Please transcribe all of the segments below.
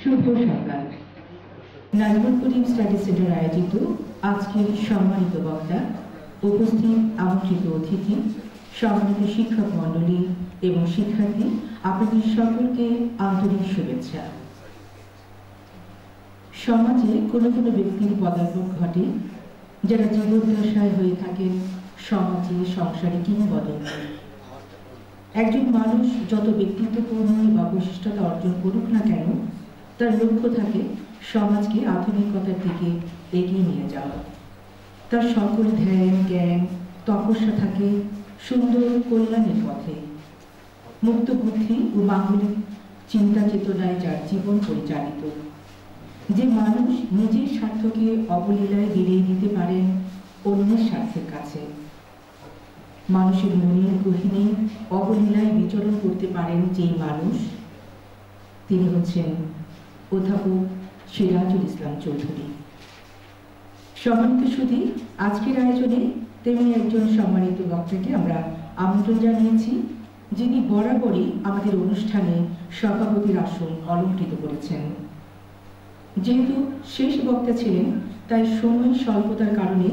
শুভ সকাল Nazmul Karim study centre আয়োজিত আজকের সম্মানিত বক্তা উপস্থিত আমন্ত্রিত অতিথি, সম্মানিত শিক্ষক মণ্ডলী এবং শিক্ষার্থী, আপনাদের সকলকে আন্তরিক শুভেচ্ছা। সমাজে কোনো কোনো ব্যক্তির পদার্পণ ঘটে, যারা জীবদ্দশায় হয়ে থাকেন সমাজে সংসারে কিংবদন্তি। একজন মানুষ যত ব্যক্তিত্বপূর্ণ বা বৈশিষ্ট্যতা অর্জন করুক না কেন তার লক্ষ্য থাকে, সমাজকে আধুনিকতার দিকে এগিয়ে নিয়ে যাওয়া। তার সকল ধ্যান, জ্ঞান, তপস্যা থাকে সুন্দর কল্যাণের পথে। মুক্ত বুদ্ধি ও মাঙ্গলিক চিন্তা চেতনায় যার জীবন পরিচালিত। যে মানুষ নিজের স্বার্থকে অবলীলায় বেরিয়ে দিতে পারেন অন্যের স্বার্থের কাছে। মানুষের মনের গহিনে অবলীলায় বিচরণ করতে পারেন যেই মানুষ, তিনি হচ্ছেন অধ্যাপক সিরাজুল ইসলাম চৌধুরী। সম্মানিত সুধী, আজকের আয়োজনে তেমনি একজন সম্মানিত বক্তাকে আমরা আমন্ত্রণ জানিয়েছি, যিনি বরাবরই আমাদের অনুষ্ঠানে সভাপতির আসন অলঙ্কৃত করেছেন। যেহেতু শেষ বক্তা ছিলেন, তাই সময় স্বল্পতার কারণে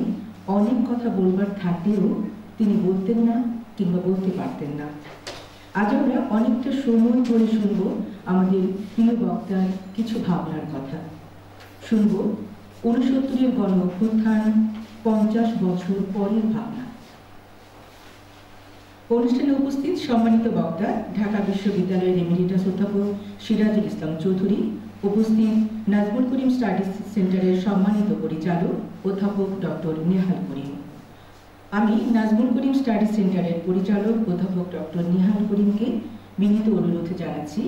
অনেক কথা বলবার থাকলেও তিনি বলতেন না কিংবা বলতে পারতেন না। আজ আমরা অনেকটা সময় ধরে শুনব আমাদের প্রিয় বক্তার কিছু ভাবনার কথা। শুনব উনসত্তরের গণ অভ্যুত্থান পঞ্চাশ বছর পরের ভাবনা। অনুষ্ঠানে উপস্থিত সম্মানিত বক্তা, ঢাকা বিশ্ববিদ্যালয়ের এমিরিটাস অধ্যাপক সিরাজুল ইসলাম চৌধুরী, উপস্থিত নাজমুল করিম স্টাডিজ সেন্টারের সম্মানিত পরিচালক অধ্যাপক ডক্টর নেহাল করিম। আমি নাজমুল করিম স্টাডি সেন্টারের পরিচালক অধ্যাপক ডক্টর নিহাল করিমকে বিনীত অনুরোধ জানাচ্ছি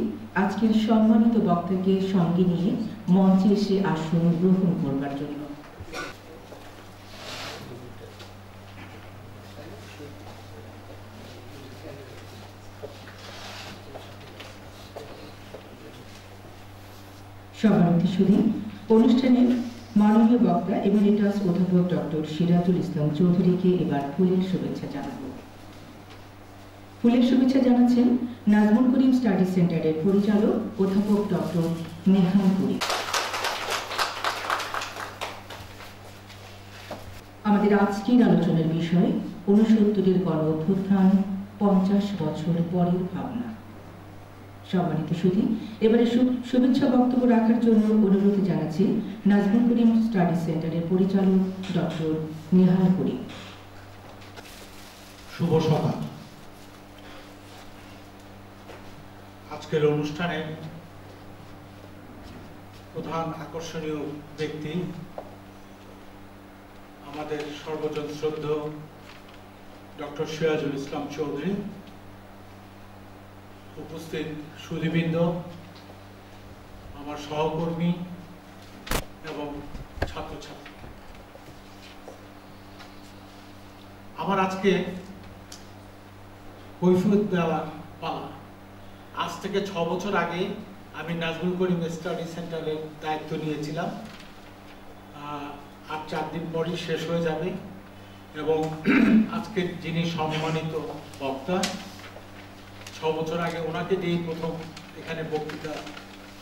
আজকের সম্মানিত বক্তাকে সঙ্গে নিয়ে মঞ্চে এসে আসন গ্রহণ করবার জন্য। সভাপতি সুধী, অনুষ্ঠানের মাননীয় বক্তা, এমিরেটাস অধ্যাপক ডক্টর সিরাজুল ইসলাম চৌধুরীকে এবার ফুলের শুভেচ্ছা জানাব। ফুলের শুভেচ্ছা জানাচ্ছেন নাজমুল করিম স্টাডি সেন্টারের পরিচালক অধ্যাপক ডক্টর নেহান করিম। আমাদের আজকের আলোচনার বিষয় উনসত্তরের গণ অভ্যুত্থান, পঞ্চাশ বছর পরের ভাবনা। সম্মানিত সুধী, এবারে শুভেচ্ছা বক্তব্য রাখার জন্য অনুরোধ জানাচ্ছি নাজমুল করিম স্টাডি সেন্টারের পরিচালক ডক্টর নেহাল করিম। শুভ সকাল। আজকের অনুষ্ঠানে প্রধান আকর্ষণীয় ব্যক্তি আমাদের সর্বজন শ্রদ্ধ ডক্টর সিরাজুল ইসলাম চৌধুরী। উপস্থিত সুদীবৃন্দ আমার সহকর্মী এবং ছাত্রছাত্রী। আমার আজকে কৈফিয়ত দেওয়া পালা। আজ থেকে ছ বছর আগে আমি নাজমুল করিম স্টাডি সেন্টারের দায়িত্ব নিয়েছিলাম। আর চার দিন পরই শেষ হয়ে যাবে এবং আজকে যিনি সম্মানিত বক্তা ছ বছর আগে ওনাকে দিয়েই প্রথম এখানে বক্তৃতা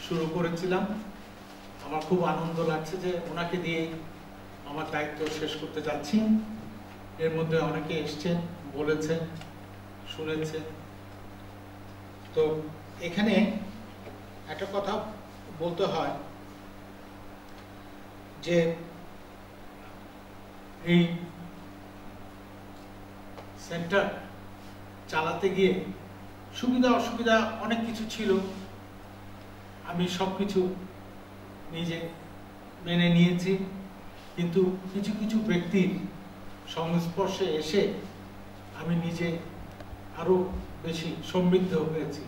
শুরু করেছিলাম। আমার খুব আনন্দ লাগছে যে ওনাকে দিয়েই আমার দায়িত্ব শেষ করতে যাচ্ছি। এর মধ্যে অনেকে এসছেন, বলেছেন শুনেছে তো এখানে একটা কথা বলতে হয় যে এই সেন্টার চালাতে গিয়ে সুবিধা, অসুবিধা অনেক কিছু ছিল। আমি সব কিছু নিজে মেনে নিয়েছি। কিন্তু কিছু কিছু ব্যক্তির সংস্পর্শে এসে আমি নিজে আরও বেশি সমৃদ্ধ হয়েছি।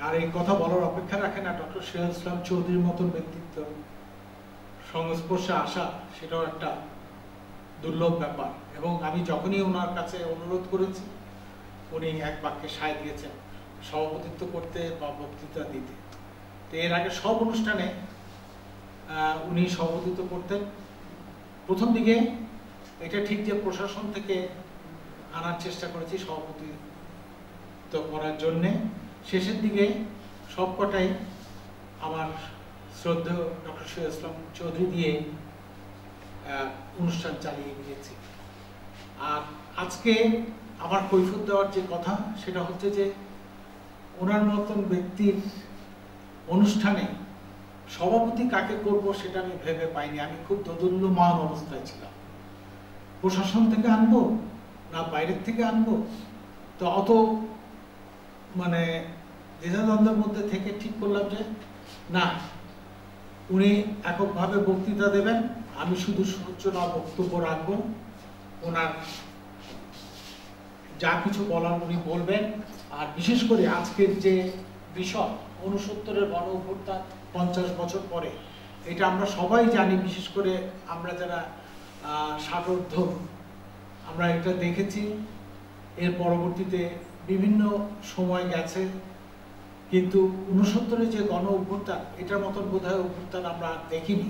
আর এই কথা বলার অপেক্ষা রাখে না ডক্টর সিরাজ ইসলাম চৌধুরীর মতন ব্যক্তিত্ব। সংস্পর্শে আসা সেটাও একটা দুর্লভ ব্যাপার। এবং আমি যখনই ওনার কাছে অনুরোধ করেছি উনি এক বাক্যে সায় দিয়েছেন, সভাপতিত্ব করতে বা বক্তৃতা দিতে। তো এর আগে সব অনুষ্ঠানে উনি সভাপতিত্ব করতেন। প্রথম দিকে এটা ঠিক যে প্রশাসন থেকে আনার চেষ্টা করেছি সভাপতিত্ব করার জন্যে। শেষের দিকে সবকটাই আমার শ্রদ্ধেয় ডক্টর শহীদ ইসলাম চৌধুরী দিয়ে অনুষ্ঠান চালিয়ে নিয়েছি আর আজকে আমার কৈফত দেওয়ার যে কথা, সেটা হচ্ছে যে ওনার মতন ব্যক্তির অনুষ্ঠানে সভাপতি কাকে করব সেটা আমি ভেবে পাইনি। আমি খুব দোদুল্যমান অবস্থায় ছিলাম। প্রশাসন থেকে আনব না বাইরের থেকে আনব? তো অত মানে দ্বিধাদ্বন্দ্বের মধ্যে থেকে ঠিক করলাম যে, না, উনি এককভাবে বক্তৃতা দেবেন, আমি শুধু সূচনা বক্তব্য রাখব, ওনার যা কিছু বলার উনি বলবেন। আর বিশেষ করে আজকের যে বিষয় উনসত্তরের গণ অভ্যুত্থান পঞ্চাশ বছর পরে, এটা আমরা সবাই জানি, বিশেষ করে আমরা যারা ষাটোর্ধ আমরা এটা দেখেছি। এর পরবর্তীতে বিভিন্ন সময় গেছে। কিন্তু উনসত্তরে যে গণ অভ্যুত্থান, এটার মতন বোধ হয় অভ্যুত্থান আমরা দেখিনি।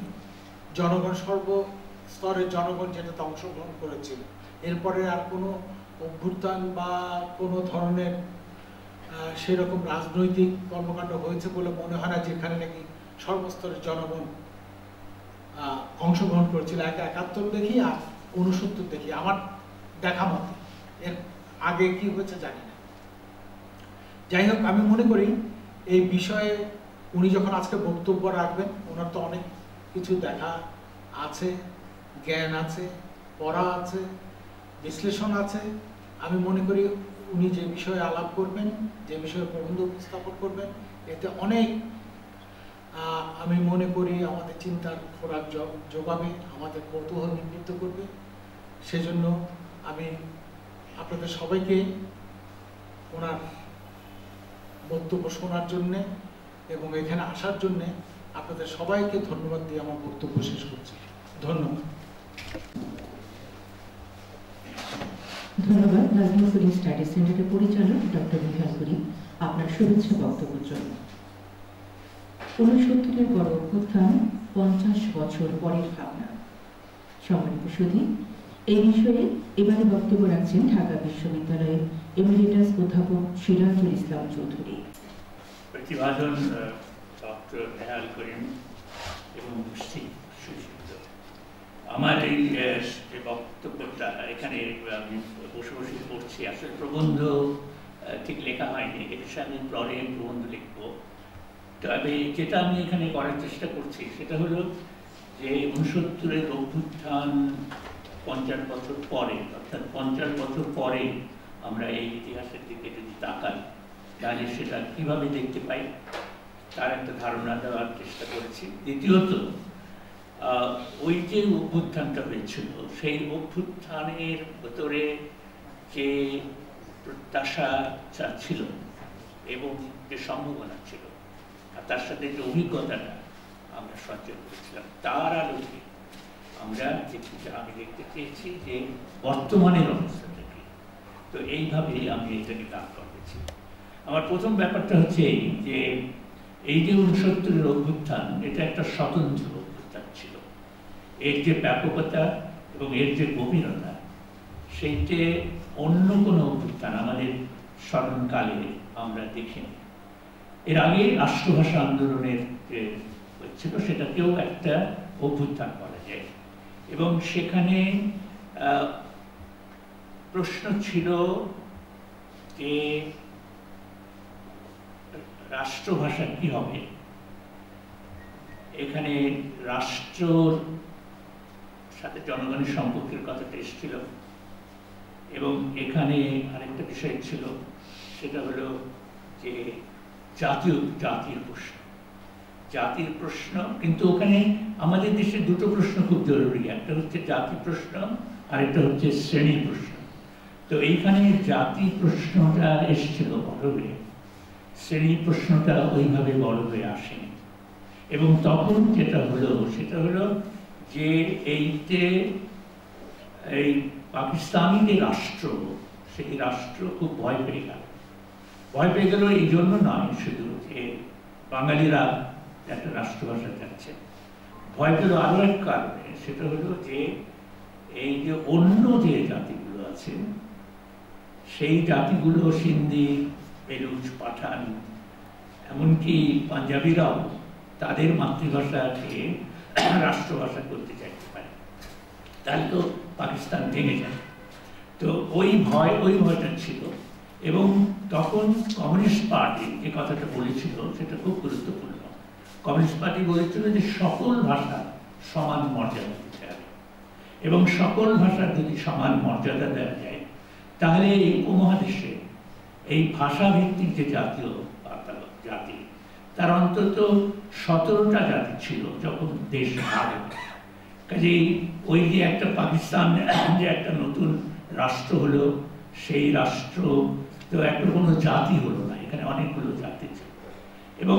জনগণ সর্বস্তরের জনগণ যেটাতে অংশগ্রহণ করেছিল। এরপরে আর কোনো অভ্যুত্থান বা কোনো ধরনের সেরকম রাজনৈতিক কর্মকাণ্ড হয়েছে বলে মনে হয় না, যেখানে নাকি সর্বস্তরের জনগণ অংশগ্রহণ করেছিল। এক একাত্তর দেখি আর উনসত্তর দেখি। আমার দেখা মতে এর আগে কি হয়েছে জানি না। যাই হোক, আমি মনে করি এই বিষয়ে উনি যখন আজকে বক্তব্য রাখবেন, ওনার তো অনেক কিছু দেখা আছে, জ্ঞান আছে, পড়া আছে, বিশ্লেষণ আছে আমি মনে করি উনি যে বিষয়ে আলাপ করবেন, যে বিষয়ে প্রবন্ধ উপস্থাপন করবেন, এতে অনেক আমি মনে করি আমাদের চিন্তার খোরাক যোগাবে আমাদের কৌতূহল নিবৃত্ত করবে। সেজন্য আমি আপনাদের সবাইকে ওনার বক্তব্য শোনার জন্যে এবং এখানে আসার জন্যে আপনাদের সবাইকে ধন্যবাদ দিয়ে আমার বক্তব্য শেষ করছি। ধন্যবাদ। ধন্যবাদ। নাজমুল স্টাডি সেন্টারের পরিচালক ডক্টর বিহার করি আপনার শুভেচ্ছা বক্তব্যের জন্য। ঊনসত্তরের বড় অভ্যুত্থান পঞ্চাশ বছর পরের ভাবনা। সম্মানিত সুধী, এই বিষয়ে এবারে বক্তব্য রাখছেন ঢাকা বিশ্ববিদ্যালয়ের এমিরেটাস অধ্যাপক সিরাজুল ইসলাম চৌধুরী। প্রতিভাজন ডক্টর নেহাল করিম এবং উপস্থিত আমার এই বক্তব্যটা এখানে বসে বসে পড়ছি। আসলে প্রবন্ধ ঠিক লেখা হয়নি এসে আমি পরে প্রবন্ধ লিখব। তবে যেটা আমি এখানে করার চেষ্টা করছি, সেটা হলো যে উনসত্তরের অভ্যুত্থান পঞ্চাশ বছর পরে, অর্থাৎ পঞ্চাশ বছর পরে আমরা এই ইতিহাসের দিকে যদি তাকাই, তাহলে সেটা কীভাবে দেখতে পাই? তার একটা ধারণা দেওয়ার চেষ্টা করেছি। দ্বিতীয়ত ওই যে অভ্যুত্থানটা হয়েছিল, সেই অভ্যুত্থানের ভেতরে যে প্রত্যাশা ছিল এবং যে সম্ভাবনা ছিল, আর তার সাথে যে অভিজ্ঞতাটা আমরা সঞ্চয় করেছিলাম, তার আলোকে আমরা আমি দেখতে চেয়েছি যে বর্তমানের অবস্থাটা কি। তো এইভাবেই আমি এটাকে দান করেছি আমার প্রথম ব্যাপারটা হচ্ছে এই যে এই যে উনসত্তরের অভ্যুত্থান, এটা একটা স্বতন্ত্র এর যে ব্যাপকতা এবং এর যে গভীরতা, সেইটে অন্য কোনো অভ্যুত্থান আমাদের স্মরণকালে আমরা দেখিনি এর আগে রাষ্ট্রভাষা আন্দোলনের যে হচ্ছিল, সেটাকেও একটা অভ্যুত্থান করা যায়। এবং সেখানে প্রশ্ন ছিল যে রাষ্ট্রভাষা কি হবে? এখানে রাষ্ট্রর সাথে জনগণের সম্পর্কের কথাটা এসেছিল। এবং এখানে আরেকটা বিষয় ছিল, সেটা হলো যে জাতীয় জাতির প্রশ্ন। জাতির প্রশ্ন, কিন্তু ওখানে আমাদের দেশে দুটো প্রশ্ন খুব জরুরি। একটা হচ্ছে জাতি প্রশ্ন, আরেকটা হচ্ছে শ্রেণি প্রশ্ন। তো এইখানে জাতি প্রশ্নটা এসেছিল বড় হয়ে। শ্রেণি প্রশ্নটা ওইভাবে বড় হয়ে আসেনি। এবং তখন যেটা হলো, সেটা হলো যে এইতে এই পাকিস্তানি যে রাষ্ট্র, সেই রাষ্ট্র খুব ভয় পেয়ে গেল ভয় পেয়ে গেল এই জন্য নয়, শুধু যে বাঙালিরা একটা রাষ্ট্রভাষা যাচ্ছে ভয় পেল আরও এক কারণে, সেটা হলো যে এই যে অন্য যে জাতিগুলো আছে, সেই জাতিগুলো সিন্ধি, বেলুচ, পাঠান, এমনকি পাঞ্জাবিরাও তাদের মাতৃভাষাকে রাষ্ট্রভাষা করতে চাইতে পারে। তাহলে তো পাকিস্তান ভেঙে যায়। তো ওই ভয়, ওই ভয়টা ছিল এবং তখন কমিউনিস্ট পার্টি যে কথাটা বলেছিল সেটা খুব গুরুত্বপূর্ণ। কমিউনিস্ট পার্টি বলেছিল যে সকল ভাষা সমান মর্যাদা দিতে হবে। এবং সকল ভাষার যদি সমান মর্যাদা দেওয়া যায়, তাহলে এই উপমহাদেশে এই ভাষা ভিত্তিক যে জাতীয় জাতি তার অন্তত সতেরোটা জাতি ছিল যখন দেশ ভাগ কাজেই ওই যে একটা পাকিস্তান, যে একটা নতুন রাষ্ট্র হলো, সেই রাষ্ট্র তো একটা কোনো জাতি হলো না, এখানে অনেকগুলো জাতি ছিল। এবং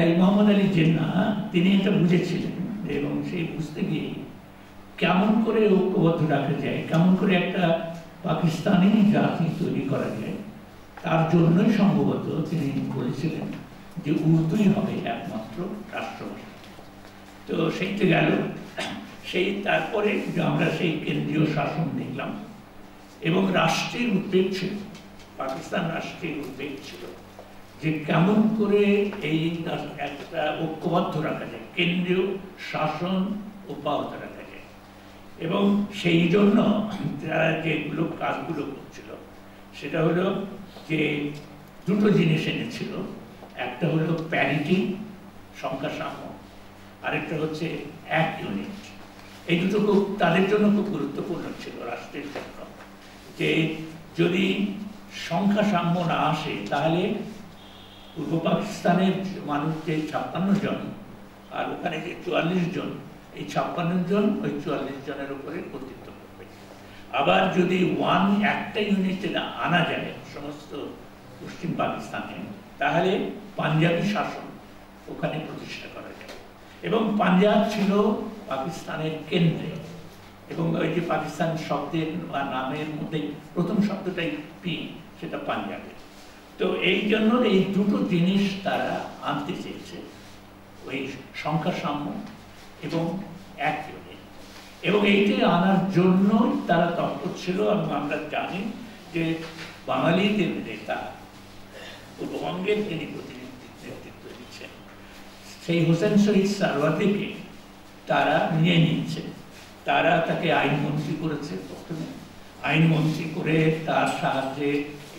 এই মোহাম্মদ আলী জেন্না, তিনি এটা বুঝেছিলেন এবং সেই বুঝতে গিয়ে কেমন করে ঐক্যবদ্ধ রাখা যায়, কেমন করে একটা পাকিস্তানি জাতি তৈরি করা যায়, তার জন্যই সম্ভবত তিনি বলেছিলেন যে উর্দুই হবে একমাত্র রাষ্ট্রভাষা তো সেইটা গেল সেই তারপরে আমরা সেই কেন্দ্রীয় শাসন দেখলাম এবং রাষ্ট্রের উদ্বেগ ছিল পাকিস্তান রাষ্ট্রের উদ্বেগ ছিল যে কেমন করে এই একটা ঐক্যবদ্ধ রাখা যায় কেন্দ্রীয় শাসন অব্যাহত রাখা যায় এবং সেই জন্য যারা যেগুলো কাজগুলো করছিল সেটা হলো যে দুটো জিনিস এনেছিল একটা হলো প্যারিটি সংখ্যা সাম্য, আরেকটা হচ্ছে এক ইউনিট এই দুটো খুব তাদের জন্য খুব গুরুত্বপূর্ণ ছিল রাষ্ট্রের জন্য যে যদি সংখ্যা সাম্য না আসে, তাহলে পূর্ব পাকিস্তানের মানুষ যে ছাপ্পান্ন জন আর ওখানে যে চুয়াল্লিশ জন, এই ছাপ্পান্ন জন ওই চুয়াল্লিশ জনের উপরে কর্তৃত্ব করবে। আবার যদি ওয়ান একটা ইউনিটে আনা যায়, সমস্ত পশ্চিম পাকিস্তানে তাহলে পাঞ্জাবি শাসন ওখানে প্রতিষ্ঠা করা যায়। এবং পাঞ্জাব ছিল পাকিস্তানের কেন্দ্রে। এবং ওই যে পাকিস্তান শব্দের বা নামের মধ্যে প্রথম শব্দটাই পি সেটা পাঞ্জাবের। তো এই জন্য এই দুটো জিনিস তারা আনতে চেয়েছে। ওই সংখ্যা সাম্য এবং এক এবং এইটি আনার জন্যই তারা তৎপর ছিল এবং আমরা জানি যে বাঙালিদের নেতা পূর্ববঙ্গের তিনি নেতৃত্ব দিচ্ছেন, সেই হোসেন শহীদ সারওয়াতিকে তারা নিয়ে নিয়েছে। তারা তাকে আইনমন্ত্রী করেছে প্রথমে। আইনমন্ত্রী করে তার সাহায্যে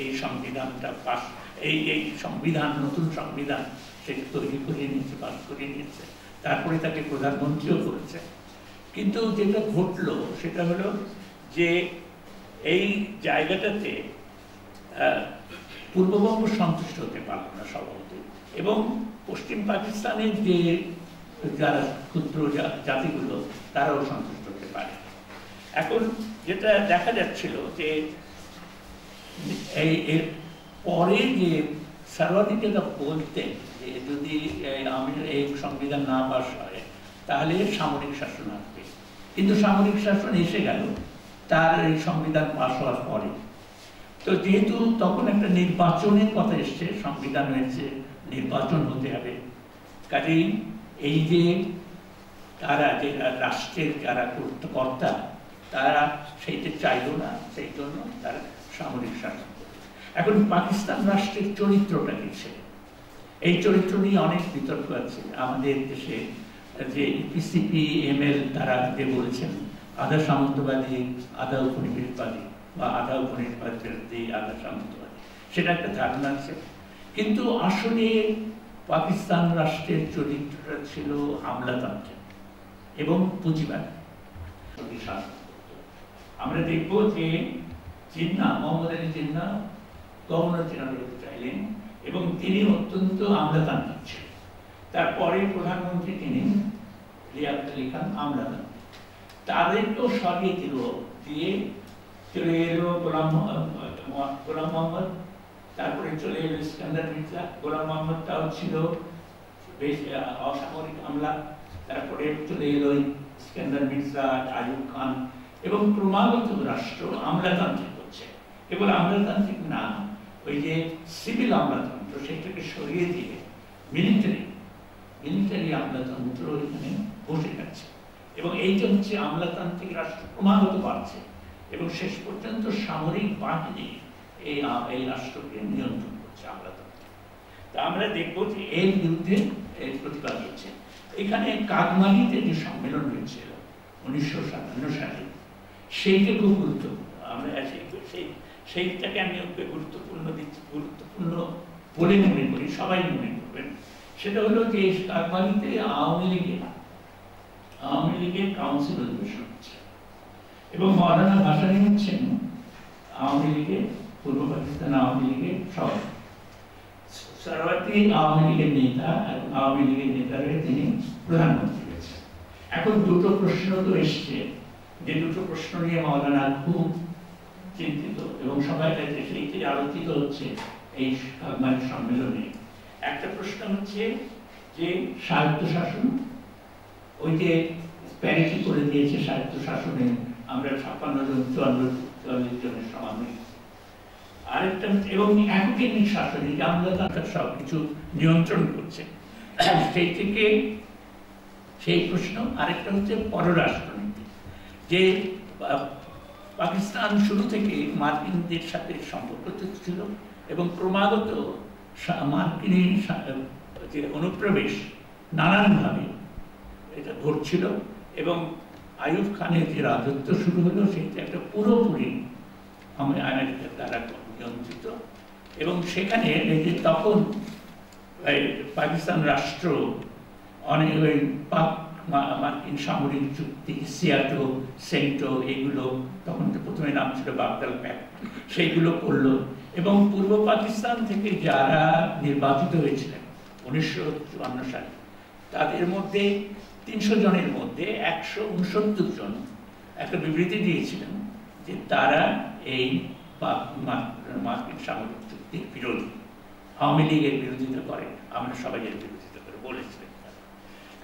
এই সংবিধানটা পাশ, এই এই সংবিধান, নতুন সংবিধান সে তৈরি করিয়ে নিয়েছে, পাশ করিয়ে নিয়েছে। তারপরে তাকে প্রধানমন্ত্রীও করেছে। কিন্তু যেটা ঘটলো সেটা হলো যে এই জায়গাটাতে পূর্ববঙ্গ সন্তুষ্ট হতে পারল না স্বভাবত এবং পশ্চিম পাকিস্তানের যে যারা ক্ষুদ্র জাতিগুলো, তারাও সন্তুষ্ট হতে পারে। এখন যেটা দেখা যাচ্ছিল যে এই, এর পরে যে সর্বাধিক যেটা বলতেন যে যদি আমি এই সংবিধান না পাস হয়, তাহলে সামরিক শাসন আসবে। কিন্তু সামরিক শাসন এসে গেল, তার এই সংবিধান পাশ হওয়ার পরে। তো যেহেতু তখন একটা নির্বাচনের কথা এসছে, সংবিধান হয়েছে, নির্বাচন হতে হবে। কাজেই এই যে তারা, যে রাষ্ট্রের যারা কর্তা তারা সেইটা চাইল না, সেই জন্য তারা সামরিক শাসন এখন পাকিস্তান রাষ্ট্রের চরিত্রটা কিছু এই চরিত্র নিয়ে অনেক বিতর্ক আছে। আমাদের দেশে যে পিসিপি এম এল তারা যে বলছেন আধা সামন্তবাদী আধা উপনিবেশবাদী বা আধা উপনিবেশবাদী আধা সামন্তবাদী সেটা একটা ধারণা আছে। কিন্তু আসলে পাকিস্তান রাষ্ট্রের চরিত্রটা ছিল আমলাতন্ত্রের এবং পুঁজিবাদ। আমরা দেখব যে জিন্না, মোহাম্মদ আলী জিন্না গভর্নর জেনারেল হতে চাইলেন এবং তিনি অত্যন্ত আমলাতান্ত্রিক ছিলেন। তারপরে প্রধানমন্ত্রী তিনি লিয়াকত আলী খান আমলাতান্ত্রিক। তাদেরকেও সরিয়ে দিল দিয়ে চলে এলো গোলাম গোলাম মোহাম্মদ। তারপরে চলে এলো ইস্কান্দার মির্জা। গোলাম মোহাম্মদটাও ছিল বেশ অসামরিক আমলা। তারপরে চলে এলো ইস্কান্দার মির্জা আয়ুব খান এবং ক্রমাগত রাষ্ট্র আমলাতান্ত্রিক হচ্ছে। কেবল আমলাতান্ত্রিক না, ওই যে সিভিল আমলাতন্ত্র, সেটাকে সরিয়ে দিয়ে মিলিটারি মিলিটারি আমলাতন্ত্র এখানে বসে গেছে। এবং এই যে হচ্ছে আমলাতান্ত্রিক রাষ্ট্র ক্রমাগত বাড়ছে। এবং শেষ পর্যন্ত সামরিক বাহিনী এই এই রাষ্ট্রকে নিয়ন্ত্রণ করছে আমলাতন্ত্র তা। আমরা দেখব যে এর বিরুদ্ধে এর প্রতিবাদ হচ্ছে। এখানে কাকমালিতে যে সম্মেলন হয়েছিল উনিশশো সাতান্ন সালে, সেইটা খুব গুরুত্বপূর্ণ। আমরা সেই সেই, সেইটাকে আমি ওকে গুরুত্বপূর্ণ দিচ্ছি, গুরুত্বপূর্ণ বলে মনে করি, সবাই মনে করবেন। সেটা হলো যে কাকমালিতে আওয়ামী লীগের আওয়ামী লীগের কাউন্সিল অধিবেশন হচ্ছে। এবং মৌলানা ভাসানি হচ্ছেন আওয়ামী লীগের পূর্ব পাকিস্তান আওয়ামী লীগের সভাপতি সারাবাতি আওয়ামী লীগের নেতা এবং আওয়ামী লীগের নেতারে তিনি প্রধানমন্ত্রী হয়েছেন এখন দুটো প্রশ্ন তো এসছে। যে দুটো প্রশ্ন নিয়ে মাওলানা খুব চিন্তিত এবং সবাই কাছে সেইটি আলোচিত হচ্ছে এই মানে সম্মেলনে। একটা প্রশ্ন হচ্ছে যে স্বায়ত্ত শাসন ওই যে প্যারিটি করে দিয়েছে স্বায়ত্ত শাসনে আমরা ছাপ্পান্ন জন, চুয়ান্ন, চুয়াল্লিশ জনের সমাবেশ আরেকটা এবং এককেন্দ্রিক শাসন এই আমলাতান্ত্রিক সব কিছু নিয়ন্ত্রণ করছে। সেই থেকে সেই প্রশ্ন আরেকটা হচ্ছে পররাষ্ট্রনীতি। যে পাকিস্তান শুরু থেকে মার্কিনদের সাথে সম্পর্ক ছিল এবং ক্রমাগত মার্কিনী যে অনুপ্রবেশ নানানভাবে এটা ঘটছিল এবং আইয়ুব খানের যে রাজত্ব শুরু হলো সেটা একটা পুরোপুরি আমেরিকার দ্বারা নিয়ন্ত্রিত। এবং সেখানে যে তখন পাকিস্তান রাষ্ট্র অনেক ওই পাক মার্কিন সামরিক চুক্তি, সিয়াটো, সেন্টো, এগুলো, তখন তো প্রথমে নাম ছিল বাগদাল প্যাক্ট সেইগুলো করল। এবং পূর্ব পাকিস্তান থেকে যারা নির্বাচিত হয়েছিলেন, উনিশশো চুয়ান্ন সালে, তাদের মধ্যে তিনশো জনের মধ্যে একশো উনসত্তর জন একটা বিবৃতি দিয়েছিলেন যে তারা এই মার্কিন সামরিক চুক্তির বিরোধী। আওয়ামী লীগের বিরোধিতা করে, আমরা সবাই এর বিরোধিতা করে বলেছিলেন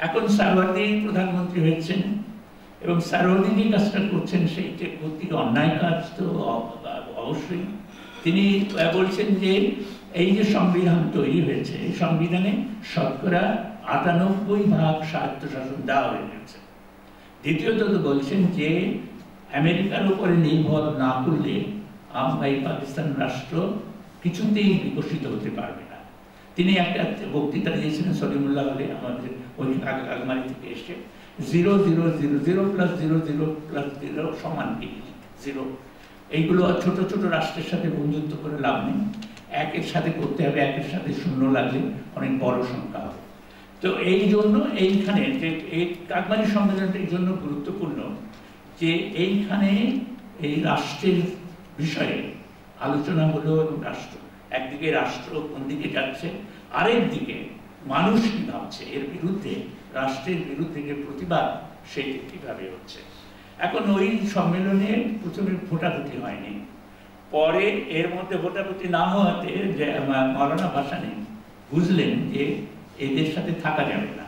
এখন সারওয়ার্দি প্রধানমন্ত্রী হয়েছেন এবং সারওয়ার্দি যে কাজটা করছেন সেইটা প্রত্যেক অন্যায় কাজ তো অবশ্যই। তিনি বলছেন যে এই যে সংবিধান তৈরি হয়েছে, এই সংবিধানে শতকরা আটানব্বই ভাগ স্বায়ত্তশাসন দেওয়া হয়ে গেছে দ্বিতীয়ত বলছেন যে, আমেরিকার উপরে নির্ভর না করলে এই পাকিস্তান রাষ্ট্র কিছুতেই বিকশিত হতে পারবে না। তিনি একটা বক্তৃতা দিয়েছিলেন সলিমুল্লাহ হলে আমাদের ওই আগমারি থেকে এসে। Zero zero zero zero plus zero zero plus zero সমান জিরো। এইগুলো ছোট ছোট রাষ্ট্রের সাথে বন্ধুত্ব করে লাভ নেই। একের সাথে করতে হবে, একের সাথে শূন্য লাগলে অনেক বড় সংখ্যা হবে। তো এই জন্য এইখানে যে এই কাকমারি সম্মেলনটা এই জন্য গুরুত্বপূর্ণ যে এইখানে এই রাষ্ট্রের বিষয়ে আলোচনা হলো এবং রাষ্ট্র, একদিকে রাষ্ট্র কোন দিকে যাচ্ছে, আরেক দিকে মানুষ কি ভাবছে, এর বিরুদ্ধে, রাষ্ট্রের বিরুদ্ধে যে প্রতিবাদ সেটি কীভাবে হচ্ছে। এখন ওই সম্মেলনে প্রথমে ভোটাভুটি হয়নি। পরে এর মধ্যে ভোটাভুটি না হওয়াতে যে মৌলানা ভাসানি বুঝলেন যে এদের সাথে থাকা যাবে না।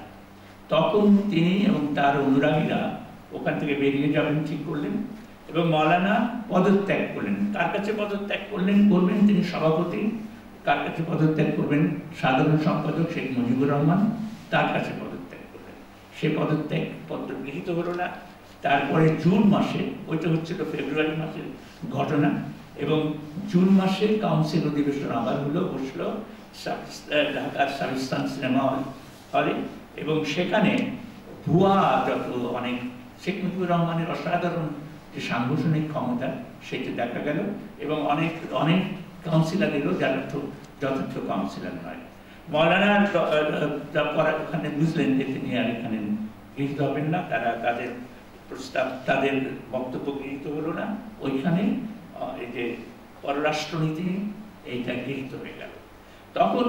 তখন তিনি এবং তার অনুরাগীরা ওখান থেকে বেরিয়ে যাবেন, ঠিক করলেন এবং মৌলানা পদত্যাগ করলেন। কার কাছে পদত্যাগ করলেন? করবেন তিনি সভাপতি। কার কাছে পদত্যাগ করবেন? সাধারণ সম্পাদক শেখ মুজিবুর রহমান তার কাছে পদত্যাগ করবেন সে পদত্যাগ পত্র গৃহীত হলো না। তারপরে জুন মাসে, ওইটা হচ্ছিল ফেব্রুয়ারি মাসের ঘটনা এবং জুন মাসে কাউন্সিল অধিবেশন আবার হলো, বসল। ঢাকার সাবিস্তান সিনেমা হলে এবং সেখানে ভুয়া যত অনেক শেখ মুজিবুর রহমানের অসাধারণ যে সাংগঠনিক ক্ষমতা, সেটি দেখা গেল এবং অনেক অনেক কাউন্সিলারেরও যথার্থ যথার্থ কাউন্সিলার নয়। মৌলানা ওখানে বুঝলেন যে তিনি আর এখানে গৃহীত হবেন না, তারা তাদের প্রস্তাব, তাদের বক্তব্য গৃহীত হলো না। ওইখানে এই যে পররাষ্ট্রনীতি, এইটা গৃহীত হয়ে গেল। তখন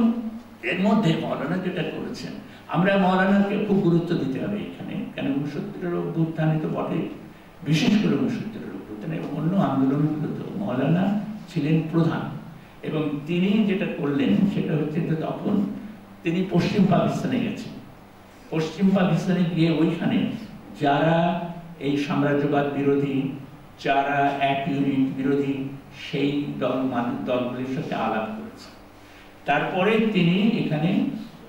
এর মধ্যে মৌলানা যেটা করেছেন, আমরা মৌলানাকে খুব গুরুত্ব দিতে হবে এখানে, কেন উনসত্তরের অভ্যুত্থানে তো বটে, বিশেষ করে উনসত্তরের অভ্যুত্থানে এবং অন্য আন্দোলনগুলোতে মৌলানা ছিলেন প্রধান। এবং তিনি যেটা করলেন, সেটা হচ্ছে যে তখন তিনি পশ্চিম পাকিস্তানে গেছেন। পশ্চিম পাকিস্তানে গিয়ে ওইখানে যারা এই সাম্রাজ্যবাদ বিরোধী, যারা এক ইউনিট বিরোধী, সেই দল মানুষ দলগুলির সাথে আলাপ তারপরে তিনি এখানে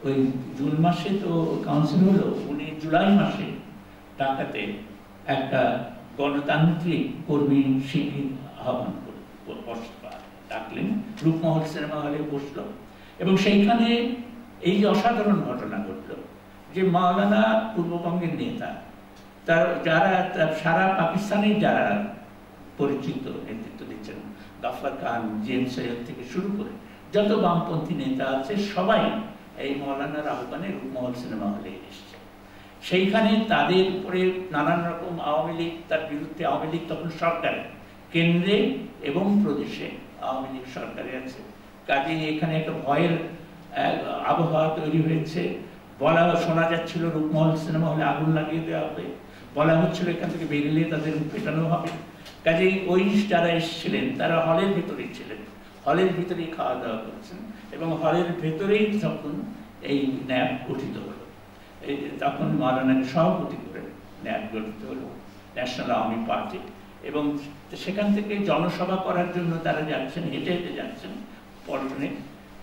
ওই জুন মাসে তো কাউন্সিল হলো, উনি জুলাই মাসে ঢাকাতে একটা গণতান্ত্রিক কর্মী শিবির আহ্বান ডাকলেন। রূপমহল সিনেমা হলে বসল। এবং সেইখানে এই অসাধারণ ঘটনা ঘটল যে মাওলানা পূর্ববঙ্গের নেতা, তার যারা সারা পাকিস্তানের যারা পরিচিত নেতৃত্ব দিচ্ছেন গাফার খান জেম সৈয়দ থেকে শুরু করে যত বামপন্থী নেতা আছে, সবাই এই মৌলানার আহ্বানে রূপমহল সিনেমা হলে এসছে। সেইখানে তাদের উপরে নানান রকম আওয়ামী লীগ, তার বিরুদ্ধে আওয়ামী লীগ তখন সরকারে, কেন্দ্রে এবং প্রদেশে আওয়ামী লীগ সরকারে আছে। কাজে এখানে একটা ভয়ের আবহাওয়া তৈরি হয়েছে। বলা শোনা যাচ্ছিল রূপমহল সিনেমা হলে আগুন লাগিয়ে দেওয়া হবে। বলা হচ্ছিল এখান থেকে বেরিয়ে তাদের পেটানো হবে। কাজেই ওই যারা এসেছিলেন, তারা হলের ভেতরে ছিলেন। হলের ভিতরেই খাওয়া দাওয়া করছেন এবং হলের ভেতরেই তখন এই ন্যাব গঠিত হলো, এই তখন মারানাকে সভাপতি করে ন্যাব গঠিত হলো, ন্যাশনাল আর্মি পার্টি। এবং সেখান থেকে জনসভা করার জন্য তারা যাচ্ছেন, হেঁটে হেঁটে যাচ্ছেন পল্টনে।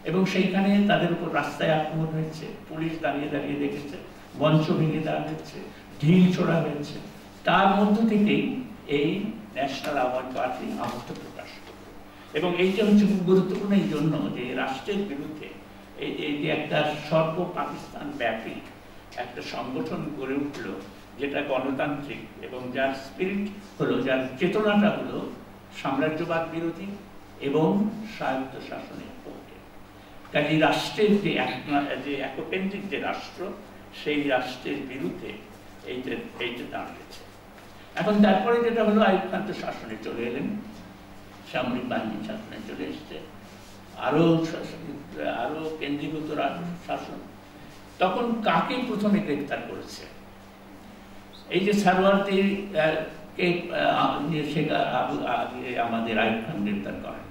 এবং সেইখানে তাদের উপর রাস্তায় আক্রমণ হয়েছে। পুলিশ দাঁড়িয়ে দাঁড়িয়ে দেখেছে, মঞ্চ ভেঙে দেওয়া হয়েছে, ঢিল ছোড়া হয়েছে। তার মধ্য থেকেই এই ন্যাশনাল আওয়ার্ড পার্টি আহত প্রকাশ এবং এইটা হচ্ছে খুব গুরুত্বপূর্ণ এই জন্য যে রাষ্ট্রের বিরুদ্ধে এই যে একটা সর্ব পাকিস্তান ব্যাপী একটা সংগঠন গড়ে উঠল, যেটা গণতান্ত্রিক এবং যার স্পিরিট হলো, যার চেতনাটা হলো সাম্রাজ্যবাদ বিরোধী এবং স্বায়ত্ত শাসনের পক্ষে। কাজে রাষ্ট্রের যে যে এককেন্দ্রিক যে রাষ্ট্র, সেই রাষ্ট্রের বিরুদ্ধে এইটা এইটা দাঁড়িয়েছে। এখন তারপরে যেটা হলো আয়ুব শাসনে চলে এলেন। সামরিক বাহিনীর শাসনে চলে এসছে। আরও আরও কেন্দ্রীভূত শাসন। তখন কাকে প্রথমে গ্রেপ্তার করেছে? এই যে সারোয়ারদের কে আমাদের আয়ুব খান গ্রেপ্তার করেন।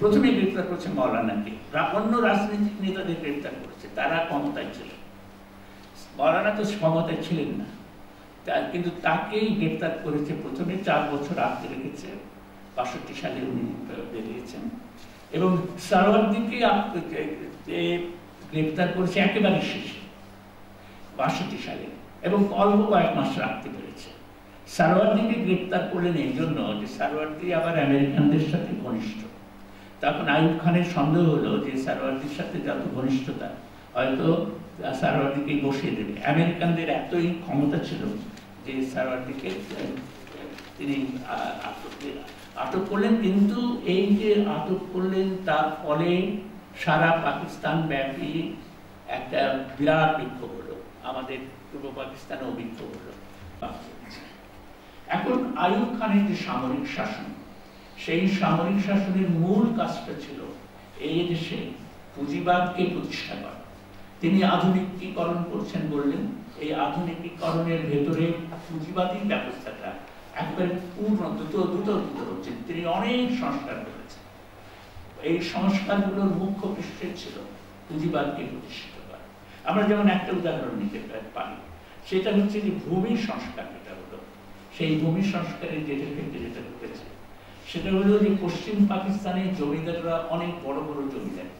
প্রথমে গ্রেপ্তার করেছে মৌলানাকে। অন্য রাজনৈতিক নেতাদের গ্রেপ্তার করেছে। তারা ক্ষমতায় ছিলেন মৌলানা তো ক্ষমতায় ছিলেন না। কিন্তু তাকেই গ্রেপ্তার করেছে প্রথমে চার বছর আটকে রেখেছে। বাষট্টি সালে উনি বেরিয়েছেন। এবং সারোয়ারদিকে গ্রেপ্তার করেছে একেবারে শেষে, বাষট্টি সালে, এবং অল্প কয়েক মাস রাখতে পেরেছে। সারোয়ারদিকে গ্রেপ্তার করলেন এই জন্য যে সারোয়ারদি আবার আমেরিকানদের সাথে ঘনিষ্ঠ। তখন আয়ুব খানের সন্দেহ হলো যে সারোয়ারদির সাথে যত ঘনিষ্ঠতা, হয়তো সারোয়ারদিকেই বসিয়ে দেবে। আমেরিকানদের এতই ক্ষমতা ছিল যে সারোয়ারদিকে তিনি আটক করলেন, কিন্তু এই যে আটক করলেন, তার ফলে সারা পাকিস্তান ব্যাপী একটা বিরাট বিক্ষোভ হলো। আমাদের পূর্ব পাকিস্তানেও বিক্ষোভ হলো। এখন আয়ুব খানের যে সামরিক শাসন, সেই সামরিক শাসনের মূল কাজটা ছিল এই দেশে পুঁজিবাদকে প্রতিষ্ঠা করা। তিনি আধুনিকীকরণ করছেন বললেন, এই আধুনিকীকরণের ভেতরে পুঁজিবাদী ব্যবস্থাটা একবারে পূর্ণ দ্রুত দ্রুত দ্রুত হচ্ছে। তিনি অনেক সংস্কার করেছেন। এই সংস্কারগুলোর মুখ্য পৃষ্ঠে ছিল পুঁজিবাদকে প্রতিষ্ঠিত করা। আমরা যেমন একটা উদাহরণ নিতে পারি। সেটা হচ্ছে যে ভূমি সংস্কার যেটা হলো, সেই ভূমি সংস্কারের যেটা ক্ষেত্রে যেটা ঘটেছে, সেটা হলো যে পশ্চিম পাকিস্তানের জমিদাররা অনেক বড় বড় জমিদার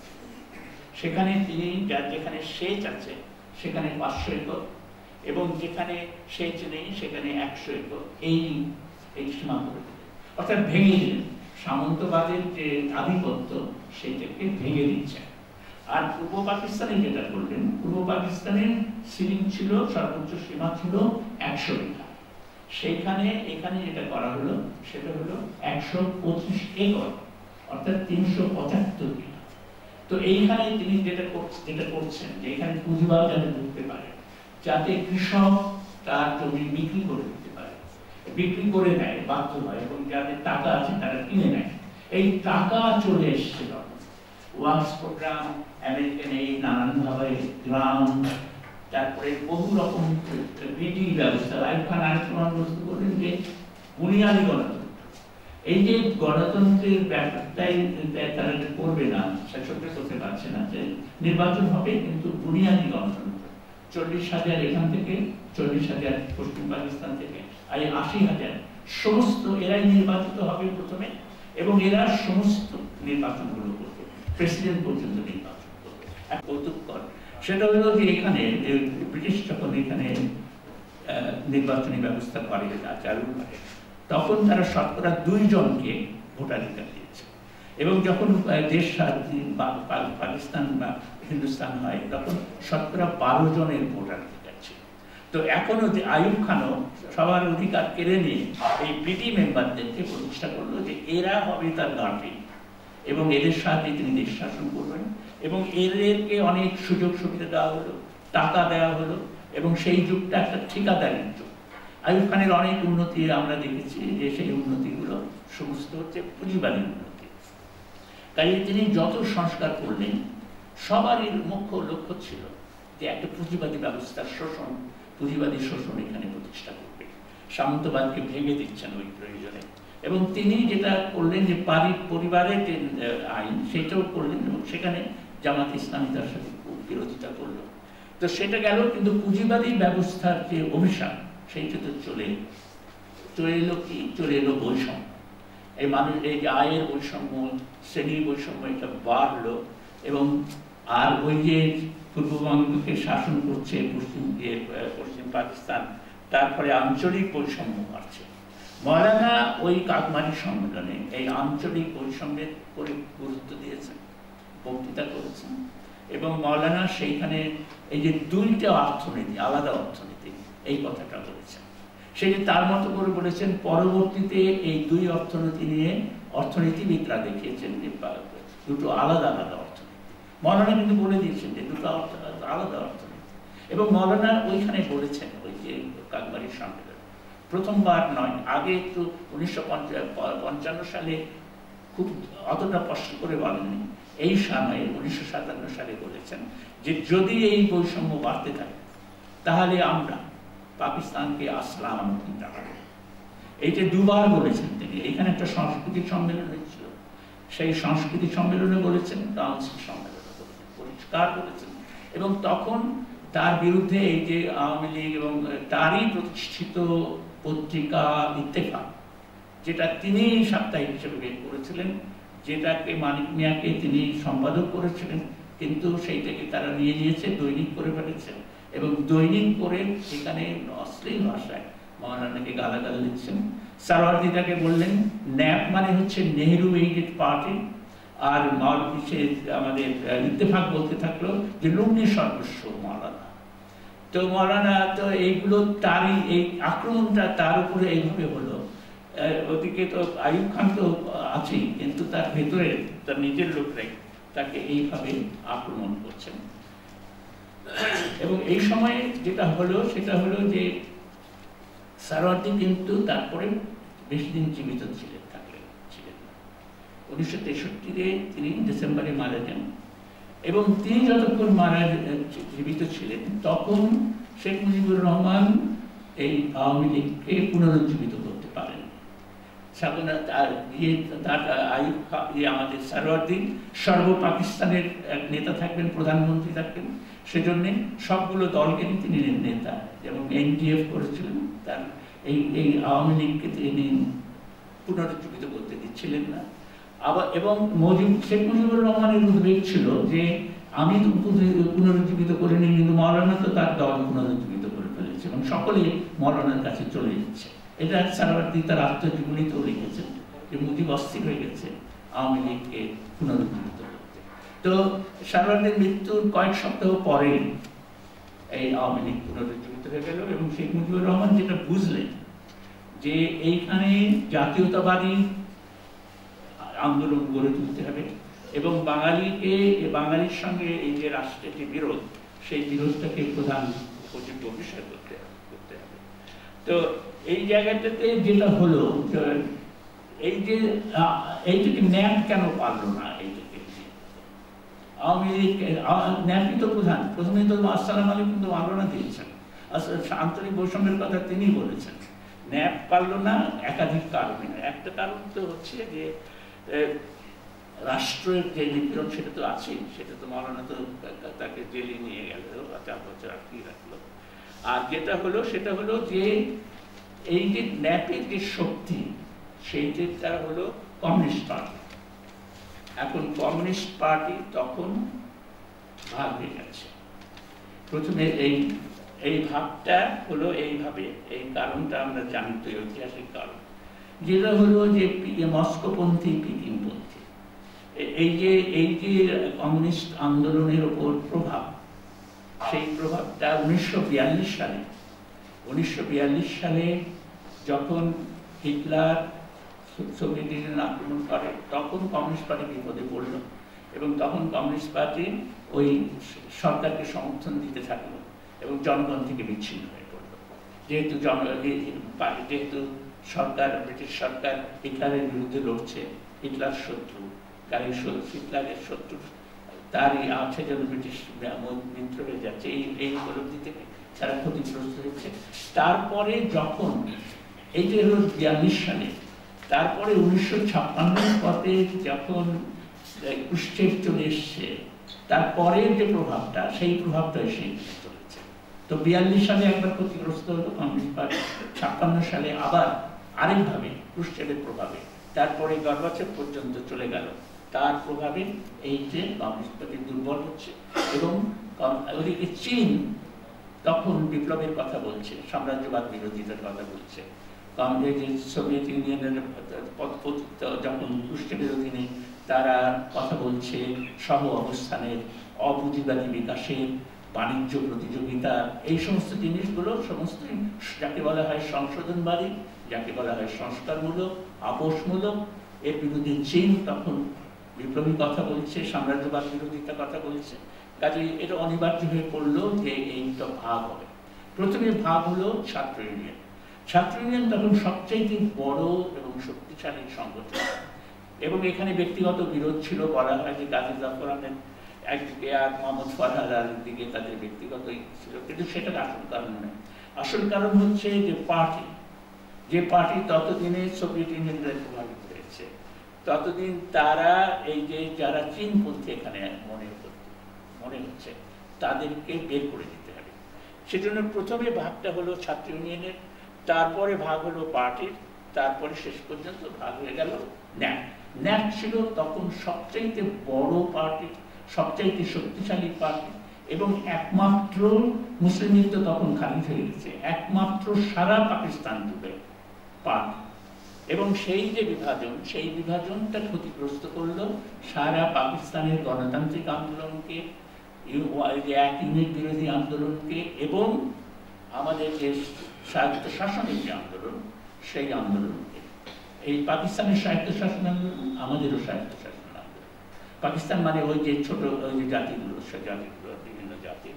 সেখানে তিনি যেখানে সেচ আছে, সেখানে পাঁচশো একর এবং যেখানে সেচ নেই সেখানে একশো একর এই এই সীমা করে অর্থাৎ ভেঙে দিলেন সামন্তবাদের যে আধিপত্য সেইটাকে ভেঙে দিচ্ছে। আর পূর্ব পাকিস্তানে যেটা করলেন, পূর্ব পাকিস্তানের সিলিং ছিল, সর্বোচ্চ সীমা ছিল একশো বিঘা সেইখানে এখানে যেটা করা হলো, সেটা হলো একশো পঁচিশ একর অর্থাৎ তিনশো পঁচাত্তর বিঘা তো এইখানে তিনি যেটা যেটা করছেন, যে এখানে পুঁজিবাদ ঢুকতে পারে যাতে কৃষক তার জমি বিক্রি করে দিতে পারে। বিক্রি করে নেয়, বাধ্য হয়, এবং যাদের টাকা আছে তারা কিনে নেয়। এই টাকা চলে এসছে প্রোগ্রাম, আমেরিকান এই নানানভাবে গ্রাম তারপরে বহু রকম বিডি ব্যবস্থা লাইফ খান বস্তু করলেন যে বুনিয়াদি গণতন্ত্র। এই যে গণতন্ত্রের ব্যাপারটাই তারা করবে না শাসকরা করতে পারছে না যে নির্বাচন হবে, কিন্তু বুনিয়াদি গণতন্ত্র। চল্লিশ হাজার এখান থেকে, চল্লিশ হাজার পশ্চিম পাকিস্তান থেকে, আর আশি হাজার সমস্ত এরাই নির্বাচিত হবে প্রথমে, এবং এরা সমস্ত নির্বাচনগুলো করবে। প্রেসিডেন্ট পর্যন্ত নির্বাচন করবে। কৌতুককর সেটা হলো যে এখানে ব্রিটিশ যখন এখানে নির্বাচনী ব্যবস্থা করে চালু করে, তখন তারা শতকরা দুইজনকে ভোটাধিকার দিয়েছে। এবং যখন দেশ পাকিস্তান বা হিন্দুস্তান হয়, তখন শতকরা বারো জনের ভোটার অধিকার ছিল তো এখনও যে আয়ুব খানও সবার অধিকার কেড়ে নিয়ে এই পিটি মেম্বারদেরকে প্রতিষ্ঠা করল যে এরা হবে তার গার্ডিয়ান এবং এদের সাথে তিনি দেশ শাসন করবেন। এবং এদেরকে অনেক সুযোগ সুবিধা দেওয়া হলো, টাকা দেওয়া হলো, এবং সেই যুগটা একটা ঠিকাদারির যুগ। আয়ুব খানের অনেক উন্নতি আমরা দেখেছি, যে সেই উন্নতিগুলো সমস্ত হচ্ছে পুঁজিবাদী উন্নতি। কাজে তিনি যত সংস্কার করলেন সবারই মুখ্য লক্ষ্য ছিল যে একটা পুঁজিবাদী ব্যবস্থার শোষণ, পুঁজিবাদী শোষণ এখানে প্রতিষ্ঠা করবে। সামন্তবাদকে ভেঙে দিচ্ছেন ওই প্রয়োজনে। এবং তিনি যেটা করলেন যে পারি পরিবারের যে আইন, সেটাও করলেন এবং সেখানে জামাত ইসলামী তার সাথে বিরোধিতা করল। তো সেটা গেল, কিন্তু পুঁজিবাদী ব্যবস্থার যে অভিশাপ, সেইটা তো চলে চলে এলো কি? চলে এলো বৈষম্য। এই মানুষ, এই আয়ের বৈষম্য, শ্রেণির বৈষম্য, এটা বাড়লো এবং আর ওই যে পূর্ববঙ্গকে শাসন করছে পশ্চিম পশ্চিম পাকিস্তান, তারপরে আঞ্চলিক বৈষম্য বাড়ছে। মৌলানা ওই কাকমারি সম্মেলনে এই আঞ্চলিক বৈষম্যের করে গুরুত্ব দিয়েছেন, বক্তৃতা করেছেন। এবং মৌলানা সেইখানে এই যে দুইটা অর্থনীতি, আলাদা অর্থনীতি, এই কথাটা বলেছেন। সেই যে তার মতো করে বলেছেন, পরবর্তীতে এই দুই অর্থনীতি নিয়ে অর্থনীতিবিদরা দেখিয়েছেন দুটো আলাদা আলাদা মৌলানা কিন্তু বলে দিয়েছেন যে দুটো অর্থ আলাদা অর্থ এবং মৌলানা ওইখানে বলেছেন, ওই যে কাকবাড়ির সম্মেলন প্রথমবার নয়, আগে একটু উনিশশো পঞ্চান্ন সালে খুব অতটা স্পষ্ট করে বলেননি। এই সময়ে উনিশশো সাতান্ন সালে বলেছেন যে যদি এই বৈষম্য বাড়তে থাকে, তাহলে আমরা পাকিস্তানকে আসলাম জানাব এইটা দুবার বলেছেন তিনি। এখানে একটা সাংস্কৃতিক সম্মেলন হয়েছিল। সেই সংস্কৃতি সম্মেলনে বলেছেন, কাউন্সিল সম্মেলনে পরিষ্কার বলেছেন এবং তখন তার বিরুদ্ধে এই যে আওয়ামী লীগ এবং তারই প্রতিষ্ঠিত পত্রিকা ইত্তেফাক, যেটা তিনি সাপ্তাহিক হিসেবে বের করেছিলেন, যেটাকে মানিক মিয়াকে তিনি সম্পাদক করেছিলেন, কিন্তু সেইটাকে তারা নিয়ে নিয়েছে, দৈনিক করে ফেলেছেন এবং দৈনিক করে সেখানে অশ্লীল ভাষায় মহারানাকে গালাগাল দিচ্ছেন। সারওয়ার্দি তাকে বললেন, ন্যাপ মানে হচ্ছে নেহরু এইডেড পার্টি। আর সে আমাদের ইত্তেফাক বলতে থাকল যে লুঙ্গি সর্বস্ব মৌলানা তো মৌলানা তো এইগুলো তারই, এই আক্রমণটা তার উপরে এইভাবে হলো। ওদিকে তো আয়ুব খান তো আছেই, কিন্তু তার ভেতরে তার নিজের লোকরাই তাকে এইভাবে আক্রমণ করছেন। এবং এই সময়ে যেটা হলো, সেটা হলো যে সারওয়ার্দি কিন্তু তারপরে বেশি দিন জীবিত ছিলেন। উনিশশো তেষট্টিতে তিনি ডিসেম্বরে মারা যান। এবং তিনি যতক্ষণ মারা জীবিত ছিলেন, তখন শেখ মুজিবুর রহমান এই আওয়ামী লীগকে পুনরুজ্জীবিত করতে পারেন। ইয়ে তার ইয়ে আমাদের সারওয়ার্দিন সর্ব পাকিস্তানের এক নেতা থাকবেন, প্রধানমন্ত্রী থাকবেন। সেজন্যে সবগুলো দলকে তিনি নেতা, যেমন এনডিএফ করেছিলেন, তার এই এই আওয়ামী লীগকে তিনি পুনরুজ্জীবিত করতে দিচ্ছিলেন না। আবার, এবং মজিব, শেখ মুজিবুর রহমানের উদ্বেগ ছিল যে, আমি পুনরুজ্জীবিত করিনি কিন্তু মৌলানা তো তার দল পুনরুজ্জীবিত করে ফেলেছে এবং সকলে মৌলানার কাছে চলে যাচ্ছে এটা সারাবার্দি তার আত্মজীবনীতেও লিখেছেন যে মুজিব অস্থির হয়ে গেছে আওয়ামী লীগকে পুনরুজ্জীবিত করতে। তো সারাবার্দির মৃত্যুর কয়েক সপ্তাহ পরে এই আওয়ামী লীগ পুনরুজ্জীবিত হয়ে গেল এবং শেখ মুজিবুর রহমান যেটা বুঝলেন যে, এইখানে জাতীয়তাবাদী আন্দোলন গড়ে তুলতে হবে। এবং বাঙালিকে, বাঙালির সঙ্গে এই যে রাষ্ট্রের যে বিরোধ, সেই বিরোধটাকে প্রধান উপযোগ্য বিষয় করতে করতে হবে। তো এই জায়গাটাতে যেটা হলো এই যে এইটাকে ন্যাপ কেন পারল না এইটাকে? আওয়ামী লীগ ন্যাপই তো প্রধান। প্রথমে তো আসসালাম আলী কিন্তু মালনা দিয়েছেন। আন্তরিক বৈষম্যের কথা তিনি বলেছেন। ন্যাপ পারল না, একাধিক কারণে। একটা কারণ তো হচ্ছে যে রাষ্ট্রের যে নিপীড়ন সেটা তো আছেই, সেটা তো মালানা তো তাকে জেলে নিয়ে গেল চার বছর আটকে রাখল। আর যেটা হলো, সেটা হলো যে এই যে ন্যাপের যে শক্তি সেইটা হলো কমিউনিস্ট পার্টি। এখন কমিউনিস্ট পার্টি তখন ভাগ হয়ে গেছে। প্রথমে এই এই ভাবটা হলো এইভাবে, এই কারণটা আমরা জানি তো ঐতিহাসিক কারণ। যেটা হলো যে মস্কোপন্থী পিকিংপন্থী এই যে এই যে কমিউনিস্ট আন্দোলনের ওপর প্রভাব, সেই প্রভাবটা উনিশশো সালে, উনিশশো বিয়াল্লিশ সালে যখন হিটলার সোভিয়েত ইউনিয়ন আক্রমণ করে, তখন কমিউনিস্ট পার্টি বিপদে পড়ল এবং তখন কমিউনিস্ট পার্টি ওই সরকারকে সমর্থন দিতে থাকল এবং জনগণ থেকে বিচ্ছিন্ন হয়ে পড়ল। যেহেতু জন যেহেতু সরকার, ব্রিটিশ সরকার হিটলারের বিরুদ্ধে লড়ছে। হিটলার শত্রু কারণ হিটলারের শত্রু, তারই আছে যেন ব্রিটিশ মিত্র হয়ে যাচ্ছে। এই এই উপলব্ধি থেকে তারা ক্ষতিগ্রস্ত হচ্ছে। তারপরে যখন, এই যে হলো বিয়াল্লিশ সালে তারপরে উনিশশো ছাপ্পান্ন পথে যখন কুষ্ঠের চলে এসছে তারপরের যে প্রভাবটা, সেই প্রভাবটা এসে চলেছে। তো বিয়াল্লিশ সালে একবার ক্ষতিগ্রস্ত হলো কমিউনিস্ট পার্টি। ছাপ্পান্ন সালে আবার আরেকভাবে কুষ্ঠের প্রভাবে। তারপরে গর্বাচক পর্যন্ত চলে গেল। তার প্রভাবে এই যে কমিউনিস্ট পার্টি দুর্বল হচ্ছে এবং ওদিকে চীন তখন বিপ্লবের কথা বলছে, সাম্রাজ্যবাদ বিরোধিতার কথা বলছে। সোভিয়েত ইউনিয়নের যখন কুষ্ঠের অধীনে তারা কথা বলছে, সহ অবস্থানের অপুঁজিবাদী বিকাশের, বাণিজ্য প্রতিযোগিতা এই সমস্ত জিনিসগুলো, সমস্ত যাকে বলা হয় সংশোধনবাদী যাকে বলা হয় সংস্কারমূলক, আপোষমূলক। এর বিরুদ্ধে চীন তখন বিপ্লবী কথা বলছে, সাম্রাজ্যবাদ বিরোধিতা কথা বলছে। কাজে এটা অনিবার্য হয়ে পড়ল যে এইটা ভাগ হবে। প্রথমে ভাগ হলো ছাত্র ইউনিয়ন। ছাত্র ইউনিয়ন তখন সবচেয়ে বড় এবং শক্তিশালী সংগঠন। এবং এখানে ব্যক্তিগত বিরোধ ছিল বলা হয় যে গাজী জাফর আহমেদ একদিকে আর মোহাম্মদ ফরহাদ আলীর দিকে তাদের ব্যক্তিগত ছিল। কিন্তু সেটা আসল কারণ নয়। আসল কারণ হচ্ছে যে পার্টি যে পার্টি ততদিনে সোভিয়েত ইউনিয়নের প্রভাবিত হয়েছে, ততদিন তারা এই যে যারা চীনপন্থী এখানে মনে মনে হচ্ছে, তাদেরকে বের করে দিতে হবে। সেজন্য প্রথমে ভাগটা হলো ছাত্র ইউনিয়নের, তারপরে ভাগ হলো পার্টির, তারপরে শেষ পর্যন্ত ভাগ হয়ে গেল ন্যাক ন্যাক ছিল তখন সবচাইতে বড় পার্টি, সবচাইতে শক্তিশালী পার্টি, এবং একমাত্র মুসলিম লীগ তো তখন খালি হয়ে গেছে, একমাত্র সারা পাকিস্তান জুড়ে। পার্টি এবং সেই যে বিভাজন, সেই বিভাজনটা ক্ষতিগ্রস্ত করল সারা পাকিস্তানের গণতান্ত্রিক আন্দোলনকে এক ইউনিট বিরোধী আন্দোলনকে এবং আমাদের যে স্বায়ত্ত শাসনের যে আন্দোলন, সেই আন্দোলনকে। এই পাকিস্তানের স্বায়ত্ত শাসন আন্দোলন, আমাদেরও স্বায়ত্ত শাসন আন্দোলন। পাকিস্তান মানে ওই যে ছোট, ওই যে জাতিগুলো, সে জাতিগুলো, বিভিন্ন জাতি।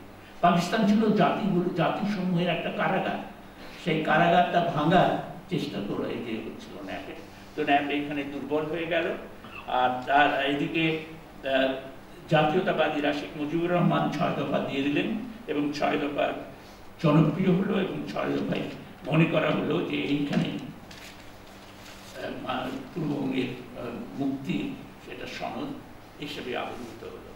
পাকিস্তান ছিল জাতিগুলো, জাতিসমূহের একটা কারাগার। সেই কারাগারটা ভাঙার চেষ্টা করে এই যে হচ্ছিল ন্যাপে তো ন্যাপ এখানে দুর্বল হয়ে গেল। আর তার এইদিকে জাতীয়তাবাদীরা শেখ মুজিবুর রহমান ছয় দফা দিয়ে দিলেন এবং ছয় দফা জনপ্রিয় হলো এবং ছয় দফায় মনে করা হলো যে এইখানে পূর্ববঙ্গের মুক্তি সেটা সনদ হিসেবে আবির্ভূত হলো।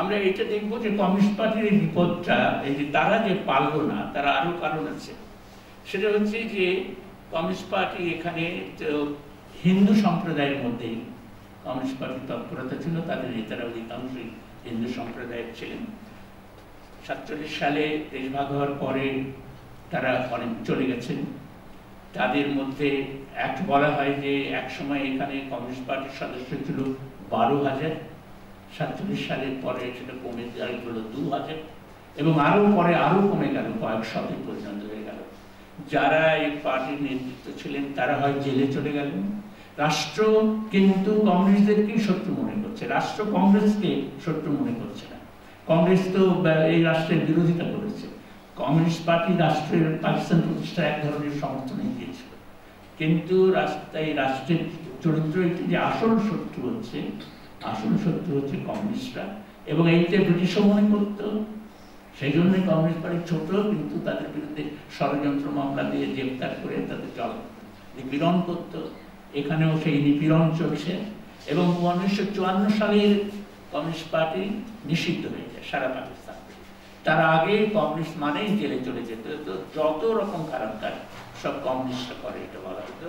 আমরা এটা দেখব যে কমিউনিস্ট পার্টির এই বিপদটা, এই যে তারা যে পারল না, তারা আরও কারণ আছে। সেটা হচ্ছে যে কমিউনিস্ট পার্টি এখানে হিন্দু সম্প্রদায়ের মধ্যেই কমিউনিস্ট পার্টির তৎপরতা ছিল, তাদের নেতারা অধিকাংশই হিন্দু সম্প্রদায়ের ছিলেন। সাতচল্লিশ সালে দেশভাগ হওয়ার পরে তারা অনেক চলে গেছেন। তাদের মধ্যে এক বলা হয় যে, এক সময় এখানে কমিউনিস্ট পার্টির সদস্য ছিল বারো হাজার। সাতচল্লিশ সালের পরে সেটা কমে হলো দু হাজার এবং আরও পরে আরও কমে গেল কয়েক শতক পর্যন্ত। গেল যারা এই পার্টির নেতৃত্ব ছিলেন, তারা হয় জেলে চলে গেলেন। রাষ্ট্র কিন্তু কংগ্রেসদেরকে শত্রু মনে করছে। রাষ্ট্র কংগ্রেসকে শত্রু মনে করছে না। কংগ্রেস তো এই রাষ্ট্রের বিরোধিতা করেছে। কমিউনিস্ট পার্টি রাষ্ট্রের পাকিস্তান প্রতিষ্ঠা এক ধরনের সমর্থন দিয়েছিল। কিন্তু রাস্তায় রাষ্ট্রের চরিত্র একটি যে আসল শত্রু হচ্ছে, আসল শত্রু হচ্ছে কমিউনিস্টরা। এবং এইটা ব্রিটিশও মনে করতো সেই জন্য কমিউনিস্ট পার্টি ছোট, কিন্তু তাদের বিরুদ্ধে ষড়যন্ত্র মামলা দিয়ে গ্রেপ্তার করে তাদের জল নিপীড়ন করত। এখানেও সেই নিপীড়ন চলছে এবং উনিশশো চুয়ান্ন সালের কমিউনিস্ট পার্টি নিষিদ্ধ হয়ে যায় সারা পাকিস্তান। তার আগে কমিউনিস্ট মানেই জেলে চলে যেত, তো যত রকম খারাপ কাজ সব কমিউনিস্টরা করে এটা বলা হতো।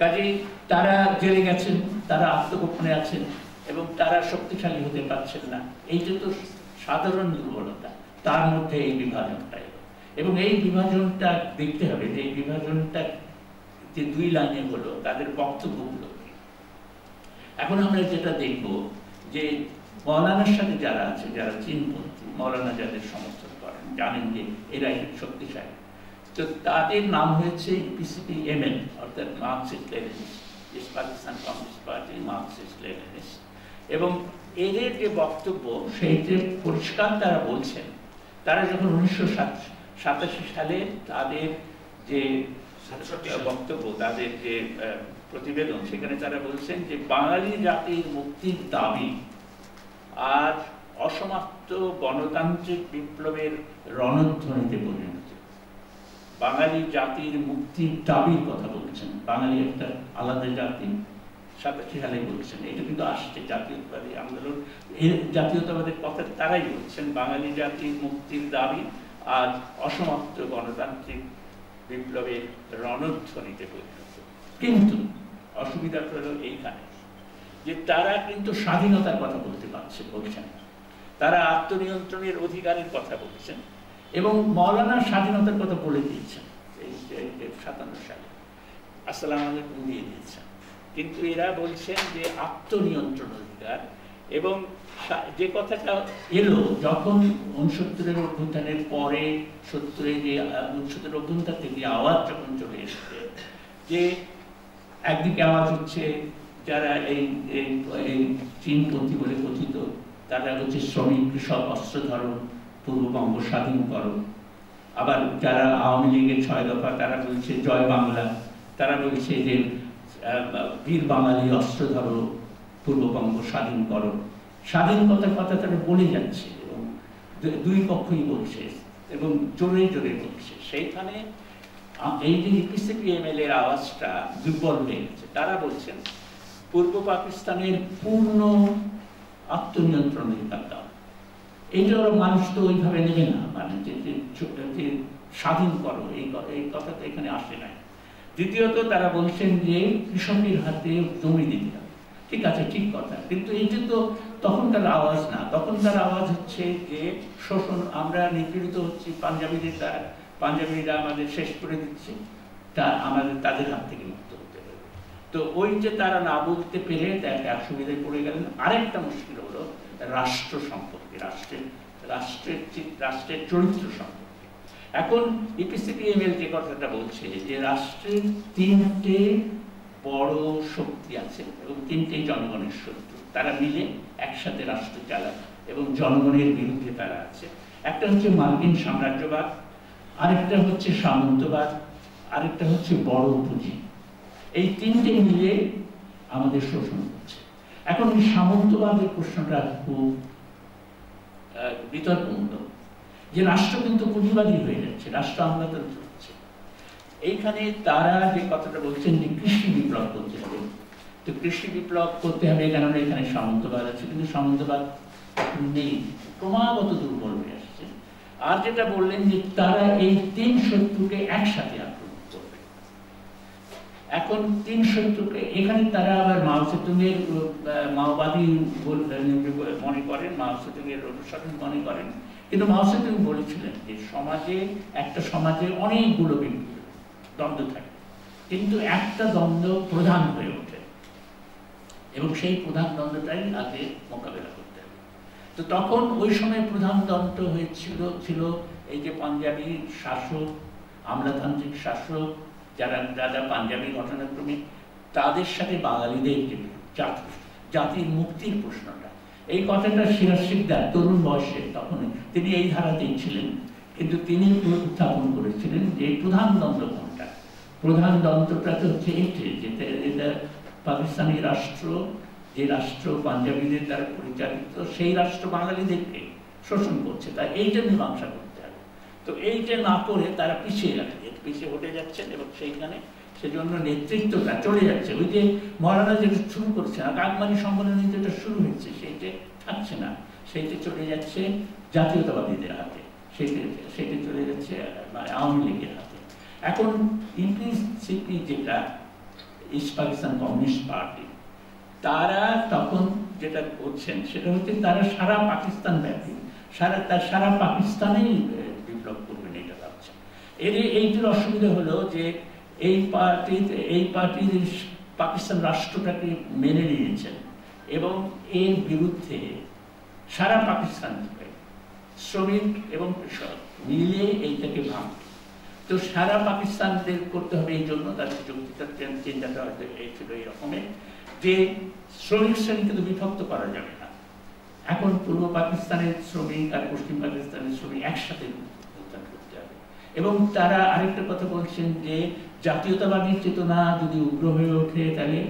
কাজেই তারা জেলে গেছেন, তারা আত্মগোপনে আছেন এবং তারা শক্তিশালী হতে পারছেন না। এইটা তো সাধারণ দুর্বলতা তার মধ্যে এই বিভাজনটা এবং এই বিভাজনটা দেখতে হবে যে এই বিভাজনটা যে দুই লাইনে হলো, তাদের বক্তব্যগুলো এখন আমরা যেটা দেখব যে মৌলানার সাথে যারা আছে, যারা চীনপন্থী, মৌলানা যাদের সমর্থন করেন, জানেন যে এরাই শক্তিশালী। তো তাদের নাম হয়েছে পিসিপি এমএল অর্থাৎ Marxist Leninist Pakistan communist party Marxist Leninist. এবং এদের যে বক্তব্য সেইতে পরিষ্কার তারা বলছেন তারা যখন উনিশশো সাতাশি সালে তাদের যে বক্তব্য তাদের যে প্রতিবেদন সেখানে তারা বলছেন যে বাঙালি জাতির মুক্তির দাবি আর অসমাপ্ত গণতান্ত্রিক বিপ্লবের রণধ্বনিতে পরিণত। বাঙালি জাতির মুক্তির দাবির কথা বলছেন। বাঙালি একটা আলাদা জাতি। সাতাশি সালে বলছেন এটা কিন্তু আসছে জাতীয়তাবাদী আন্দোলন। জাতীয়তাবাদের কথা তারাই বলছেন, বাঙালি জাতির মুক্তির দাবি আর অসমাপ্ত গণতান্ত্রিক বিপ্লবের রণধ্বনিতে পরিণত। কিন্তু অসুবিধাটা হলো এইখানে, যে তারা কিন্তু স্বাধীনতার কথা বলতে পারছে বলছেন তারা আত্মনিয়ন্ত্রণের অধিকারের কথা বলছেন এবং মৌলানা স্বাধীনতার কথা বলে দিয়েছেন সাতান্ন সালে। আসসালাম আলাইকুম, দিয়ে দিয়েছেন। কিন্তু এরা বলছেন যে আত্মনিয়ন্ত্রণ অধিকার এবং যে কথাটা এলো, যখন উনসত্তরের অভ্যুত্থানের পরে সত্তরে যে উনসত্তরের অভ্যুত্থান থেকে আওয়াজ যখন চলে এসছে, যে একদিকে আওয়াজ হচ্ছে যারা এই এই চীনপন্থী বলে কথিত, তারা হচ্ছে শ্রমিক, কৃষক, অস্ত্র ধরো পূর্ববঙ্গ স্বাধীন করো আবার যারা আওয়ামী লীগের ছয় দফা, তারা বলছে জয় বাংলা, তারা বলছে যে বীর বাঙালি অস্ত্র ধরো পূর্ববঙ্গ স্বাধীন করো। স্বাধীনতার কথা তারা বলে যাচ্ছে এবং দুই পক্ষই বলছে এবং জোরে জোরে বলছে। সেইখানে এই যে পিসিপিএমএল এর আওয়াজটা দুর্বল হয়ে গেছে। তারা বলছেন, পূর্ব পাকিস্তানের পূর্ণ আত্মনিয়ন্ত্রণের দাও। এইটা মানুষ তো ওইভাবে নেবে না মানে যে স্বাধীন করো, এই কথা তো এখানে আসে নাই। দ্বিতীয়ত তারা বলছেন যে কৃষকের হাতে জমি দিতে হবে। ঠিক আছে, ঠিক কথা। কিন্তু এইটা তো তখনকার আওয়াজ না, তখনকার আওয়াজ হচ্ছে যে শোষণ, আমরা নিপীড়িত হচ্ছি, পাঞ্জাবিদের দ্বারা, পাঞ্জাবিরা আমাদের শেষ করে দিচ্ছে, তা আমাদের, তাদের হাত থেকে মুক্ত হতে হবে। তো ওই যে তারা না বলতে পেরে এক সুবিধায় পড়ে গেলেন। আরেকটা মুশকিল হলো, রাষ্ট্র সম্পর্কে, রাষ্ট্রের রাষ্ট্রের রাষ্ট্রের চরিত্র সম্পর্কে। এখন ইপিসিপিএমএল যে কথাটা বলছে, যে রাষ্ট্রের তিনটে বড় শক্তি আছে এবং তিনটে জনগণের শত্রু, তারা মিলে একসাথে রাষ্ট্র চালায় এবং জনগণের বিরুদ্ধে তারা আছে। একটা হচ্ছে মার্কিন সাম্রাজ্যবাদ, আরেকটা হচ্ছে সামন্তবাদ, আরেকটা হচ্ছে বড় পুঁজি। এই তিনটে মিলে আমাদের শোষণ করছে। এখন এই সামন্তবাদের প্রশ্নটা খুব বিতর্কমূলক। যে রাষ্ট্র কিন্তু পুঁজিবাদী হয়ে যাচ্ছে, রাষ্ট্র আমলাতন্ত্র হচ্ছে। এইখানে তারা যে কথাটা বলছেন যে কৃষি বিপ্লব করতে হবে। তো কৃষি বিপ্লব করতে হবে কেননা এখানে সামন্তবাদ আছে, কিন্তু সামন্তবাদ নেই, ক্রমাগত দুর্বল হয়ে আসছে। আর যেটা বললেন যে তারা এই তিন শত্রুকে একসাথে আক্রমণ করবে। এখন তিন শত্রুকে, এখানে তারা আবার মাও সেতুংয়ের মাওবাদী মনে করেন, মাও সেতুংয়ের অনুসরণ মনে করেন। কিন্তু মাও বলেছিলেন যে সমাজে, একটা সমাজে অনেকগুলো দ্বন্দ্ব থাকে। কিন্তু একটা দ্বন্দ্ব প্রধান হয়ে ওঠে। এবং সেই প্রধান দ্বন্দ্বটাই আগে মোকাবেলা করতে হবে। তো তখন ওই সময় প্রধান দ্বন্দ্ব হয়েছিল, ছিল এই যে পাঞ্জাবি শাসক, আমলাতান্ত্রিক শাসক, যারা যারা পাঞ্জাবি ঘটনাক্রমে তাদের সাথে বাঙালিদের জাতির মুক্তির প্রশ্নটা এই কথাটা সিরাজ শিকদার তরুণ বয়সে তখন তিনি এই ধারাতেই ছিলেন। কিন্তু তিনি উত্থাপন করেছিলেন যে প্রধান দ্বন্দ্ব কোনটা প্রধান দ্বন্দ্বটা তো হচ্ছে এটি যে পাকিস্তানি রাষ্ট্র, যে রাষ্ট্র পাঞ্জাবিদের দ্বারা পরিচালিত, সেই রাষ্ট্র বাঙালিদেরকে শোষণ করছে। তাই এইটা মীমাংসা করতে হবে। তো এইটা না করে তারা পিছিয়ে রাখে, পিছিয়ে হটে যাচ্ছেন এবং সেইখানে সেজন্য নেতৃত্বটা চলে যাচ্ছে। ওই যে মহারানা যেটা শুরু করছে না কাকমানি সম্মেলনে যেটা শুরু হয়েছে, সেইটা থাকছে না। সেইটা চলে যাচ্ছে জাতীয়তাবাদীদের হাতে। সেটা সেটা চলে যাচ্ছে মানে আওয়ামী লীগের হাতে। এখন ইউপিসিপি যেটা, ইস্ট পাকিস্তান কমিউনিস্ট পার্টি, তারা তখন যেটা করছেন, সেটা হচ্ছে তারা সারা পাকিস্তান ব্যাপী, সারা, তার সারা পাকিস্তানেই বিপ্লব করবেন, এটা ভাবছেন। এর এইটির অসুবিধা হলো যে এই পার্টি এই পার্টি পাকিস্তান রাষ্ট্রটাকে মেনে নিয়েছেন এবং এর বিরুদ্ধে সারা পাকিস্তান শ্রমিক এবং কৃষক মিলে এইটাকে ভাঙবে তো সারা পাকিস্তানদের করতে হবে এই জন্য তাদের যুক্তিটা চিন্তাটা হয়তো এই ছিল এই রকমের যে শ্রমিক শ্রেণীকে তো বিভক্ত করা যাবে না। এখন পূর্ব পাকিস্তানের শ্রমিক আর পশ্চিম পাকিস্তানের শ্রমিক একসাথে এবং তারা আরেকটা কথা বলছেন যে, জাতীয়তাবাদী চেতনা যদি উগ্র হয়ে ওঠে, তাহলে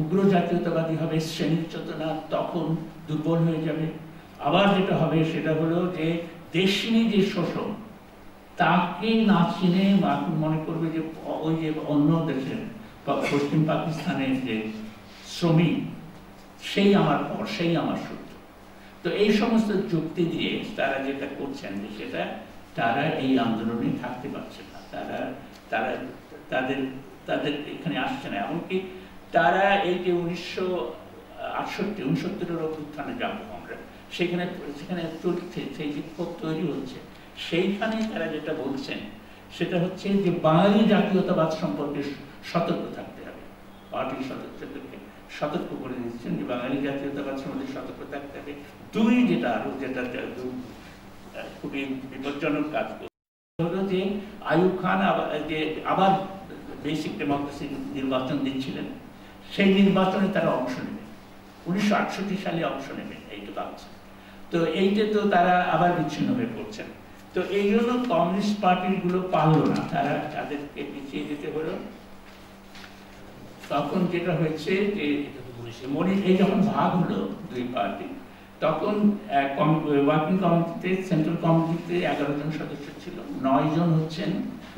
উগ্র জাতীয়তাবাদী হবে, শ্রেণির চেতনা তখন দুর্বল হয়ে যাবে। আবার যেটা হবে, সেটা হলো যে, দেশনি যে শোষণ, তাকে না চিনে মনে করবে যে, ওই যে অন্য দেশের পশ্চিম পাকিস্তানের যে শ্রমিক, সেই আমার পর, সেই আমার সূত্র তো এই সমস্ত যুক্তি দিয়ে তারা যেটা করছেন যে, সেটা তারা এই আন্দোলনে থাকতে পারছে না। তারা তারা, তাদের তাদের এখানে আসছে না। এমনকি তারা এই যে উনিশশো আটষট্টি, উনসত্তরের অভ্যুত্থানে যাব আমরা, সেখানে সেখানে চলছে সেই বিক্ষোভ তৈরি হচ্ছে সেইখানে তারা যেটা বলছেন, সেটা হচ্ছে যে বাঙালি জাতীয়তাবাদ সম্পর্কে সতর্ক থাকতে হবে। পার্টির সদস্যদেরকে সতর্ক করে দিচ্ছেন যে বাঙালি জাতীয়তাবাদ সম্বন্ধে সতর্ক থাকতে হবে। দুই যেটা আরও যেটা খুবই বিপজ্জনক কাজ হলো যে আয়ুব খান যে আবার বেসিক ডেমোক্রেসি নির্বাচন দিচ্ছিলেন সেই নির্বাচনে তারা অংশ নেবে। উনিশশো আটষট্টি সালে অংশ নেবে এইটা ভাবছে তো এইটা তো তারা আবার বিচ্ছিন্ন হয়ে পড়ছেন। তো এই জন্য কমিউনিস্ট পার্টিরগুলো পারল না। তারা তাদেরকে পিছিয়ে যেতে হলো তখন যেটা হয়েছে যে মনি এই যখন ভাগ হলো দুই পার্টি তখন ওয়ার্কিং কমিটিতে সেন্ট্রাল কমিটিতে এগারো জন সদস্য ছিল। নয় জন হচ্ছেন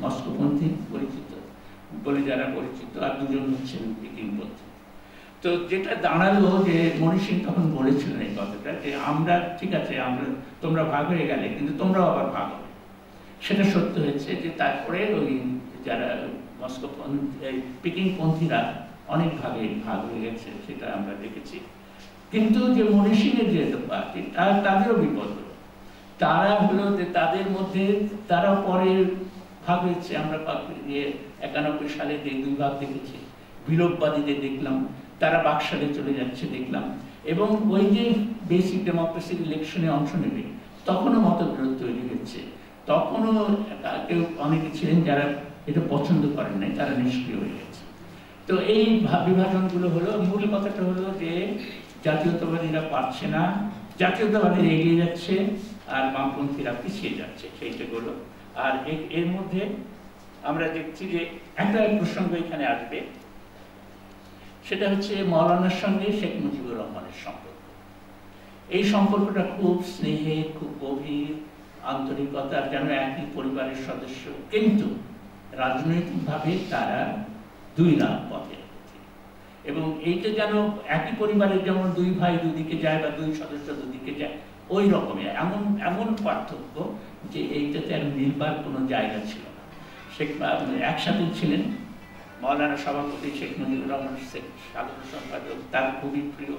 মস্কোপন্থী পরিচিত, বলে যারা পরিচিত, আর দুজন হচ্ছেন পিকিংপন্থী তো যেটা দাঁড়াল যে মনি সিং তখন বলেছিলেন এই কথাটা যে, আমরা, ঠিক আছে, আমরা, তোমরা ভাগ হয়ে গেলে, কিন্তু তোমরাও আবার ভাগ হবে। সেটা সত্য হয়েছে যে তারপরে ওই যারা মস্কোপন্থী পিকিং পন্থীরা অনেক ভাগে ভাগ হয়ে গেছে, সেটা আমরা দেখেছি। কিন্তু যে মনি সিংয়ের যে পার্টি তাদেরও বিপদ। তারা হলো যে তাদের মধ্যে, তারা পরে ভাগ হয়েছে আমরা ইয়ে একানব্বই সালে যে দুই ভাগ দেখেছি, বিলোপবাদীদের দেখলাম, তারা বাকশালে চলে যাচ্ছে দেখলাম, এবং ওই যে বেসিক ডেমোক্রেসির ইলেকশনে অংশ নেবে, তখনও মতবিরোধ তৈরি হচ্ছে। তখনও কেউ অনেকে ছিলেন যারা এটা পছন্দ করেন নাই, তারা নিষ্ক্রিয় হয়ে গেছে। তো এই বিভাজনগুলো হলো, মূল কথাটা হলো যে জাতীয়তাবাদীরা পারছে না জাতীয়তাবাদীরা এগিয়ে যাচ্ছে, আর বামপন্থীরা পিছিয়ে যাচ্ছে, সেইটা হলো। আর এর মধ্যে আমরা দেখছি যে একটা প্রসঙ্গ এখানে আসবে। সেটা হচ্ছে মৌলানার সঙ্গে শেখ মুজিবুর রহমানের সম্পর্ক। এই সম্পর্কটা খুব স্নেহের খুব গভীর, আন্তরিকতার, যেন একই পরিবারের সদস্য। কিন্তু রাজনৈতিকভাবে তারা দুই লাভ পথে এবং এইটা যেন একই পরিবারের যেমন দুই ভাই দুদিকে যায় বা দুই সদস্য দুদিকে যায়, ওই রকমের এমন এমন পার্থক্য যে এইটাতে আর মিলবার কোনো জায়গা ছিল না। শেখ একসাথে ছিলেন মৌলানা সভাপতি শেখ মুজিবুর রহমান, শেখ সাধারণ সম্পাদক, তার খুবই প্রিয়।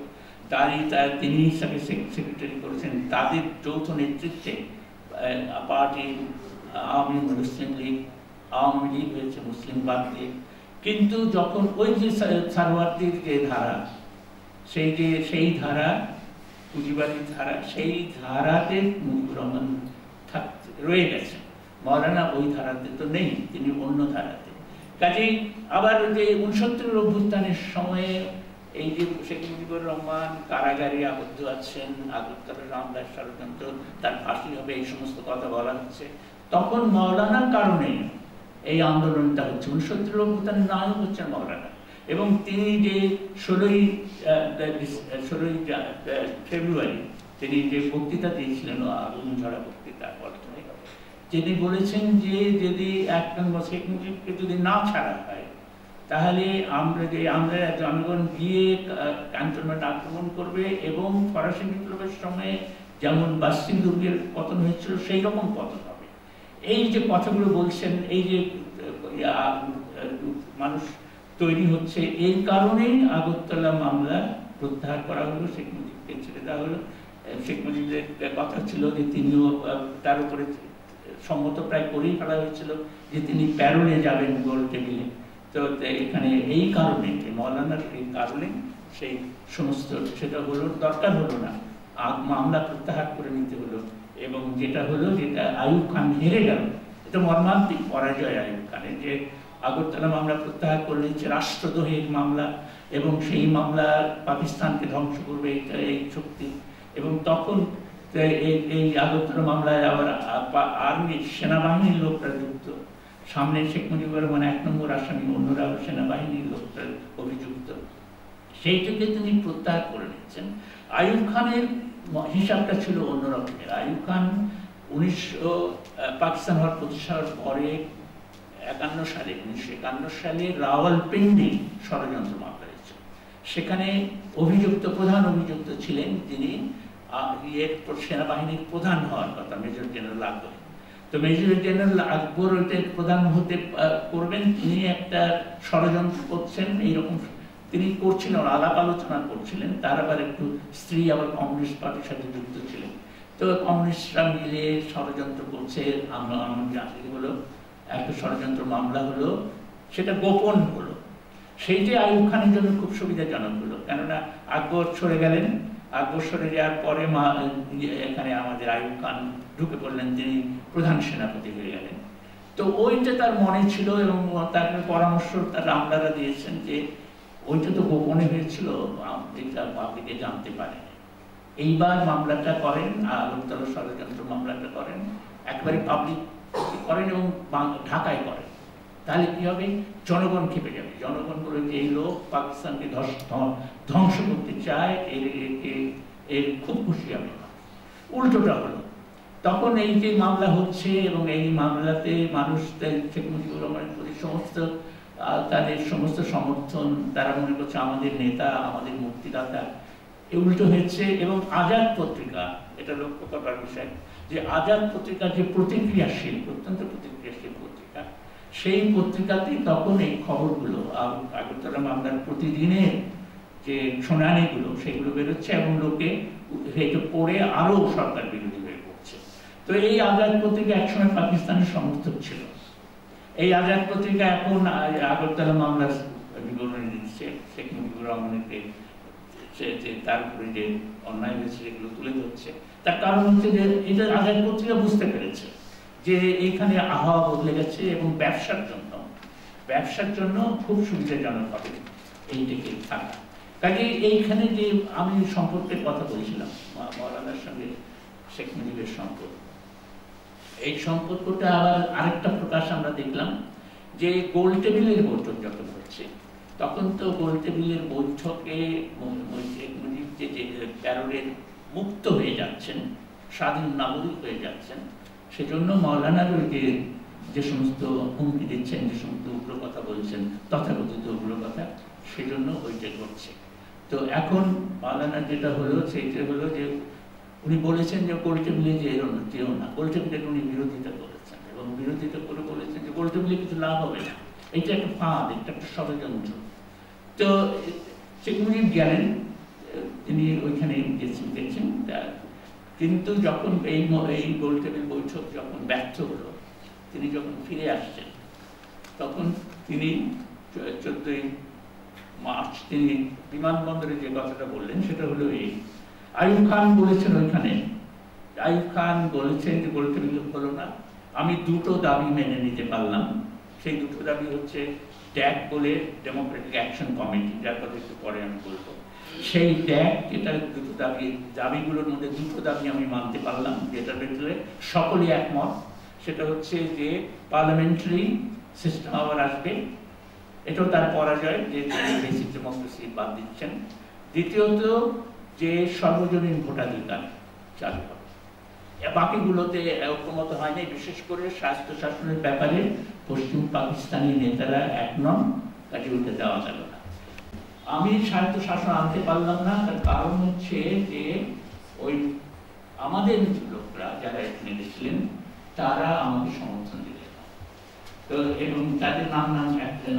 তারই, তার তিনি হিসাবে সেক্রেটারি করেছেন। তাদের যৌথ নেতৃত্বে পার্টি আওয়ামী মুসলিম লীগ, আওয়ামী লীগ হয়েছে মুসলিম বাদ লীগ কিন্তু যখন ওই যে সারওয়ার্দির যে ধারা, সেই যে, সেই ধারা পুঁজিবাদী ধারা, সেই ধারাতে মুজিবুর রহমান রয়ে গেছে। মৌলানা ওই ধারাতে তো নেই, তিনি অন্য ধারাতে। কাজেই আবার যে উনসত্তরের অভ্যুত্থানের সময়ে এই যে শেখ মুজিবুর রহমান কারাগারে আবদ্ধ আছেন আগরতলা রামদাস ষড়যন্ত্র, তার ফাঁসি হবে, এই সমস্ত কথা বলা হচ্ছে। তখন মৌলানার কারণে এই আন্দোলনটা হচ্ছে। উনসত্তরের অভ্যুত্থানের নায়ক হচ্ছেন মৌলানা এবং তিনি যে ষোলোই ষোলোই ফেব্রুয়ারি তিনি যে বক্তৃতা দিয়েছিলেন আগুন ঝরা বক্তৃতা অর্থনে তিনি বলেছেন যে যদি একজন শেখ মুজিবকে যদি না ছাড়া হয়, তাহলে আমরা যে, আমরা জনগণ গিয়ে ক্যান্টনমেন্ট আক্রমণ করবে এবং ফরাসি বিপ্লবের সময় যেমন বাস্তিন দুর্গের পতন হয়েছিল সেই রকম পতন এই যে কথাগুলো বলছেন, এই যে মানুষ তৈরি হচ্ছে এই কারণেই আগরতলা মামলা প্রত্যাহার করা হলো, শেখ মুজিবকে ছেড়ে দেওয়া হলো। শেখ মুজিবের কথা ছিল যে তিনিও তার উপরে সম্মত প্রায় করেই ফেলা হয়েছিল যে তিনি প্যারোলে যাবেন গোল টেবিলে। তো এখানে এই কারণে মৌলানার এই কারণে সেই সমস্ত সেটা হলো, দরকার হলো না। মামলা প্রত্যাহার করে নিতে হলো। এবং যেটা হলো যেটা আয়ুব খান হেরে গেল। এটা মর্মান্তিক পরাজয় আয়ুব খানের যে আগরতলা মামলা প্রত্যাহার করে নিচ্ছে রাষ্ট্রদ্রোহের মামলা এবং সেই মামলা পাকিস্তানকে ধ্বংস করবে এই শক্তি। এবং তখন এই আগরতলা মামলায় আবার আর্মি, সেনাবাহিনীর লোকরা যুক্ত। সামনে শেখ মুজিবুর রহমান এক নম্বর আসামি, অন্যরা সেনাবাহিনীর লোকরা অভিযুক্ত। সেইটাকে তিনি প্রত্যাহার করে নিচ্ছেন। আয়ুব খানের হিসাবটা ছিল অন্যরকমের। আয়ুব খান উনিশশো পাকিস্তান হওয়ার প্রতিষ্ঠার পরে একান্ন সালে, উনিশশো একান্ন সালে রাওয়াল রাওয়ালপিন্ডি ষড়যন্ত্র মামলা হয়েছে সেখানে অভিযুক্ত, প্রধান অভিযুক্ত ছিলেন তিনি ইয়ের সেনাবাহিনীর প্রধান হওয়ার কথা, মেজর জেনারেল আকবর। তো মেজর জেনারেল আকবর ওইটার প্রধান হতে করবেন তিনি একটা ষড়যন্ত্র করছেন, এইরকম তিনি করছিলেন আলাপ আলোচনা করছিলেন, তার আবার একটু স্ত্রী আবার কমিউনিস্ট পার্টির সাথে যুক্ত ছিলেন। তো কমিউনিস্টরা মিলে ষড়যন্ত্র করছে আমরা আমার জাতি হলো একটা ষড়যন্ত্র মামলা হলো, সেটা গোপন হলো। সেই যে আয়ুব খানের জন্য খুব সুবিধাজনক হলো, কেননা আকবর সরে গেলেন। আকবর সরে যাওয়ার পরে মা, এখানে আমাদের আয়ুব খান ঢুকে পড়লেন, তিনি প্রধান সেনাপতি হয়ে গেলেন। তো ওইটা তার মনে ছিল এবং তার পরামর্শ তার আমলারা দিয়েছেন যে ওইটা তো গোপনে হয়েছিল এটা পাবলিকে জানতে পারে এইবার মামলাটা করেন আগরতলা ষড়যন্ত্র মামলাটা করেন। একবারে পাবলিক করেন এবং ঢাকায় করেন। তাহলে কি হবে? জনগণ খেপে যাবে। জনগণ বলে যে এই লোক পাকিস্তানকে ধ্বংস করতে চায়, এর এর খুব খুশি হবে উল্টোটা হলো, তখন এই যে মামলা হচ্ছে এবং এই মামলাতে মানুষ শেখ মুজিবুর রহমানের প্রতি সমস্ত তাদের সমস্ত সমর্থন তারা মনে করছে আমাদের নেতা, আমাদের মুক্তিদাতা, এ উল্টো হয়েছে এবং আজাদ পত্রিকা, এটা লক্ষ্য করবার বিষয়, যে আজাদ পত্রিকা যে প্রতিক্রিয়াশীল, অত্যন্ত প্রতিক্রিয়াশীল পত্রিকা, সেই পত্রিকাতেই তখন এই খবরগুলো আগরতলা মামলার প্রতিদিনের যে শুনানিগুলো, সেগুলো বেরোচ্ছে এবং লোকে এটা পড়ে আরও সরকার বিরোধী হয়ে পড়ছে। তো এই আজাদ পত্রিকা একসময় পাকিস্তানের সমর্থক ছিল। এই আজাদ পত্রিকা এখন আগরতলা দিচ্ছে শেখ মুজিবুর রহমানকে তার উপরে যে অন্যায় হয়েছে সেগুলো তুলে ধরছে। তার কারণ হচ্ছে যে এটা আজাদ পত্রিকা বুঝতে পেরেছে যে এইখানে আবহাওয়া বদলে গেছে এবং ব্যবসার জন্য ব্যবসার জন্য খুব সুবিধাজনক হবে এইটাকে থাকা। কাজে এইখানে যে আমি সম্পর্কের কথা বলছিলাম মৌলানার সঙ্গে শেখ মুজিবের সম্পর্ক। এই সম্পর্কটা আবার আরেকটা প্রকাশ আমরা দেখলাম যে গোল টেবিলের বৈঠক যখন হচ্ছে, তখন তো গোল টেবিলের বৈঠকে প্যারোলের মুক্ত হয়ে যাচ্ছেন, স্বাধীন নাগরিক হয়ে যাচ্ছেন, সেজন্য মৌলানার যে সমস্ত হুমকি দিচ্ছেন, যে সমস্ত উগ্র কথা বলছেন, তথাকথিত উগ্র কথা সেজন্য ওইটা করছে তো এখন মাওলানার যেটা হলো, সেইটা হলো যে উনি বলেছেন যে গোল টেবিলে যে এরো না, যেও না। গোল টেবিলের উনি বিরোধিতা করেছেন এবং বিরোধিতা করে বলেছেন যে গোল টেবিলে কিছু লাভ হবে না। এটা একটা ফাঁদ, এটা একটা ষড়যন্ত্র। তো শেখ মুজিব গেলেন, তিনি ওইখানে গেছেন, দেখছেন কিন্তু যখন এই এই গোল টেবিল বৈঠক যখন ব্যর্থ হলো, তিনি যখন ফিরে আসছেন, তখন তিনি চোদ্দই মার্চ তিনি বিমানবন্দরে যে কথাটা বললেন, সেটা হলো এই। আইব খান বলেছেন ওইখানে। আইব খান বলেছেন যে গোল টেবিল হলো না। আমি দুটো দাবি মেনে নিতে পারলাম। সেই দুটো দাবি হচ্ছে ট্যাগ বলে ডেমোক্রেটিক অ্যাকশন কমিটি যার কথা একটু পরে আমি বলব। সেই ট্যাগ যেটা দুটো দাবি, দাবিগুলোর মধ্যে দুটো দাবি আমি মানতে পারলাম, যেটার ভেতরে সকলে একমত। সেটা হচ্ছে যে পার্লামেন্টারি সিস্টেম আবার আসবে। এটাও তার পরাজয় যে বেসিক ডেমোক্রেসি বাদ দিচ্ছেন। দ্বিতীয়ত যে সর্বজনীন ভোটাধিকার চালু হবে বাকিগুলোতে ঐক্যমত হয়নি বিশেষ করে স্বাস্থ্য শাসনের ব্যাপারে পশ্চিম পাকিস্তানি নেতারা এক নন কাজে উঠে দেওয়া গেল না। আমি স্বায়ত্ত শাসন আনতে পারলাম না, তার কারণ হচ্ছে যে ওই আমাদের লোকরা যারা এখানে গেছিলেন, তারা আমাকে সমর্থন দিলেন। তো এবং তাদের নাম নাম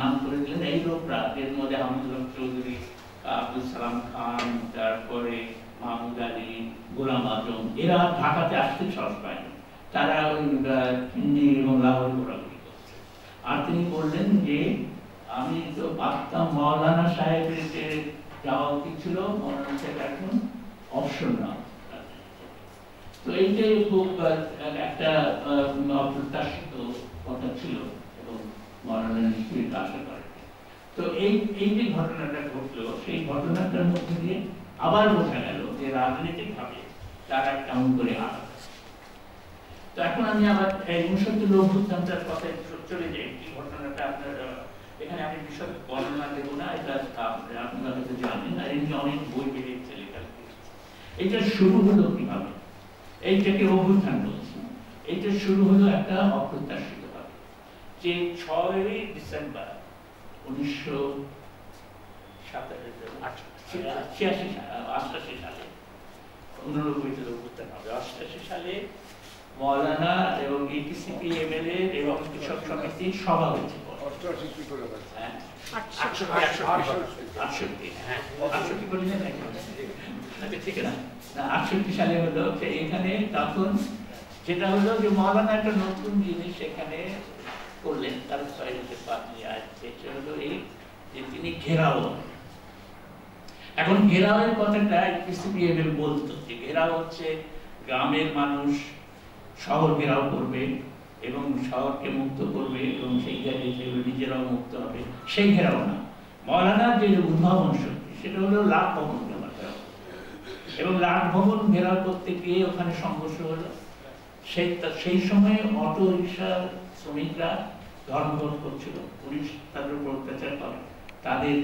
নাম করে দিলেন, এই লোকরা, এর মধ্যে আহমদুল্লাহ চৌধুরী আব্দুল সালাম খান, তারপরে মাহমুদ আলী, গোলাম আজম, এরা ঢাকাতে আসতে সাহস পায়নি। তারা ওই এবং লাহোর ঘোরাঘুরি করছে। আর তিনি বললেন যে, আমি তো ভাবতাম মৌলানা সাহেবের যাওয়া উচিত ছিল মৌলানা সাহেব এখন অপশন না তো এইটাই খুব একটা অপ্রত্যাশিত কথা ছিল এবং মৌলানা নিশ্চয়ই আশা করে তো এই এই যে ঘটনাটা ঘটলো, সেই ঘটনাটার মধ্যে দিয়ে আবার বোঝা গেল যে রাজনৈতিক ভাবে তারা কেমন করে আলাদা তো এখন আমি আবার উনসত্তর চলে যাই। ঘটনাটা আপনার এখানে আমি বিশদ বর্ণনা দেব না, এটা আপনারা হয়তো জানেন, আর এমনি অনেক বই বেরিয়েছে লেখা এটা শুরু হলো কীভাবে? এইটাকে অভ্যুত্থান বলছি। এইটা শুরু হলো একটা অপ্রত্যাশিত ভাবে যে ছয়ই ডিসেম্বর উনিশশো ছিয়াশি অষ্টাশি সালে উননব্বই অভ্যুত্থান হবে অষ্টাশি সালে মৌলানা এবং ইটিসিপি এমএলএ এবং কৃষক সমিতির সভা হয়েছে হ্যাঁ, আটষট্টি হ্যাঁ আচ্ছা সালে হলো এখানে তখন যেটা হলো যে মৌলানা একটা নতুন জিনিস এখানে করলেন, তার পাতনি আর সেটা হলো এই যে তিনি ঘেরাও এখন ঘেরাওয়ের কথাটা পিসিপিএম বলতো যে ঘেরাও হচ্ছে গ্রামের মানুষ শহর ঘেরাও করবে এবং শহরকে মুক্ত করবে এবং সেই জায়গায় নিজেরাও মুক্ত হবে, সেই ঘেরাও না। মৌলানার যে উদ্ভাবন শক্তি, সেটা হলো লাভ ভবন এবং লাভ ভবন ঘেরাও করতে গিয়ে ওখানে সংঘর্ষ হলো। সেই সেই সময়ে অটো রিক্সা শ্রমিকরা ধর্মঘট করছিল, পুলিশ তাদের উপর অত্যাচার করে। তাদের,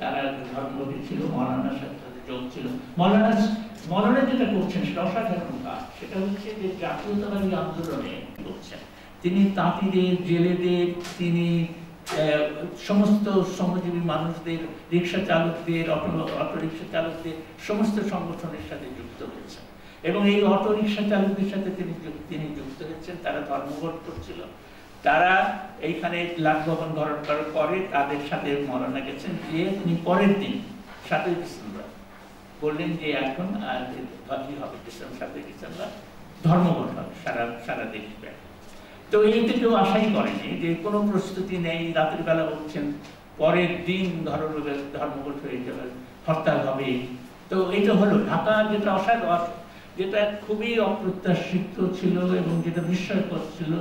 তারা ধর্মঘটে ছিল মৌলানার সাথে তাদের যোগ ছিল মৌলানা মৌলানা যেটা করছেন সেটা অসাধারণ কাজ। সেটা হচ্ছে যে জাতীয়তাবাদী আন্দোলনে করছেন। তিনি তাঁতিদের, জেলেদের, তিনি সমস্ত শ্রমজীবী মানুষদের, রিক্সা চালকদের, অটো রিক্সা চালকদের, সমস্ত সংগঠনের সাথে যুক্ত হয়েছেন। এবং এই অটো রিক্সা চালকদের সাথে তিনি তিনি যুক্ত হয়েছেন তারা ধর্মঘট করছিল। তারা এইখানে লাখ ভবন করার পরে তাদের সাথে মরণা গেছেন। যে তিনি পরের দিন, সাতই ডিসেম্বর, বললেন যে এখন আর হবে ডিসেম্বর, সাতই ডিসেম্বর, ধর্মঘট হবে, সারা সারা দেশ তো এইটা কেউ আশাই করেনি যে কোনো প্রস্তুতি নেই, রাতের বেলা বলছেন, পরের দিন ধর্ম ধর্মঘট হয়ে যাবে, হরতাল হবে। তো এইটা হলো ঢাকা যেটা অসাধারণ। যেটা খুবই অপ্রত্যাশিত ছিল এবং যেটা বিস্ময়কর ছিল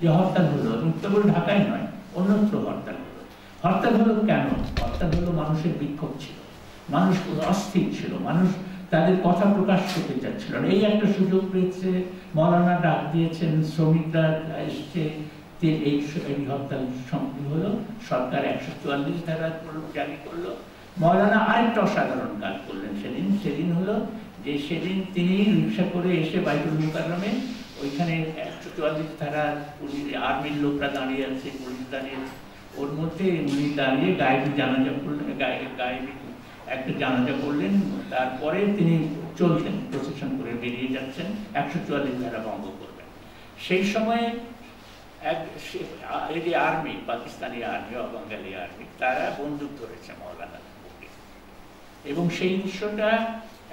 যে হরতাল হলো এবং কেবল ঢাকায় নয়, অন্যত্র হরতাল হলো হরতাল হলো কেন? হরতাল হলো মানুষের বিক্ষোভ ছিল। মানুষ অস্থির ছিল। মানুষ তাদের কথা প্রকাশ করতে চাচ্ছিল এই একটা সুযোগ পেয়েছে, মৌলানা ডাক দিয়েছেন, শ্রমিকরা এসছে এই হরতাল সম্পূর্ণ হলো। সরকার একশো চুয়াল্লিশ ধারা জারি করল। মৌলানা আরেকটা অসাধারণ কাজ করলেন সেদিন। সেদিন হলো যে সেদিন তিনি রিক্সা করে এসে বাইতুল মুকাররমে ওইখানে একশো চুয়াল্লিশ ধারা আর্মির লোকরা দাঁড়িয়ে আছে, পুলিশ দাঁড়িয়ে ওর মধ্যে উনি দাঁড়িয়ে গায়েবী জানাজা করলেন, গায়ে গায়েবী একটা জানাজা করলেন। তারপরে তিনি চলছেন প্রসেশন করে বেরিয়ে যাচ্ছেন, একশো চুয়াল্লিশ ধারা ভঙ্গ করবেন। সেই সময়ে এক এই যে আর্মি, পাকিস্তানি আর্মি বা বাঙালি আর্মি, তারা বন্দুক ধরেছে মৌলানা এবং সেই দৃশ্যটা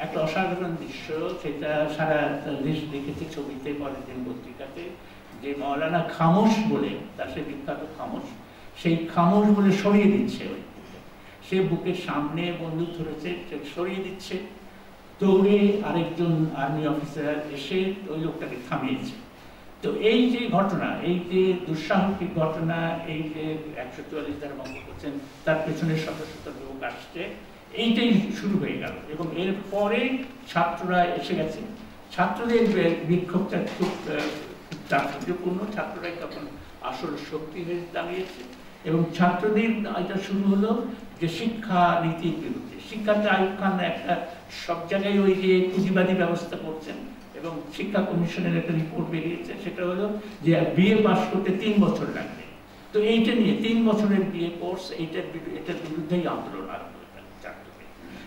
একটা অসাধারণ দৃশ্য, সেটা সারা দেশ দেখেছে ছবিতে, পরের দিন পত্রিকাতে, যে মৌলানা খামোশ বলে, তার সে বিখ্যাত খামোশ, সেই খামোশ বলে সরিয়ে দিচ্ছে ওই সে বুকের সামনে বন্দুক ধরেছে, সে সরিয়ে দিচ্ছে। দৌড়ে আরেকজন আর্মি অফিসার এসে ওই লোকটাকে থামিয়েছে। তো এই যে ঘটনা, এই যে দুঃসাহসিক ঘটনা, এই যে একশো চুয়াল্লিশ ধারা বন্ধ করছেন, তার পেছনে শত শত লোক আসছে। এইটাই শুরু হয়ে গেল। এবং এর পরে ছাত্ররা এসে গেছে। ছাত্রদের বিক্ষোভটা খুব তাৎপর্যপূর্ণ, ছাত্ররাই তখন আসল শক্তি হয়ে দাঁড়িয়েছে। এবং ছাত্রদের এটা শুরু হলো যে শিক্ষা নীতির বিরুদ্ধে। শিক্ষাতে আয়ুব খান একটা, সব জায়গায় ওই যে পুঁজিবাদী ব্যবস্থা করছেন এবং শিক্ষা কমিশনের একটা রিপোর্ট বেরিয়েছে। সেটা হলো যে বিএ পাস করতে তিন বছর লাগবে। তো এইটা নিয়ে তিন বছরের বিএ কোর্স, এইটার এটার বিরুদ্ধেই আন্দোলন আরম্ভ।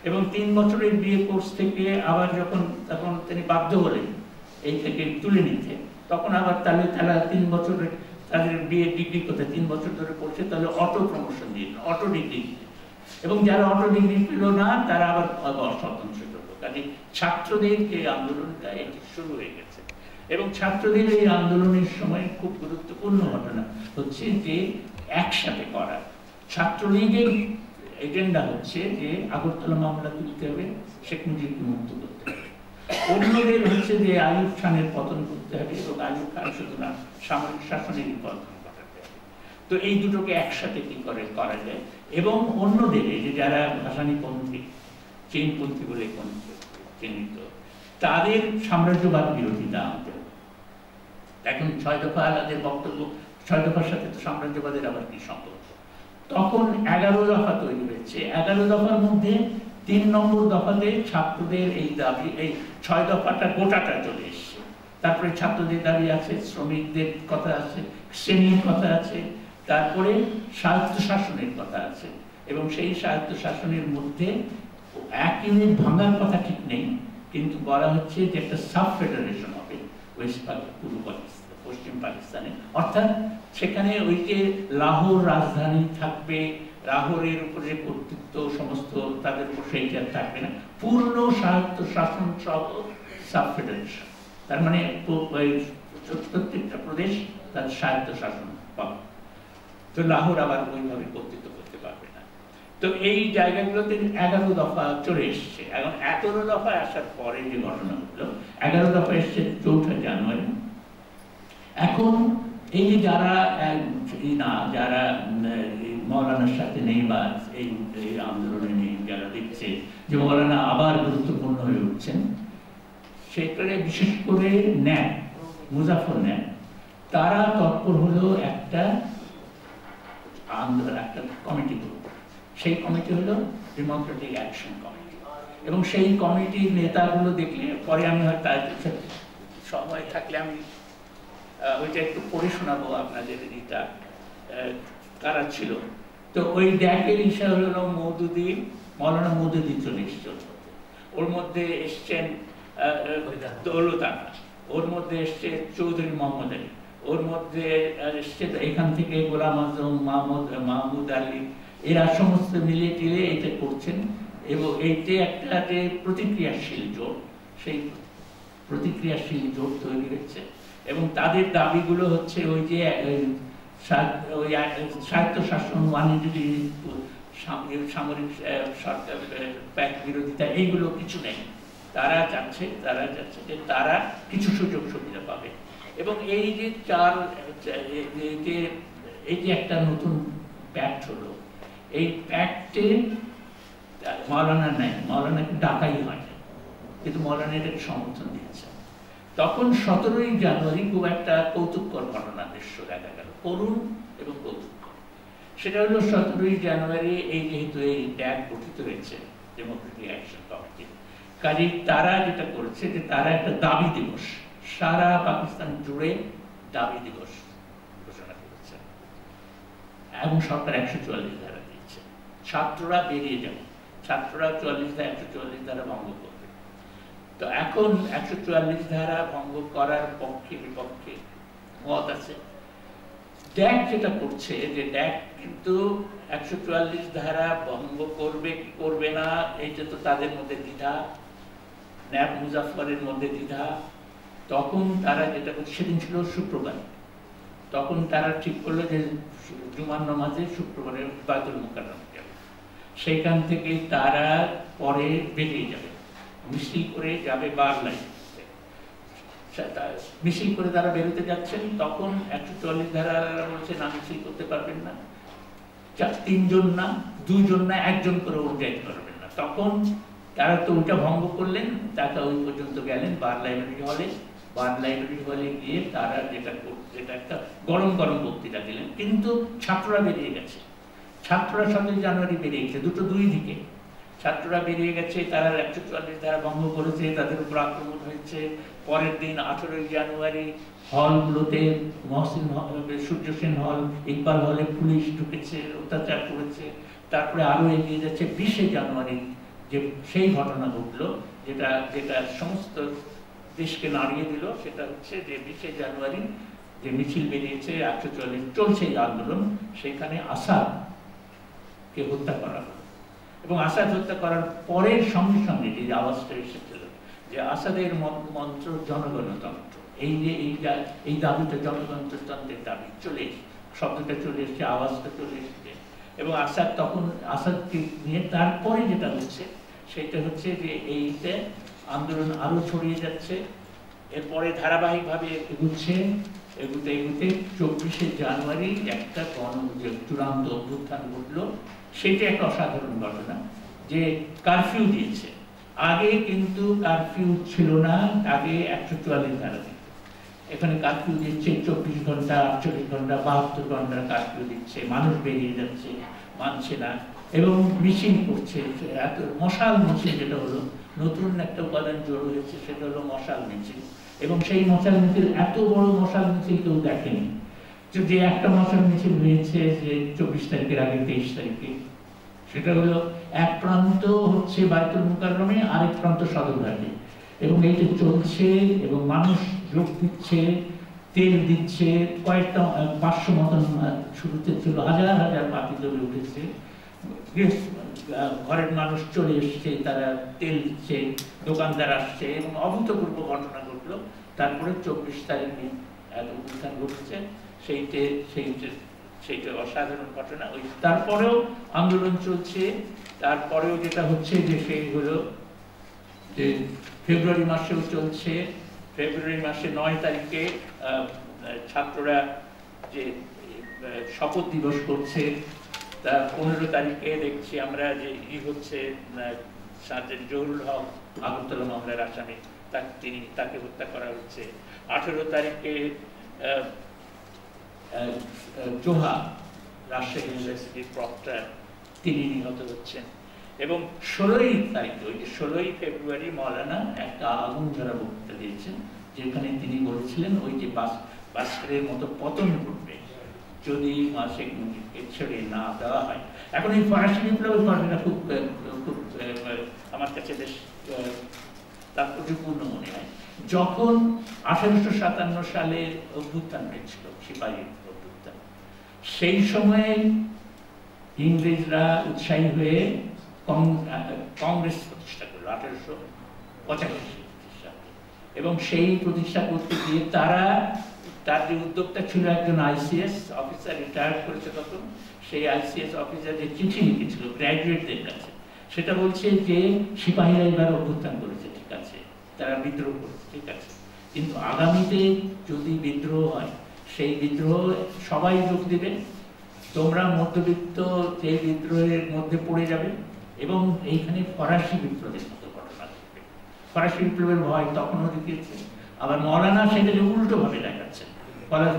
এবং তিন বছরের বিএ কোর্স থেকে আবার যখন, তখন তিনি বাধ্য হলেন, এই থেকে তুলে নিতে, তখন আবার তাহলে তারা তিন বছরের, তাদের বিএ ডিগ্রি করতে, তিন বছর ধরে পড়ছে তাহলে অটো প্রমোশন দিন অটো ডিগ্রি। এবং যারা অটো ডিগ্রি পেল না, তারা আবার স্বতন্ত্র করল কাজে ছাত্রদের যে আন্দোলনটা এটি শুরু হয়ে গেছে। এবং ছাত্রদের এই আন্দোলনের সময় খুব গুরুত্বপূর্ণ ঘটনা হচ্ছে যে, একসাথে করা, ছাত্রলীগের এজেন্ডা হচ্ছে যে আগরতলা মামলা তুলতে হবে, শেখ মুজিবকে মুক্ত করতে হবে। অন্যদের হচ্ছে যে আয়ুব খানের পতন করতে হবে এবং আয়ুব খান না, সামরিক শাসনেরই পতন তো এই দুটোকে একসাথে কি করে করা যায়? এবং অন্যদের যে যারা ভাসানীপন্থী চীনপন্থী বলে চিহ্নিত, তাদের সাম্রাজ্যবাদ বিরোধিতা আনতে এখন ছয় দফা আলাদের বক্তব্য, ছয় দফার সাথে তো সাম্রাজ্যবাদের আবার কি সম্পর্ক? তখন এগারো দফা তৈরি হয়েছে। এগারো দফার মধ্যে তিন নম্বর দফাতে ছাত্রদের এই দাবি, এই ছয় দফাটা গোটাটা চলে এসছে। তারপরে ছাত্রদের দাবি আছে, শ্রমিকদের কথা আছে, শ্রেণির কথা আছে, তারপরে স্বায়ত্ত শাসনের কথা আছে। এবং সেই স্বায়ত্ত শাসনের মধ্যে এক ইউনিট ভাঙার কথা ঠিক নেই, কিন্তু বলা হচ্ছে যে একটা সাব ফেডারেশন হবে, ওয়েস্ট পূর্ব পাকিস্তান পশ্চিম পাকিস্তানে। অর্থাৎ সেখানে ওই যে লাহোর রাজধানী থাকবে, লাহোরের উপরে কর্তৃত্ব সমস্ত তাদের উপর সেইটা থাকবে না, পূর্ণ স্বায়ত্ত শাসন সহ সাব ফেডারেশন তার মানে প্রত্যেকটা প্রদেশ তার স্বায়ত্ত শাসন পাবে। তো লাহোর আবার ওইভাবে কর্তৃত্ব করতে পারবে না। তো এই জায়গাগুলোতে এগারো দফা চলে এসছে। এখন এগারো দফা আসার পরে যে ঘটনা ঘটলো এগারো দফা এসছে চৌঠা জানুয়ারি। এখন এই যে যারা না, যারা মৌলানার সাথে নেই বা এই আন্দোলনে নেই, যারা দেখছে যে মৌলানা আবার গুরুত্বপূর্ণ হয়ে উঠছেন, সেখানে বিশেষ করে নেন মুজাফর নেন তারা তৎপর হলো একটা আন্দোলন, একটা কমিটি সেই কমিটি হলো ডেমোক্রেটিক অ্যাকশন কমিটি এবং সেই কমিটির নেতাগুলো দেখলে, পরে আমি হয়তো সময় থাকলে আমি ওইটা একটু পড়ে শোনাবো আপনাদের এটা কারা ছিল? তো ওই ড্যাকের হিসাবে হলো মৌদুদি মৌলানা মৌদুদি চলে এসছিল ওর মধ্যে। এসছেন দৌলতানা ওর মধ্যে এসছে চৌধুরী মোহাম্মদ আলী। ওর মধ্যে এসছে এখান থেকে গোলাম আজম মাহমুদ মাহমুদ আলী। এরা সমস্ত মিলে টিলে এটা করছেন এবং এইটি একটা যে প্রতিক্রিয়াশীল জোট সেই প্রতিক্রিয়াশীল জোট তৈরি হচ্ছে এবং তাদের দাবিগুলো হচ্ছে ওই যে স্বায়ত্ত শাসন ওয়ানিটি সামরিক সরকার বিরোধিতা, এইগুলো কিছু নেই। তারা চাচ্ছে তারা চাচ্ছে যে তারা কিছু সুযোগ সুবিধা পাবে। এবং এই যে চার এই যে একটা নতুন প্যাক্ট হলো, এই প্যাক্টে মৌলানা নেই, মৌলানাকে ডাকাই হয় কিন্তু মৌলানা এটাকে সমর্থন দিচ্ছে তখন সতেরোই জানুয়ারি খুব একটা কৌতুককর ঘটনা দৃশ্য দেখা গেল, করুণ এবং কৌতুককর। সেটা হলো সতেরোই জানুয়ারি এই যেহেতু এই ট্যাগ গঠিত হয়েছে ডেমোক্রেটিক অ্যাকশন কমিটি কাজে তারা যেটা করেছে যে তারা একটা দাবি দিবস, সারা পাকিস্তান জুড়ে দাবি দিবস ঘোষণা করেছে। এবং সরকার একশো চুয়াল্লিশ ধারা দিয়েছে। ছাত্ররা বেরিয়ে যাবে। ছাত্ররা চুয়াল্লিশ ধারা, একশো চুয়াল্লিশ ধারা ভঙ্গ করবে। তো এখন একশো চুয়াল্লিশ ধারা ভঙ্গ করার পক্ষে বিপক্ষে মত আছে। ড্যাক যেটা করছে যে ড্যাক কিন্তু একশো চুয়াল্লিশ ধারা ভঙ্গ করবে কি করবে না, এইটা তো তাদের মধ্যে দ্বিধা। ন্যাব মুজাফরের মধ্যে দ্বিধা। তখন তারা যেটা সেদিন ছিল শুক্রবার। তখন তারা ঠিক করল যে জুমার নামাজে শুক্রবারে বায়তুল মোকাররম যাবে সেইখান থেকে তারা পরে বেরিয়ে যাবে। মিছিল করে যাবে বারলাই মিছিল করে তারা বেরোতে যাচ্ছেন, তখন একশো চুয়াল্লিশ ধারা বলছে, না, মিছিল করতে পারবেন না। চার তিনজন না, দুইজন না, একজন করে যাইতে পারবেন না। তখন তারা তো ওইটা ভঙ্গ করলেন, তাকে ওই পর্যন্ত গেলেন বার লাইব্রেরি হলে। বার লাইব্রেরি হলে গিয়ে তারা যেটা যেটা একটা গরম গরম বক্তৃতা দিলেন। কিন্তু ছাত্ররা বেরিয়ে গেছে। ছাত্ররা সতেরোই জানুয়ারি বেরিয়ে গেছে, দুটো দুই দিকে। ছাত্ররা বেরিয়ে গেছে, তারা একশো চুয়াল্লিশ ধারা ভঙ্গ করেছে, তাদের উপর আক্রমণ হয়েছে। পরের দিন আঠেরোই জানুয়ারি হলগুলোতে মহসিন সূর্য সেন হল, ইকবাল হলে পুলিশ ঢুকেছে, অত্যাচার করেছে। তারপরে আরও এগিয়ে যাচ্ছে বিশে জানুয়ারি যে সেই ঘটনা ঘটলো, যেটা যেটা সমস্ত দেশকে নাড়িয়ে দিল, সেটা হচ্ছে যে বিশে জানুয়ারি যে মিছিল বেরিয়েছে, একশো চল্লিশ চলছে এই আন্দোলন, সেখানে আসাদ কে হত্যা করা হলো। এবং আসাদ হত্যা করার পরের সঙ্গে সঙ্গে যে আওয়াজটা এসেছিল, যে আসাদের মন্ত্র জনগণতন্ত্র, এই যে এই এই দাবিটা জনগণতন্ত্রের দাবি চলে শব্দটা চলে এসছে, আওয়াজটা চলে এসছে, এবং আসাদ তখন, আসাদকে নিয়ে তারপরে যেটা হচ্ছে, সেটা হচ্ছে যে এইতে আন্দোলন আরও ছড়িয়ে যাচ্ছে, এরপরে ধারাবাহিকভাবে এগুচ্ছে, এগুতে এগুতে চব্বিশে জানুয়ারি একটা গণ চূড়ান্ত অভ্যুত্থান ঘটলো সেটা একটা অসাধারণ ঘটনা যে কারফিউ দিয়েছে। আগে কিন্তু কারফিউ ছিল না, আগে একশো চুয়াল্লিশ ধারা। এখানে কারফিউ দিচ্ছে চব্বিশ ঘণ্টা, আটচল্লিশ ঘণ্টা, বাহাত্তর ঘণ্টা কারফিউ দিচ্ছে, মানুষ বেরিয়ে যাচ্ছে, মানছে না এবং মিছিল করছে। এত মশাল মিছিল যেটা হলো, নতুন একটা উপাদান জড়ো হয়েছে, সেটা হলো মশাল মিছিল এবং সেই মশাল মিছিল এত বড় মশাল মিছিল কেউ দেখেনি। যে যে একটা মাসের মিছিল হয়েছে যে চব্বিশ তারিখের আগে তেইশ তারিখে, সেটা হলো এক প্রান্ত হচ্ছে বাইতুল মুকাররমে, আরেক প্রান্ত সদরঘাটে এবং এইটা চলছে এবং মানুষ যোগ দিচ্ছে, তেল দিচ্ছে, কয়েকটা পাঁচশো মতন শুরুতে ছিল, হাজার হাজার পাতি জমে উঠেছে। ঘরের মানুষ চলে এসছে, তারা তেল দিচ্ছে, দোকানদার আসছে এবং অভূতপূর্ব ঘটনা ঘটলো। তারপরে চব্বিশ তারিখে এক অনুষ্ঠান ঘটেছে। সেইটে সেইটে সেইটা অসাধারণ ঘটনা। ওই তারপরেও আন্দোলন চলছে। তারপরেও যেটা হচ্ছে যে সেই হলো যে ফেব্রুয়ারি মাসেও চলছে। ফেব্রুয়ারি মাসে নয় তারিখে ছাত্ররা যে শপথ দিবস করছে তা পনেরো তারিখে দেখছি আমরা যে ই হচ্ছে সার্জেন্ট জহুরুল হক আগরতলা মামলার আসামি তাকে তিনি তাকে হত্যা করা হচ্ছে। আঠেরো তারিখে আহ, জোহা রাজশাহী ইউনিভার্সিটির প্রক্টর তিনি নিহত হচ্ছেন। এবং ষোলোই তারিখ ওই যে ষোলোই ফেব্রুয়ারি মৌলানা একটা আগুন ঝরা বক্তৃতা দিয়েছেন যেখানে তিনি বলেছিলেন ওই যে বাস বাস্কের মতো পতন ঘটবে যদি মুজিবকে ছেড়ে না দেওয়া হয়। এখন এই ফরাসি বিপ্লবের ঘটনা খুব খুব আমার কাছে বেশ তাৎপর্যপূর্ণ মনে হয়। যখন আঠারোশো সাতান্ন সালে অভ্যুত্থান হয়েছিল সিপাহী সেই সময়ে ইংরেজরা উৎসাহী হয়ে কংগ্রেস প্রতিষ্ঠা করল, আঠারোশো পঁচাশি। এবং সেই প্রতিষ্ঠা করতে গিয়ে তারা, তার যে উদ্যোক্তা ছিল একজন আইসিএস অফিসার রিটায়ার করেছে তখন, সেই আইসিএস অফিসার যে চিঠি লিখেছিল, গ্র্যাজুয়েটদের কাছে, সেটা বলছে যে সিপাহীরা এবার অভ্যুত্থান করেছে, ঠিক আছে তারা বিদ্রোহ করেছে, ঠিক আছে কিন্তু আগামীতে যদি বিদ্রোহ হয় সেই বিদ্রোহ সবাই যোগ দেবে। তোমরা মধ্যবিত্ত এই বিদ্রোহের মধ্যে পড়ে যাবে এবং এইখানে ফরাসি বিপ্লবের মতো ঘটনা ফরাসি বিপ্লবের ভয় তখনও দেখিয়েছে। আবার মৌলানা সেটাকে উল্টো ভাবে দেখাচ্ছে।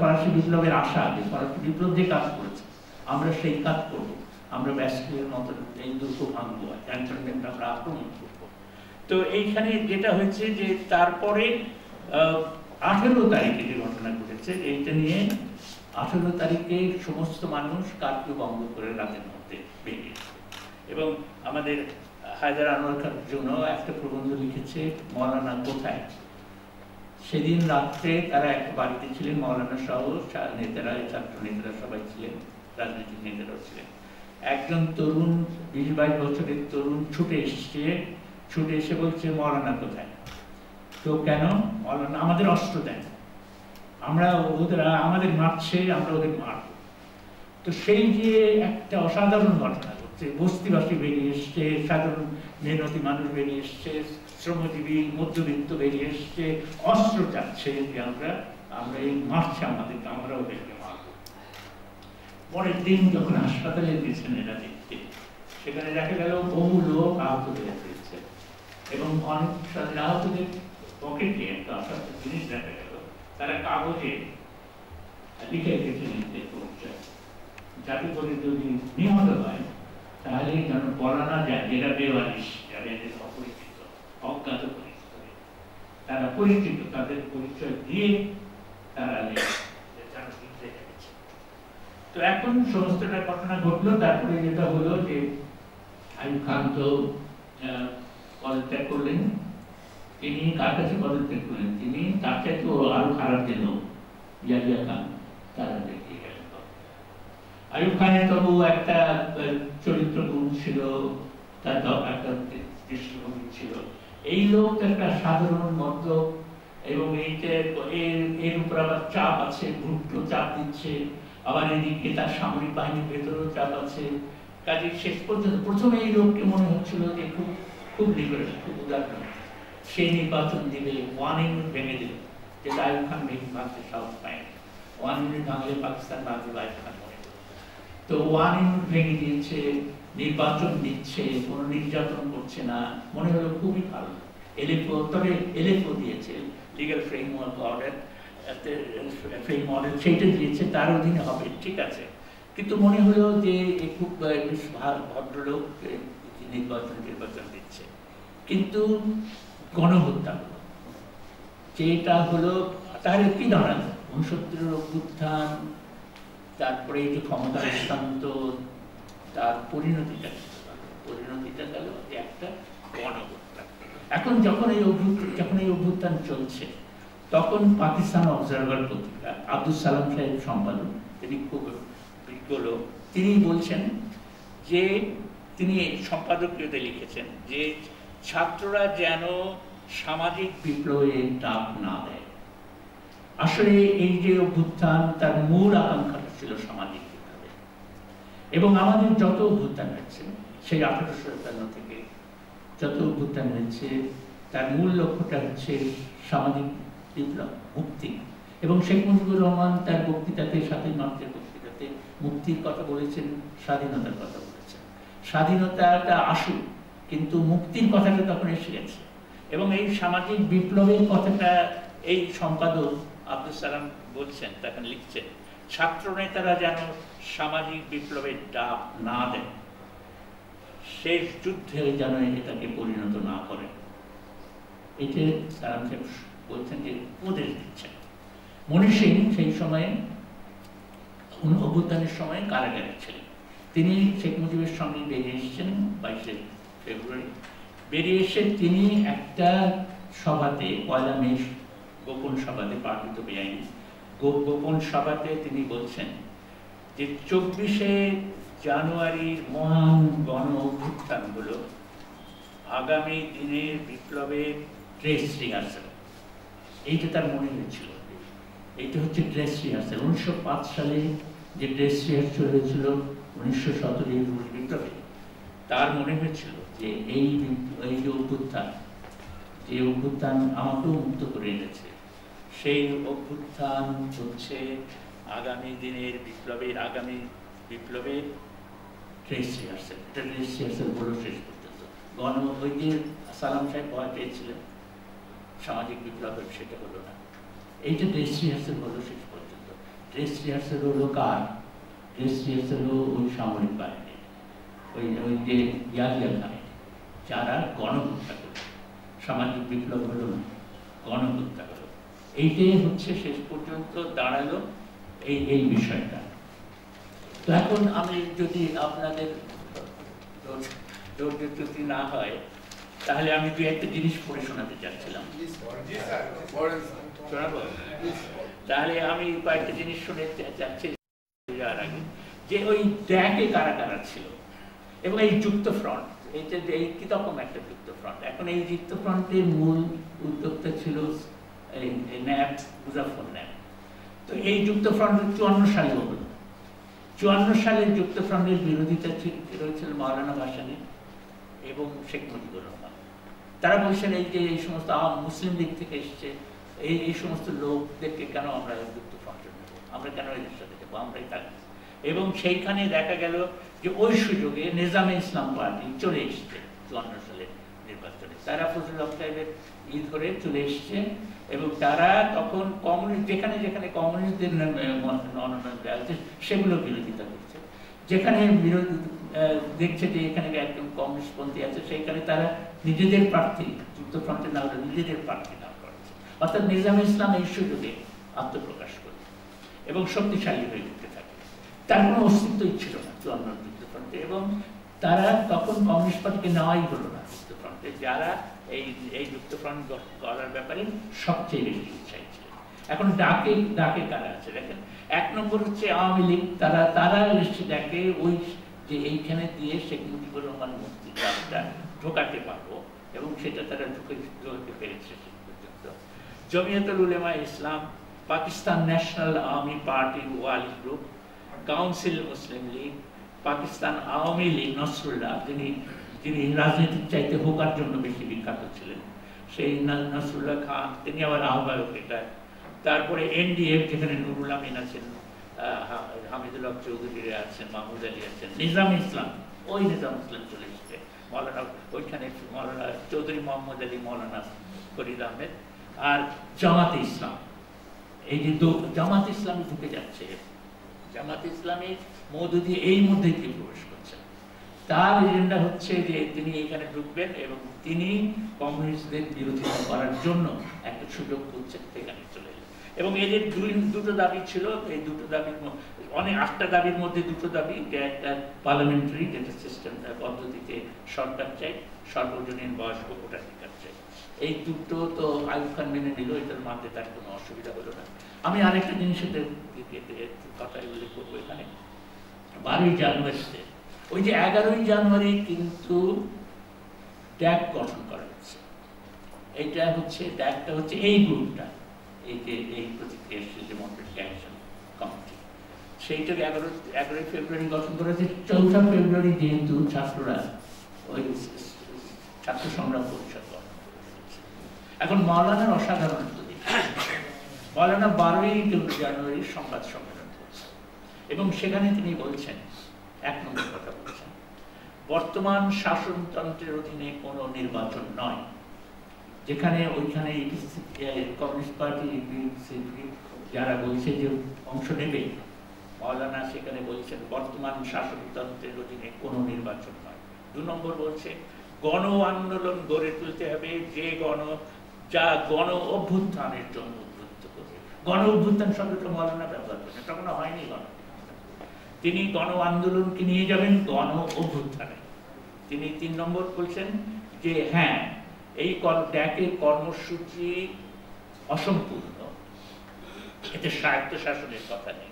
ফরাসি বিপ্লবের আশা যে ফরাসি বিপ্লব যে কাজ করেছে, আমরা সেই কাজ করব। আমরা ব্যাসকের মতো এই দুর্গ ভাঙবো ক্যান্টনমেন্ট আমরা আক্রমণ করব। তো এইখানে যেটা হয়েছে যে তারপরে আঠেরো তারিখে যে ঘটনা ঘটেছে, এইটা নিয়ে আঠেরো তারিখে সমস্ত মানুষ কার্ফিউ বন্ধ করে রাতের মধ্যে বেরিয়েছে এবং আমাদের হায়দার আনোয়ার খান জন্য একটা প্রবন্ধ লিখেছে, মৌলানা কোথায়? সেদিন রাত্রে তারা একটা বাড়িতে ছিলেন, মৌলানা সহ নেতারা ছাত্র নেতারা সবাই ছিলেন, রাজনৈতিক নেতারাও ছিলেন। একজন তরুণ, বিশ বাইশ বছরের তরুণ ছুটে এসছে, ছুটে এসে বলছে, মৌলানা কোথায়? তো কেন? আমাদের অস্ত্র দেন। আমরা ওদের, আমাদের মারছে, আমরা ওদের মারব। তো সেই যে একটা অসাধারণ ঘটনা ঘটছে। বস্তিবাসী বেরিয়ে এসছে, সাধারণ মেহনতি মানুষ বেরিয়ে এসছে, শ্রমজীবী, মধ্যবিত্ত বেরিয়ে এসছে, অস্ত্র চাচ্ছে যে আমরা আমরা এই মারছে আমাদেরকে আমরা ওদেরকে মারব। পরের দিন যখন হাসপাতালে গেছেন এরা দেখতে, সেখানে দেখা গেল বহু লোক আহত হয়ে এবং অনেক সাথে আহতদের পকেটে একটা অসাধারণ জিনিস দেখা গেল। তারা কাগজে লিখে রেখেছে নিজেদের পরিচয় যাতে করে যদি নিহত হয় তাহলে যেন বলা না যায় যেটা বেওয়ারিশ যারা এদের অপরিচিত, অজ্ঞাত পরিচিত। তারা পরিচিত, তাদের পরিচয় দিয়ে তারা তো এখন সমস্তটা ঘটনা ঘটলো, তারপরে যেটা হলো যে আইব খান তো পদত্যাগ করলেন। তিনি কার কাছে পদত্যাগ করলেন তিনি তার চাইতে আরও খারাপ যে লোক ইয়াহিয়া খান, তারা দেখিয়ে গেলেন আয়ুব খানের তবু একটা চরিত্র গুণ ছিল, তার একটা দৃষ্টিভঙ্গি ছিল। এই লোক একটা সাধারণ মধ্য এবং এর এর উপর আবার চাপ আছে ভুট্টো চাপ দিচ্ছে। আবার এদিকে তার সামরিক বাহিনীর ভেতরেও চাপ আছে। কাজে শেষ পর্যন্ত প্রথমে এই লোককে মনে হচ্ছিল যে খুব খুব লিবারেল খুব উদাহরণ সেই নির্বাচন দিবে ওয়ান ইউনিট ভেঙে দিল খান ভেঙে ওয়ান ইউনিট ভাঙলে পাকিস্তান খান তো ওয়ান ইউনিট ভেঙে দিয়েছে, নির্বাচন দিচ্ছে, কোনো নির্যাতন করছে না, মনে হলো খুবই ভালো। এলএফও তবে দিয়েছে লিগাল ফ্রেমওয়ার্ক অর্ডার সেইটা দিয়েছে, তার অধীনে হবে, ঠিক আছে। কিন্তু মনে হলো যে খুব বেশ ভদ্রলোক নির্বাচন নির্বাচন দিচ্ছে। কিন্তু গণহত্যা। যেটা হলো তার কি দাঁড়াল? উনসত্তরের অভ্যুত্থান তারপরে এই যে ক্ষমতা হস্তান্তর তার পরিণতিটা পরিণতিটা গেল যে একটা গণহত্যা। এখন যখন এই অভ্যুত্থান যখন এই অভ্যুত্থান চলছে তখন পাকিস্তান অবজারভার পত্রিকা আব্দুল সালাম সাহেব সম্পাদক তিনি খুব বিজ্ঞ লোক তিনি বলছেন যে তিনি সম্পাদকীয়তে লিখেছেন যে ছাত্ররা যেন সামাজিক বিপ্লবের ডাক না দেয়। আসলে এই যে অভ্যুত্থান, তার মূল আকাঙ্ক্ষাটা ছিল সামাজিক বিপ্লবে। এবং আমাদের যত অভ্যুত্থান হয়েছে, সেই আঠারোশো একান্ন থেকে যত অভ্যুত্থান হয়েছে, তার মূল লক্ষ্যটা হচ্ছে সামাজিক বিপ্লব, মুক্তি। এবং শেখ মুজিবুর রহমান তার বক্তৃতাতে স্বাধীনতার বক্তৃতাতে মুক্তির কথা বলেছেন, স্বাধীনতার কথা বলেছেন। স্বাধীনতাটা আসুক কিন্তু মুক্তির কথাটা তখন এসে গেছে। এবং এই সামাজিক বিপ্লবের কথাটা এই সম্পাদক আব্দুল সালাম বলছেন, তখন লিখছেন ছাত্র নেতারা যেন সামাজিক বিপ্লবের ডাক না দেন, শেষ যুদ্ধে যেন এটাকে পরিণত না করে এতে সালাম সাহেব বলছেন যে উপদেশ দিচ্ছেন। মনি সিং সেই সময়ে অভ্যুত্থানের সময় কারাগারে ছিলেন। তিনি শেখ মুজিবের সঙ্গে বেরিয়ে এসেছেন বাইশে ফেব্রুয়ারি বেরিয়ে এসে তিনি একটা সভাতে, পয়লা মে গোপন সভাতে পাঠিত বেআইনি গোপন সভাতে তিনি বলছেন যে চব্বিশে জানুয়ারির মহান গণ অভ্যুত্থানগুলো আগামী দিনের বিপ্লবের ড্রেস রিহার্সাল। এইটা তার মনে হয়েছিল। এইটা হচ্ছে ড্রেস রিহার্সাল। উনিশশো পাঁচ সালে যে ড্রেস রিহার্সাল হয়েছিল, উনিশশো সতেরো বিপ্লবে। তার মনে হয়েছিল যে এই এই যে অভ্যুত্থান যে অভ্যুত্থান আমাকেও মুক্ত করে এনেছে। সেই অভ্যুত্থান হচ্ছে আগামী দিনের বিপ্লবের, আগামী সালাম পেয়েছিলেন। সামাজিক বিপ্লবের সেটা হলো না। ওই সামরিক বাহিনী ওই যে ইয়াহিয়া যারা গণহত্যা করল। সামাজিক বিপ্লব হলো না গণহত্যা হলো। এইটাই হচ্ছে শেষ পর্যন্ত দাঁড়াল এই এই বিষয়টা। তো এখন আমি যদি আপনাদের ধৈর্য ত্রুটি না হয় তাহলে আমি দু একটা জিনিস পড়ে শোনাতে চাচ্ছিলাম। তাহলে আমি কয়েকটা জিনিস শুনে যাচ্ছি যাওয়ার আগে। যে ওই ড্যাকে কারা কারা ছিল? এবং এই যুক্ত ফ্রন্ট এইটা এই কীরকম একটা যুক্ত ফ্রন্ট এখন এই যুক্ত ফ্রন্টের মূল উদ্যোক্তা ছিল, এই ন্যাপ মুজাফর ন্যাপ তো এই যুক্ত ফ্রন্ট চুয়ান্ন সালে হলো চুয়ান্ন সালের যুক্ত ফ্রন্টের বিরোধিতা ছিল, রয়েছিল মাওলানা ভাসানী এবং শেখ মুজিবুর রহমান। তারা বলছেন এই যে এই সমস্ত মুসলিম লীগ থেকে এসছে, এই এই সমস্ত লোকদেরকে কেন আমরা যুক্ত ফ্রন্টে নেব? আমরা কেন এদের সাথে যাব? আমরাই থাকব এবং সেইখানে দেখা গেল যে ওই সুযোগে নিজামে ইসলাম পার্টি চলে এসছে চুয়ান্ন সালের নির্বাচনে। তারা ফজলুল হক ই ধরে চলে এসছে এবং তারা তখন কমিউনিস্ট যেখানে যেখানে কমিউনিস্টদের মনোনয়ন দেওয়া হচ্ছে, সেগুলো বিরোধিতা করছে। যেখানে বিরোধী দেখছে যে এখানে একদম কমিউনিস্টপন্থী আছে, সেইখানে তারা নিজেদের প্রার্থী, যুক্ত ফ্রন্টে না নিজেদের প্রার্থী নাম করেছে। অর্থাৎ নিজাম ইসলাম এই সুযোগে আত্মপ্রকাশ করে এবং শক্তিশালী হয়ে থাকে তার কোনো অস্তিত্বই ছিল না চুয়ান্ন যুক্তফ্রন্টে এবং তারা তখন কমিউনিস্ট পার্টিকে নেওয়াই হলো না যুক্তফ্রন্টে যারা এই এই যুক্তফ্রন্ট করার ব্যাপারে সবচেয়ে বেশি উৎসাহী ছিল এখন ডাকে ডাকে কারা আছে? দেখেন, এক নম্বর হচ্ছে আওয়ামী লীগ। তারা তারা দেখে ওই যে এইখানে দিয়ে শেখ মুজিবুর রহমান মুক্তি চাপটা ঢোকাতে পারব এবং সেটা তারা ঢুকে ঢুকতে পেরেছে পর্যন্ত Jamiatul Ulema Islam, Pakistan national army party Wali group council Muslim League Pakistan Awami League Nasrullah যিনি যিনি রাজনীতির চাইতে হোকার জন্য বেশি বিখ্যাত ছিলেন, সেই নসরুল্লাহ খান, তিনি আবার আহ্বায়ক এটা। তারপরে এনডিএফ যেখানে নুরুল আমিন আছেন হামিদুল্লাহ চৌধুরী আছেন, মাহমুদ আলী আছেন, নিজাম ইসলাম, ওই নিজাম ইসলাম চলে এসেছে, মৌলানা, ওইখানে মৌলানা চৌধুরী মোহাম্মদ আলী, মৌলানা ফরিদ আহমেদ, আর জামাতে ইসলাম। এই যে জামাত ইসলাম ঢুকে যাচ্ছে। জামাত ইসলামী মৌদুদি এই মধ্যে দিয়ে প্রবেশ করছেন। তার এজেন্ডা হচ্ছে যে তিনি এখানে ঢুকবেন এবং তিনি কমিউনিস্টদের বিরোধিতা করার জন্য একটা সুযোগ খুঁজছেন, সেখানে চলে এবং এদের দুই, দুটো দাবি ছিল, এই দুটো দাবির অনেক আটটা দাবির মধ্যে দুটো দাবি একটা পার্লামেন্টারি যেটা সিস্টেম পদ্ধতিতে সরকার চাই, সর্বজনীন বয়স্ক ভোটাধিকার চাই। এই দুটো তো আয়ুব খান মেনে নিল, এটার মধ্যে তার কোনো অসুবিধা হলো না। আমি আরেকটা একটু কথা উল্লেখ করব এখানে। বারোই জানুয়ারিতে ওই যে এগারোই জানুয়ারি কিন্তু ট্যাগ গঠন করা হচ্ছে। এইটা হচ্ছে ট্যাগটা হচ্ছে এই গ্রুপটা। এই যে, এই প্রতিক্রিয়াশীল ডেমোক্রেটিক অ্যাকশন কমিটি সেইটাকে এগারো, এগারোই ফেব্রুয়ারি গঠন করা হয়েছে চৌঠা ফেব্রুয়ারি যেহেতু ছাত্ররা ওই ছাত্র সংগ্রাম পরিষদ এখন মৌলানার অসাধারণ মৌলানা বারোই জানুয়ারি সংবাদ সম্মেলন। এবং সেখানে তিনি বলছেন, এক নম্বর কথা বলছেন, বর্তমান শাসনতন্ত্রের অধীনে কোনো নির্বাচন নয়, যেখানে ওইখানে কমিউনিস্ট পার্টি যারা বলছে যে অংশ নেবে, মৌলানা সেখানে বলছেন, বর্তমান শাসনতন্ত্রের অধীনে কোনো নির্বাচন নয়। দু নম্বর বলছে, গণ আন্দোলন গড়ে তুলতে হবে, যে গণ, যা গণ অভ্যুত্থানের জন্য উদ্বুদ্ধ করবে। গণ অভ্যুত্থান শব্দটা মৌলানা ব্যবহার করছে তখন হয়নি গণ। তিনি গণ আন্দোলনকে নিয়ে যাবেন গণ অভ্যুত্থানে। তিনি তিন নম্বর বলছেন যে হ্যাঁ এই কর- ড্যাকের কর্মসূচি অসম্পূর্ণ। এতে স্বায়ত্ত শাসনের কথা নেই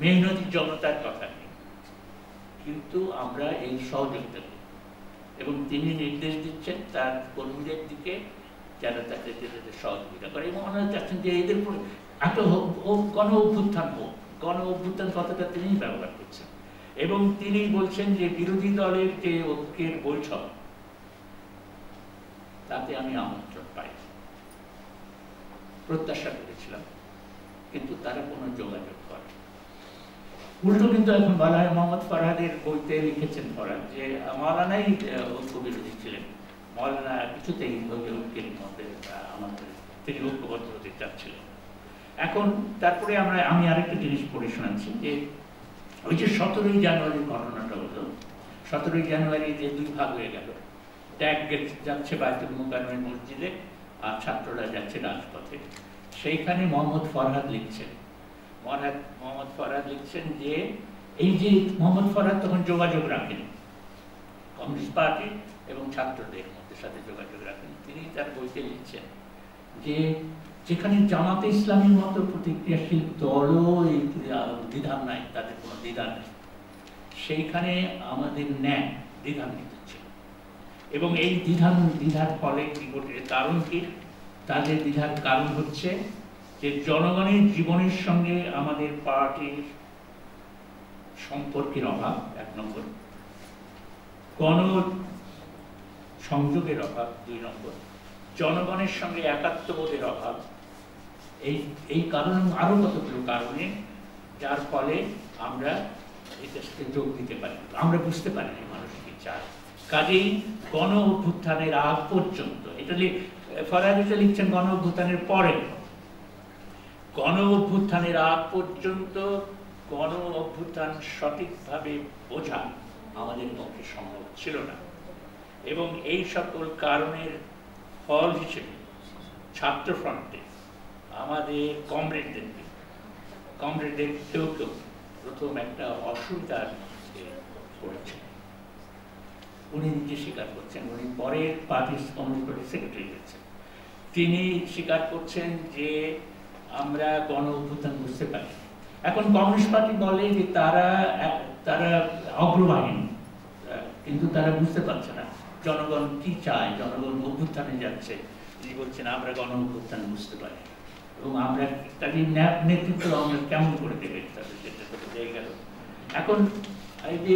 মেহনতি জনতার কথা নেই। কিন্তু আমরা এই সহযোগিতা করি এবং তিনি নির্দেশ দিচ্ছেন তার কর্মীদের দিকে যারা তাদের সহযোগিতা করে এবং ওনারা চাচ্ছেন যে এদের এত হোক, গণ অভ্যুত্থান হোক। গণ অভ্যুত্থান কথাটা তিনি ব্যবহার করছেন। এবং তিনি বলছেন যে বিরোধী দলের যে ঐক্যের বৈঠক তাতে আমি আমন্ত্রণ পাই। প্রত্যাশা করেছিলাম কিন্তু তারা কোনো যোগাযোগ করে। উল্টো কিন্তু এখন বলা হয় মোহাম্মদ ফরহাদের বইতে লিখেছেন ফরহাদ যে মাওলানাই আহ, ঐক্য বিরোধী ছিলেন। মৌলানা কিছুতেই ঐক্যের মধ্যে আমাদের তিনি ঐক্যবদ্ধ হতে চাচ্ছিলেন। এখন তারপরে আমরা, আমি আরেকটা জিনিস পড়ে শোনাচ্ছি যে ওই যে সতেরোই জানুয়ারির ঘটনাটা হলো, সতেরোই জানুয়ারি যে দুই ভাগ হয়ে গেল। ট্যাগ যাচ্ছে বায়তুল মুকারমের মসজিদে আর ছাত্ররা যাচ্ছে রাজপথে। সেইখানে মোহাম্মদ ফরহাদ লিখছেন। মরহাদ, মোহাম্মদ ফরহাদ লিখছেন যে এই যে মোহাম্মদ ফরহাদ তখন যোগাযোগ রাখেন। কমিউনিস্ট পার্টি এবং ছাত্রদের মধ্যে সাথে যোগাযোগ রাখেন। তিনি তার বইতে লিখছেন যে যেখানে জামাতে ইসলামের মতো প্রতিক্রিয়াশীল দলও এই দ্বিধান নাই, তাদের কোনো দ্বিধান নেই। সেইখানে আমাদের ন্যায় দ্বিধান্বিত ছিল এবং এই দ্বিধান দ্বিধার ফলে কি ঘটে? কারণ কি? তাদের দ্বিধার কারণ হচ্ছে যে জনগণের জীবনের সঙ্গে আমাদের পার্টির সম্পর্কের অভাব, এক নম্বর। গণ সংযোগের অভাব, দুই নম্বর। জনগণের সঙ্গে একাত্মবোধের অভাব এই এই কারণে আরও কতগুলো কারণে, যার ফলে আমরা এটা সাথে যোগ দিতে পারি। আমরা বুঝতে পারিনি মানুষ কি চায় কাজেই গণ অভ্যুত্থানের আগ পর্যন্ত, এটা এটা লিখছেন গণ অভ্যুত্থানের পরে। গণ অভ্যুত্থানের আগ পর্যন্ত গণ অভ্যুত্থান সঠিকভাবে বোঝা আমাদের পক্ষে সম্ভব ছিল না। এবং এই সকল কারণের ফল হিসেবে ছাত্র ফ্রন্টে আমাদের কমরেডদেরকে কমরেডদের কেউ কেউ প্রথম একটা অসুবিধার মধ্যে উনি নিজে স্বীকার করছেন। উনি পরের পার্টির কমিউনিস্ট পার্টির সেক্রেটারি হয়েছেন। তিনি স্বীকার করছেন যে আমরা গণ অভ্যুত্থান বুঝতে পারি। এখন কমিউনিস্ট পার্টি বলে যে তারা তারা অগ্রবাহিনী, কিন্তু তারা বুঝতে পারছে না। জনগণ কি চায়? জনগণ অভ্যুত্থানে যাচ্ছে। তিনি বলছেন, আমরা গণ অভ্যুত্থান বুঝতে পারি এবং আমরা তাদের নেতৃত্ব আমরা কেমন করে দেবে তাদের গেল এখন এই যে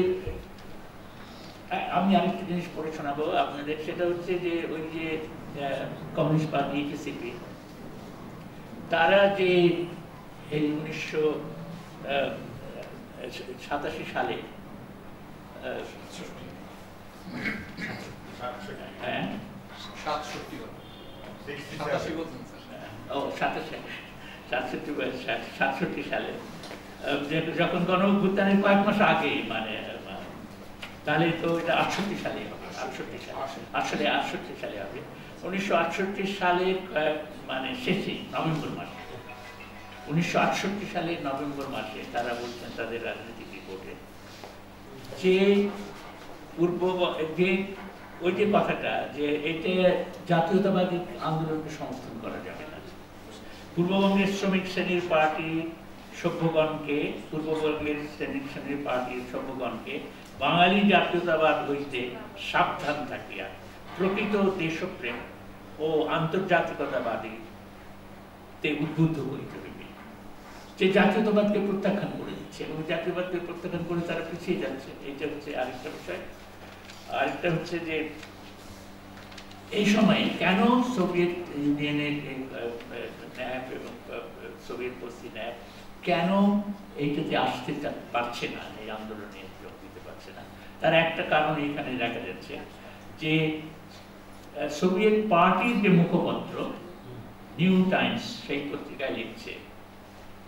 আমি আরেকটা জিনিস পড়ে শোনাবো আপনাদের। সেটা হচ্ছে যে ওই যে কমিউনিস্ট পার্টি ইটিসিপি তারা যে এই উনিশশো সাতাশি সালে হ্যাঁ। সাতষট্টি সাতাশি স্যার ও সাতাশি সাতষট্টি সাতষট্টি সালে। যখন গণ অভ্যুত্থানের কয়েক মাস আগে মানে তাহলে তো এটা আটষট্টি সালে হবে আটষট্টি সালে। আসলে আটষট্টি সালে হবে। উনিশশো আটষট্টি সালের মানে শেষে নভেম্বর মাসে। উনিশশো আটষট্টি সালের নভেম্বর মাসে তারা বলছেন তাদের রাজনৈতিক রিপোর্টে যে পূর্ব যে ওই যে কথাটা যে এটা জাতীয়তাবাদী আন্দোলনকে সমর্থন করা যাবে পূর্ববঙ্গের শ্রমিক শ্রেণির পার্টি সভ্যগণকে পূর্ববঙ্গের শ্রেণির শ্রেণির পার্টির সভ্যগণকে বাঙালি জাতীয়তাবাদ হইতে সাবধান থাকিয়া, প্রকৃত দেশপ্রেম ও আন্তর্জাতিকতাবাদী উদ্বুদ্ধ করিতে হইবে। যে জাতীয়তাবাদকে প্রত্যাখ্যান করে দিচ্ছে এবং জাতীয়বাদকে প্রত্যাখ্যান করে তারা পিছিয়ে যাচ্ছে, এইটা হচ্ছে আরেকটা বিষয়। আরেকটা হচ্ছে যে এই সময়ে কেন সোভিয়েত ইউনিয়নের ন্যাপ এবং সোভিয়েত পশ্চিম ন্যাপ কেন এইটাতে আসতে পারছে না, এই আন্দোলনে যোগ দিতে পারছে না? তার একটা কারণ এখানে দেখা যাচ্ছে যে সোভিয়েত পার্টির যে মুখপত্র নিউ টাইমস সেই পত্রিকায় লিখছে,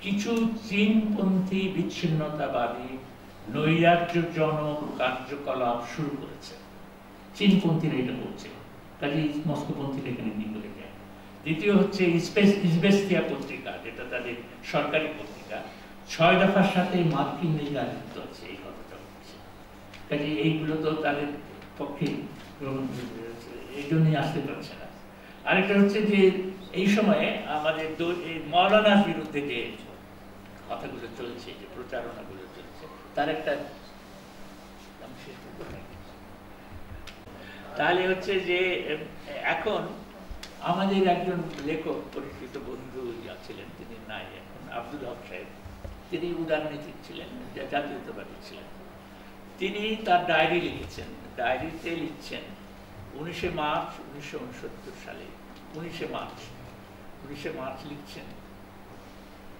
কিছু চীনপন্থী বিচ্ছিন্নতাবাদী নৈরাজ্যজনক কার্যকলাপ শুরু করেছে। চীনপন্থীরা এটা করছে। কাজে মস্কোপন্থীরা এখানে যায় দ্বিতীয় হচ্ছে ইসবেস্তিয়া পত্রিকা, যেটা তাদের সরকারি পত্রিকা। ছয় দফার সাথে মার্কিন লেগা যুক্ত আছে এই কথাটা হচ্ছে। কাজে এইগুলো তো তাদের পক্ষে এই জন্যই আসতে পারছে না। আরেকটা হচ্ছে যে এই সময়ে আমাদের মৌলানার বিরুদ্ধে যে কথাগুলো চলছে, যে প্রচারণাগুলো চলছে, তার একটা? তাহলে হচ্ছে যে, এখন আমাদের একজন লেখক পরিচিত বন্ধু ছিলেন তিনি নাই এখন, আব্দুল হক সাহেব। তিনি উদারনীতিক ছিলেন জাতীয়তাবাদী ছিলেন। তিনি তার ডায়েরি লিখেছেন, ডায়েরিতে লিখছেন, উনিশে মার্চ উনিশশো উনসত্তর সালে, উনিশে মার্চ উনিশে মার্চ লিখছেন।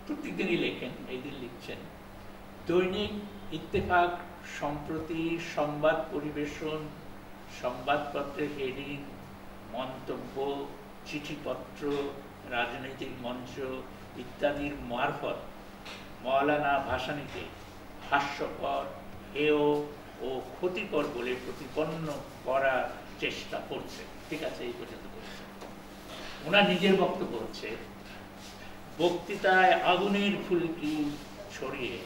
প্রত্যেকদিনই লেখেন এই দিন লিখছেন। দৈনিক ইত্তেফাক সম্প্রতি সংবাদ পরিবেশন, সংবাদপত্রের হেডিং মন্তব্য চিঠিপত্র, রাজনৈতিক মঞ্চ ইত্যাদির মারফত মৌলানা ভাসানীকে হাস্যকর, হেয় ও ক্ষতিকর বলে প্রতিপন্ন করার চেষ্টা করছে। ঠিক আছে, এই পর্যন্ত করছে। ওনার নিজের বক্তব্য হচ্ছে, বক্তৃতায় আগুনের ফুলকি ছড়িয়ে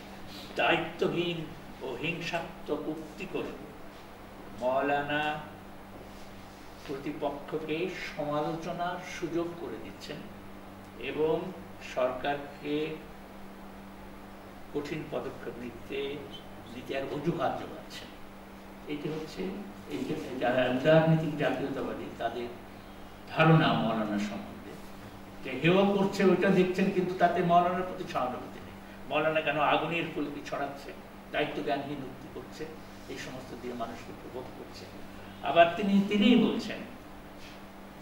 দায়িত্বহীন ও হিংসাত্মক উক্তি করে মৌলানা প্রতিপক্ষকে সমালোচনার সুযোগ করে দিচ্ছেন এবং সরকারকে কঠিন পদক্ষেপ নিতে আর অজুহাত যোগাচ্ছেন এইটা হচ্ছে এই যারা জাতীয়তাবাদী, তাদের ধারণা মৌলানা সম্বন্ধে। যে করছে, ওইটা দেখছেন, কিন্তু তাতে মৌলানার প্রতি সহানুভূতি নেই। মৌলানা কেন আগুনের ফুলকি ছড়াচ্ছে দায়িত্ব জ্ঞানহীন উক্তি করছে, এই সমস্ত দিয়ে মানুষকে প্রভোগ করছে। আবার তিনি তিনিই বলছেন,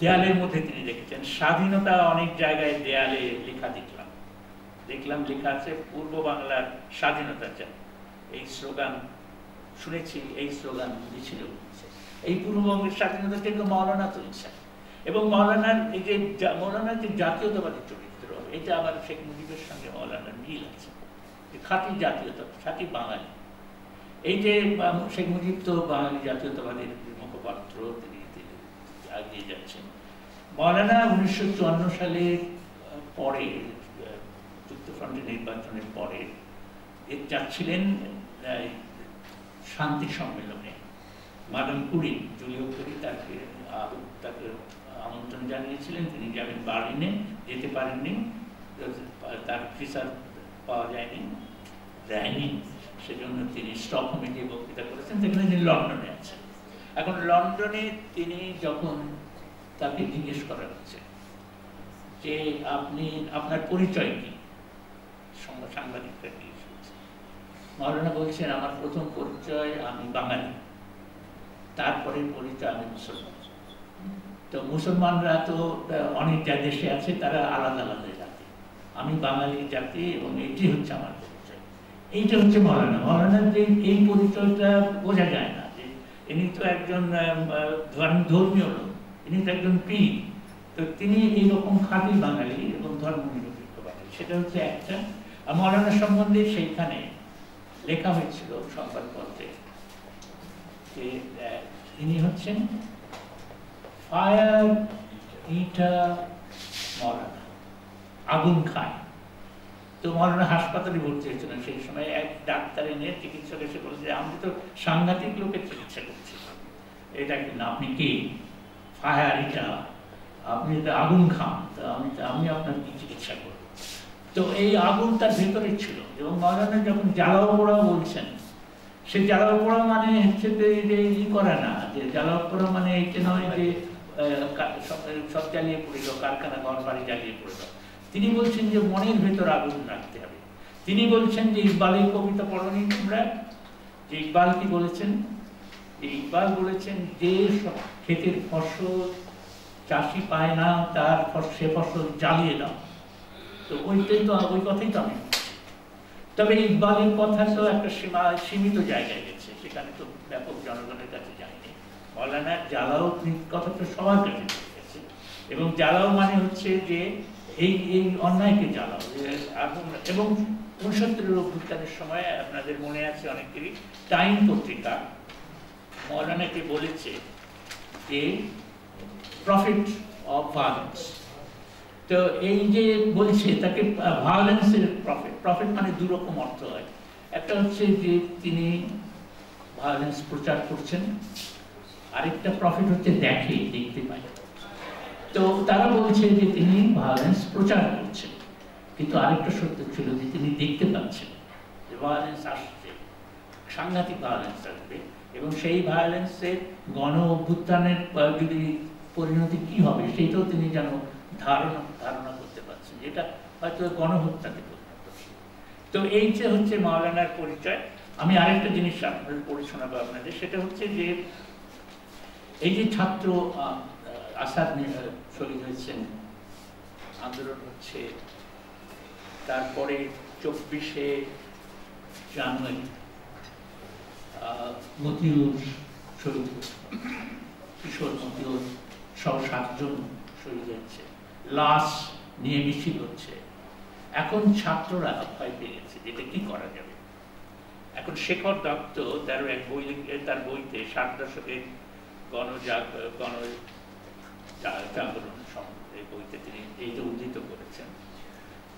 দেয়ালের মধ্যে তিনি দেখেছেন, স্বাধীনতা অনেক জায়গায় দেয়ালে লেখা দেখলাম। দেখলাম লেখা আছে, পূর্ব বাংলার স্বাধীনতা চাই এই স্লোগান শুনেছি, এই স্লোগান মিছিল এই পূর্ববঙ্গের স্বাধীনতা কিন্তু মৌলানা তুলছে এবং মৌলানার এই যে মৌলানার যে জাতীয়তাবাদী চরিত্র, এটা আবার শেখ মুজিবের সঙ্গে মৌলানার মিল আছে। খাঁটি জাতীয়তা, খাঁটি বাঙালি। এই যে শেখ মুজিব তো বাঙালি জাতীয়তাবাদের মুখপাত্র তিনি তিনি এগিয়ে যাচ্ছেন। মৌলানা উনিশশো চুয়ান্ন সালের পরে যুক্তফ্রন্টের নির্বাচনের পরে যাচ্ছিলেন শান্তি সম্মেলনে। মাদাম কুরি জুলিও কুরি তাকে তাকে আমন্ত্রণ জানিয়েছিলেন। তিনি যাবেন বার্লিনে, যেতে পারেননি। তার ভিসা পাওয়া যায়নি, দেয়নি। সেজন্য তিনি স্টকহোমে গিয়ে বক্তৃতা করেছেন সেখানে তিনি লন্ডনে আছেন। এখন লন্ডনে তিনি যখন তাকে জিজ্ঞেস করা হচ্ছে যে আপনি, আপনার পরিচয় কি? সংবাদ- সাংবাদিকরা জিজ্ঞেস করছে। মৌলানা বলছেন, আমার প্রথম পরিচয় আমি বাঙালি। তারপরে পরিচয় আমি মুসলমান। তো মুসলমানরা তো অনেক যা দেশে আছে, তারা আলাদা আলাদা জাতি। আমি বাঙালি জাতি এবং এটি হচ্ছে আমার পরিচয়। এইটা হচ্ছে মৌলানা মৌলানার যে এই পরিচয়টা বোঝা যায় না। ইনি তো একজন ধর্মীয় লোক। ইনি তো একজন পীর। তো তিনি এইরকম খাঁটি বাঙালি এবং ধর্ম নিরপেক্ষ বাঙালি। সেটা হচ্ছে একটা। আর মৌলানা সম্বন্ধে সেইখানে লেখা হয়েছিল সংবাদপত্রে যে তিনি হচ্ছেন ফায়ার ইটার মৌলানা আগুন খায়। তো মৌলানা হাসপাতালে ভর্তি হয়েছিলেন। সেই সময় এক ডাক্তার এনে চিকিৎসক এসে বলছে আমি তো সাংঘাতিক লোকের চিকিৎসা করছি। এটা কি না, আপনি কে? ফায়ার ইটা আপনি তো আগুন খান। তো আমি আমি আপনার কি চিকিৎসা করব? তো এই আগুন তার ভেতরে ছিল এবং মৌলানা যখন জ্বালাও পোড়া বলছেন, সে জ্বালাও পোড়া মানে হচ্ছে যে ই করে না, যে জ্বালাও পোড়া মানে এইটা নয় যে সব জ্বালিয়ে পড়িল কারখানা ঘর বাড়ি জ্বালিয়ে পড়িল তিনি বলছেন যে মনের ভেতর আগুন রাখতে হবে। তিনি বলছেন যে ইকবালের কবিতা পড়নি তোমরা? যে ইকবাল কি বলেছেন? যে ইকবাল বলেছেন, যে ক্ষেতের ফসল চাষি পায় না, তার সে ফসল জ্বালিয়ে দাও। তো ওইটাই তো, ওই কথাই তো আমি তবে ইকবালের কথা তো একটা সীমা, সীমিত জায়গায় গেছে। সেখানে তো ব্যাপক জনগণের কাছে যায়নি। মৌলানা জ্বালাও কথা তো সবার কাছে এবং জ্বালাও মানে হচ্ছে যে এই এই অন্যায়কে জ্বালাও এবং উনসত্তরের অভ্যুত্থানের সময় আপনাদের মনে আছে অনেকেরই, টাইম পত্রিকা মৌলানাকে বলেছে যে প্রফিট অফ ভায়োলেন্স তো এই যে বলছে, তাকে ভায়োলেন্সের প্রফিট প্রফিট মানে দুরকম অর্থ হয়। একটা হচ্ছে যে, তিনি ভায়োলেন্স প্রচার করছেন, আরেকটা প্রফিট হচ্ছে দেখে, দেখতে পায়। তো তারা বলছে যে তিনি ভায়োলেন্স প্রচার করছেন। কিন্তু আরেকটা সত্য ছিল যে তিনি দেখতে পাচ্ছেন যে ভায়োলেন্স আসছে। সাংঘাতিক ভায়োলেন্স আসবে এবং সেই ভায়োলেন্সের গণ অভ্যুত্থানের যদি পরিণতি কি হবে, সেইটাও তিনি যেন ধারণা ধারণা করতে পারছেন যেটা হয়তো গণহত্যাতে পরিণত তো এই যে হচ্ছে মাওলানার পরিচয়, আমি আরেকটা জিনিস আপনাদের পড়ে শোনাবো আপনাদের, সেটা হচ্ছে যে এই যে ছাত্র আসাদ শহীদ হয়েছেন আন্দোলন হচ্ছে তারপরে চব্বিশে জানুয়ারি মতিউর শহীদ কিশোর মতিউর সব সাতজন শহীদ হচ্ছে লাশ নিয়ে মিছিল হচ্ছে। এখন ছাত্ররা ভয় পেয়ে গেছে এটা কি করা যাবে। এখন শেখর দত্ত তার এক বই, তার বইতে ষাট দশকের গণজাগ, গণ উদ্ধৃত করেছেন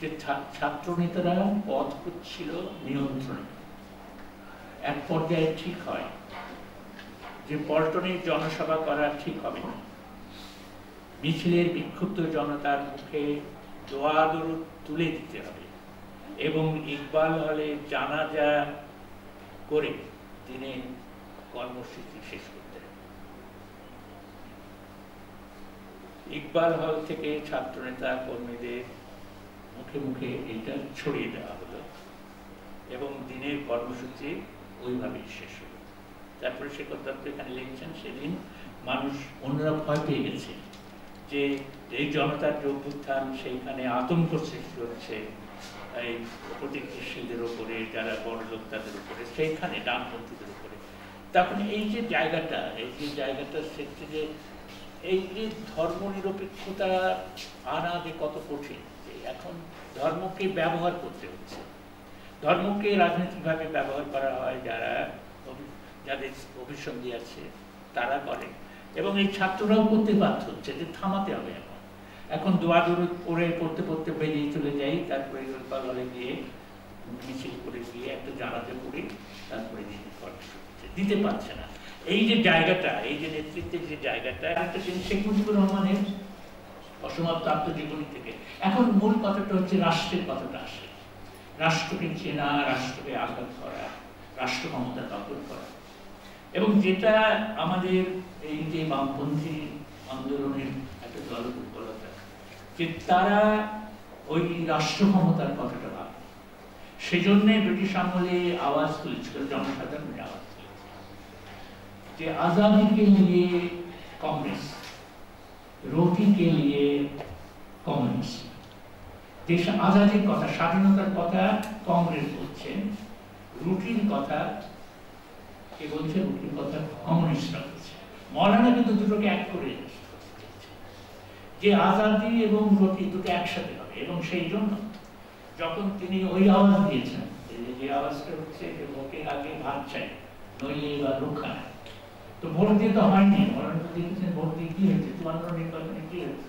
যে ছাত্র নেতারা পথ নিয়ন্ত্রণে এক পর্যায়ে ঠিক হয় যে পল্টনে জনসভা করা ঠিক হবে না মিছিলের বিক্ষুব্ধ জনতার মুখে দোয়া দরুদ তুলে দিতে হবে এবং ইকবাল হলে জানাজা করে তিনি কর্মসূচি শেষ করতে হবে ইকবাল হল থেকে ছাত্র নেতা কর্মীদের মুখে মুখে এইটা ছড়িয়ে দেওয়া হলো। এবং দিনের কর্মসূচি ওইভাবেই শেষ হলো। তারপরে শেখর দত্ত এখানে লিখছেন, সেদিন মানুষ অন্যরা ভয় পেয়ে গেছে যে এই জনতার যে অভ্যুত্থান, সেইখানে আতঙ্ক সৃষ্টি হচ্ছে। এই প্রতিক্রিয়াশীলদের উপরে, যারা বড় লোক, তাদের উপরে, সেইখানে ডানপন্থীদের উপরে। তখন এই যে জায়গাটা, এই যে জায়গাটা, সেটা যে এই যে ধর্ম নিরপেক্ষতা আনা যে কত কঠিন এখন ধর্মকে ব্যবহার করতে হচ্ছে। ধর্মকে রাজনৈতিকভাবে ব্যবহার করা হয় যারা, যাদের অভিসন্ধি আছে, তারা করে। এবং এই ছাত্ররাও করতে বাধ্য হচ্ছে যে থামাতে হবে এখন। এখন দোয়া দূর পড়ে, পড়তে পড়তে বেরিয়ে চলে যাই, তারপরে হলে গিয়ে মিছিল করে গিয়ে একটা জানাতে পড়ি তারপরে দিতে পারছে না। এই যে জায়গাটা, এই যে নেতৃত্বের যে জায়গাটা একটা শেখ মুজিবুর রহমানের অসমাপ্ত আত্মজীবনী থেকে। এখন মূল কথাটা হচ্ছে রাষ্ট্রের কথাটা আসে। রাষ্ট্রকে চেনা, রাষ্ট্রকে আঘাত করা, রাষ্ট্র ক্ষমতা দখল করা। এবং যেটা আমাদের এই যে বামপন্থী আন্দোলনের একটা দল দুর্বলতা যে তারা ওই রাষ্ট্র ক্ষমতার কথাটা ভাবে। সেই জন্যে ব্রিটিশ আমলে আওয়াজ তুলেছিল, জনসাধারণের আওয়াজ। তুলেছিল যে आजादी के लिए कांग्रेस रोटी के लिए কমিউনিস্ট দেশ আজাদির কথা স্বাধীনতার কথা কংগ্রেস বলছে রুটির কথা কে বলছে রুটির কথা কমিউনিস্টরা বলছে মৌলানা কিন্তু দুটোকে এক করে যে আজাদি এবং রুটি দুটো একসাথে হবে এবং সেই জন্য যখন তিনি ওই আওয়াজ দিয়েছেন যে- যে আওয়াজটা হচ্ছে যে ভোটের আগে ভাত চাই নইলে এবার রক্ষা নাই তো ভোট দিয়ে তো হয়নি। মৌলানা তো দেখেছেন ভোট দিয়ে কি হয়েছে? চুয়ান্ন নির্বাচনে কি হয়েছে?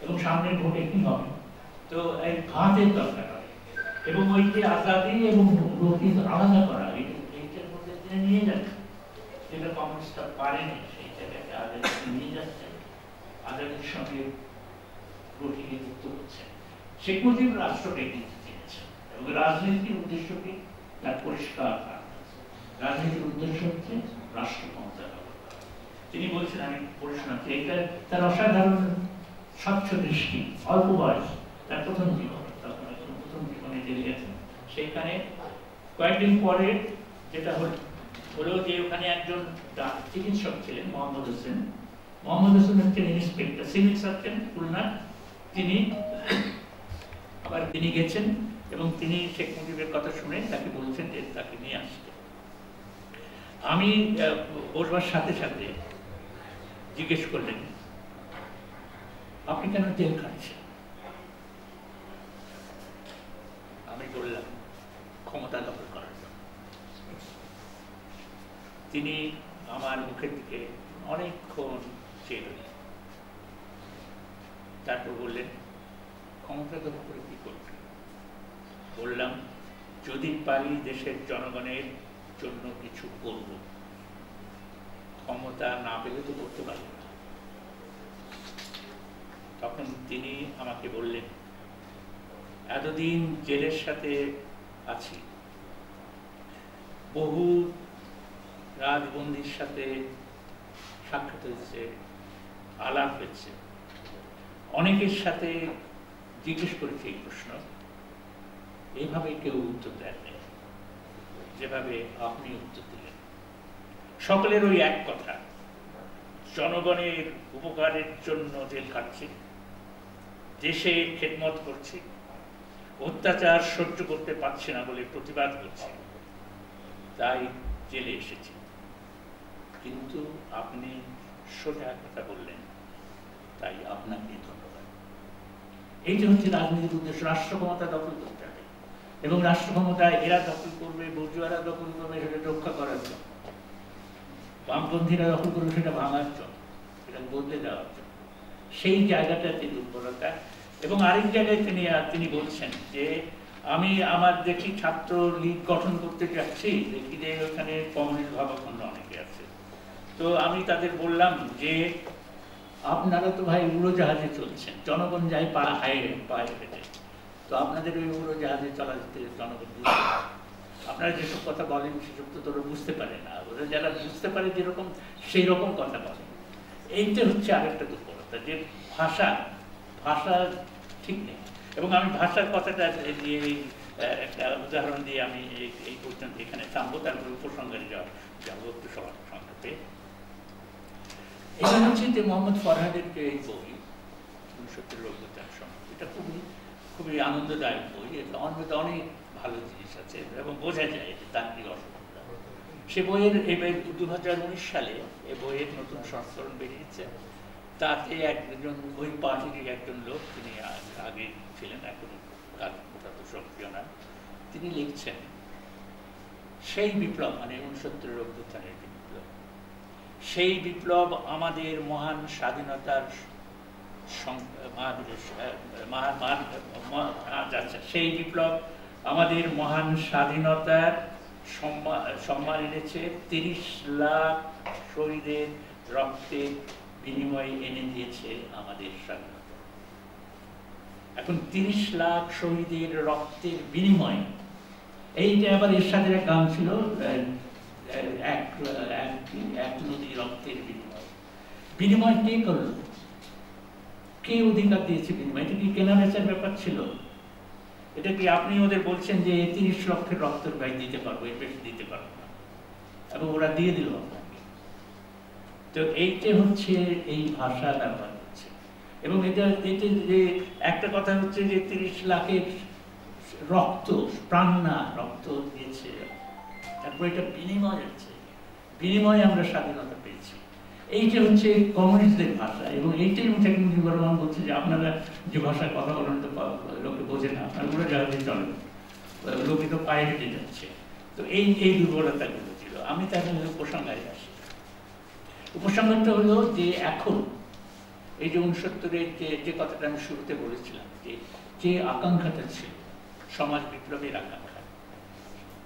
এবং সামনের ভোটে কি হবে? তো এই ভাতের দরকার এবং ওই যে আজাদি এবং রুটি আলাদা করা, এই- এইটার মধ্যে তিনি নিয়ে যাচ্ছেন যেটা পারেনি সেই জায়গাকে নিয়ে যাচ্ছে আজাদির সঙ্গে রুটিকে যুক্ত হচ্ছে শেখ মুজিব রাষ্ট্রকে কিন্তু এবং রাজনীতির উদ্দেশ্য কি? তার পরিষ্কার রাজনীতির উদ্দেশ্য হচ্ছে রাষ্ট্র ক্ষমতা। তিনি বলছেন, আমি পড়াশোনা। এটা তার অসাধারণ স্বচ্ছ দৃষ্টি, অল্প বয়স, তার প্রথম জীবন তখন প্রথম জীবনে জেলে গেছেন সেখানে কয়েকদিন পরে যেটা হল, হলো যে ওখানে একজন চিকিৎসক ছিলেন, মোহাম্মদ হোসেন। মোহাম্মদ হোসেন হচ্ছেন ইন্সপেক্টর, সিভিল সার্জন খুলনা তিনি আবার তিনি গেছেন এবং তিনি শেখ মুজিবের কথা শুনে তাকে বলছেন যে তাকে নিয়ে আসতে। আমি বসবার সাথে সাথে জিজ্ঞেস করলেন, আপনি কেন তেল খাচ্ছেন? আমি বললাম, ক্ষমতা দখল করার তিনি আমার মুখের দিকে অনেকক্ষণ চেয়ে রইলেন। তারপর বললেন, ক্ষমতা দখল করে কি করবে? বললাম, যদি পারি দেশের জনগণের জন্য কিছু করব। ক্ষমতা না পেলে তো করতে পারব না। তখন তিনি আমাকে বললেন, এতদিন জেলের সাথে আছি। বহু রাজবন্দির সাথে সাক্ষাৎ হয়েছে, আলাপ হয়েছে। অনেকের সাথে জিজ্ঞেস করেছে এই প্রশ্ন। এইভাবে কেউ উত্তর দেননি। যেভাবে আপনি উত্তর সকলের ওই এক কথা, জনগণের উপকারের জন্য জেল খাটছি দেশের খেদমত করছে, অত্যাচার সহ্য করতে পারছে না বলে প্রতিবাদ করছে। তাই জেলে এসেছে। কিন্তু আপনি সোজা কথা বললেন, তাই আপনাকে ধন্যবাদ। এইটা হচ্ছে রাজনীতির উদ্দেশ্য, রাষ্ট্র ক্ষমতা দখল করতে হবে এবং রাষ্ট্র ক্ষমতা এরা দখল করবে, বর্জুয়ারা দখল করবে সেটা রক্ষা করার জন্য। বামপন্থীরা দখল করবে, সেটা ভাঙার জন্য, সেটা বদলে দেওয়ার জন্য। সেই জায়গাটাতে দুর্বলতা এবং আরেক জায়গায় তিনি তিনি বলছেন যে, আমি আমার দেখি ছাত্র লীগ গঠন করতে যাচ্ছি দেখি যে ওখানে কমিউনিস্ট ভাবাপন্ন অনেকে আছে। তো আমি তাদের বললাম যে, আপনারা তো ভাই উড়োজাহাজে চলছেন, জনগণ যায় পা হায় পায়ে হেঁটে তো আপনাদের ওই উড়োজাহাজে চলা যেতে জনগণ। আপনারা যেসব কথা বলেন, সেসব তো তোরা বুঝতে পারে না। ওরা যারা বুঝতে পারে যেরকম সেই রকম কথা বলে। এইটা হচ্ছে আরেকটা দুর্বলতা, যে ভাষা ভাষা ঠিক নেই। এবং আমি ভাষার কথাটা দিয়ে একটা উদাহরণ দিয়ে আমি এই- পর্যন্ত এখানে থামবো, তারপরে উপসংহারে যাব একটু সবার সংক্ষেপে এটা হচ্ছে যে মোহাম্মদ ফরহাদের যে এই বই অভ্যুত্থান সংঘ এটা খুবই খুবই আনন্দদায়ক বই। এটা অনেক ভালো জিনিস আছে এবং বোঝা যায় যে তার কি অসুবিধা সে বইয়ের এবার দু হাজার উনিশ সালে এ বইয়ের নতুন সংস্করণ বেরিয়েছে। তাতে একজন ওই পার্টির একজন লোক তিনি আগে ছিলেন এখন তো সক্রিয় না তিনি লিখছেন সেই বিপ্লব মানে উনসত্তরের অভ্যুত্থানের বিপ্লব সেই বিপ্লব আমাদের মহান স্বাধীনতার মহান- আচ্ছা, সেই বিপ্লব আমাদের মহান স্বাধীনতার সম্মা- সম্মান এনেছে। তিরিশ লাখ শহীদের রক্তের বিনিময়ে এনে দিয়েছে আমাদের স্বাধীনতা। এখন তিরিশ লাখ শহীদের রক্তের বিনিময়ে, এইটা আবার এর সাথে এক গান ছিল এক- এক নদী রক্তের বিনিময়। বিনিময় কে করল? কে অধিকার দিয়েছে বিনিময়? এটা কি কেনা বেচার ব্যাপার ছিল? এটা কি আপনি ওদের বলছেন যে তিরিশ লক্ষের রক্তের ব্যয় দিতে পারব এর বেশি দিতে পারব এবং ওরা দিয়ে দিল আপনাকে। তো এইটা হচ্ছে এই ভাষা ব্যবহার হচ্ছে। এবং এটা এতে যে একটা কথা হচ্ছে যে তিরিশ লাখের রক্ত প্রাণ না রক্ত দিয়েছে। তারপর এটা বিনিময় হচ্ছে। বিনিময়ে আমরা স্বাধীনতা এইটা হচ্ছে কমিউনিস্টদের ভাষা, এবং এইটাই মুঠাকি মুজিবুর রহমান বলছে যে আপনারা যে ভাষায় কথা বলেন তো লোকে বোঝে না, আপনারা উড়ে চলেন লোকে তো পায়ে হেঁটে যাচ্ছে। তো এই এই দুর্বলতাগুলো ছিল। আমি তাহলে উপসংহারে আসি। উপসংহারটা হলো যে এখন, এই যে উনসত্তরের যে যে কথাটা আমি শুরুতে বলেছিলাম যে যে আকাঙ্ক্ষাটা ছিল, সমাজ বিপ্লবের আকাঙ্ক্ষা,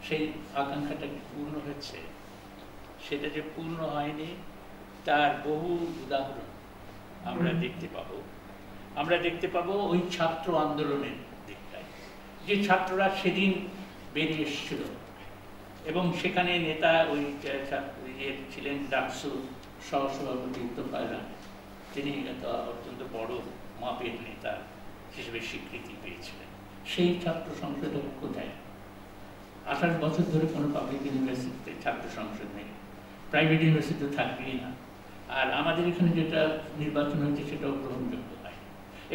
সেই আকাঙ্ক্ষাটা পূর্ণ হয়েছে? সেটা যে পূর্ণ হয়নি তার বহু উদাহরণ আমরা দেখতে পাবো। আমরা দেখতে পাবো ওই ছাত্র আন্দোলনের দিকটায়। যে ছাত্ররা সেদিন বেরিয়ে এসেছিল এবং সেখানে নেতা ওই ইয়ে ছিলেন ডাকসু সহসভাপতি উত্তরপায়রা তিনি অত্যন্ত বড় মাপের নেতা হিসেবে স্বীকৃতি পেয়েছিলেন। সেই ছাত্র সংসদ কোথায়? আঠাশ বছর ধরে কোনো পাবলিক ইউনিভার্সিটিতে ছাত্র সংসদ নেই। প্রাইভেট ইউনিভার্সিটি থাকবেই না। আর আমাদের এখানে যেটা নির্বাচন হয়েছে সেটাও গ্রহণযোগ্য হয়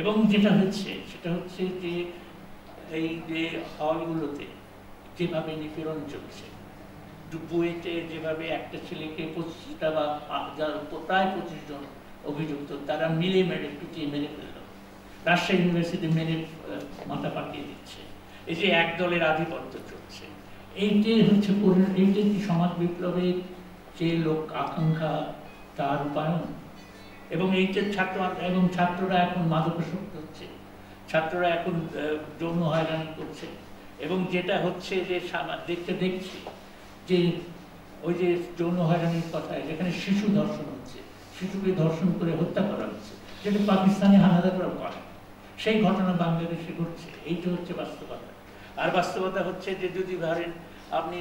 এবং যেটা হচ্ছে, সেটা হচ্ছে যে, এই যে হলগুলোতে যেভাবে নিপীড়ন চলছে, বুয়েটে যেভাবে একটা ছেলেকে পঁচিশটা বা প্রায় পঁচিশ জন অভিযুক্ত, তারা মিলে মেরে পিটিয়ে মেরে ফেলল। রাজশাহী ইউনিভার্সিটি মেরে মাথা পাঠিয়ে দিচ্ছে। এই যে এক দলের আধিপত্য চলছে। এইটাই হচ্ছে এইটাই সমাজ বিপ্লবের যে লোক আকাঙ্ক্ষা তার রূপায়ণ এবং এই যে ছাত্র এবং ছাত্ররা এখন মাদকাসক্ত হচ্ছে, ছাত্ররা এখন যৌন হয়রানি করছে। এবং যেটা হচ্ছে যে দেখতে দেখছি যে ওই যে যৌন হয়রানির কথায় যেখানে শিশু ধর্ষণ হচ্ছে, শিশুকে ধর্ষণ করে হত্যা করা হচ্ছে, যেটা পাকিস্তানে হানাদাররাও করে। সেই ঘটনা বাংলাদেশে ঘটছে, এইটা হচ্ছে বাস্তবতা। আর বাস্তবতা হচ্ছে যে যদি ধরেন আপনি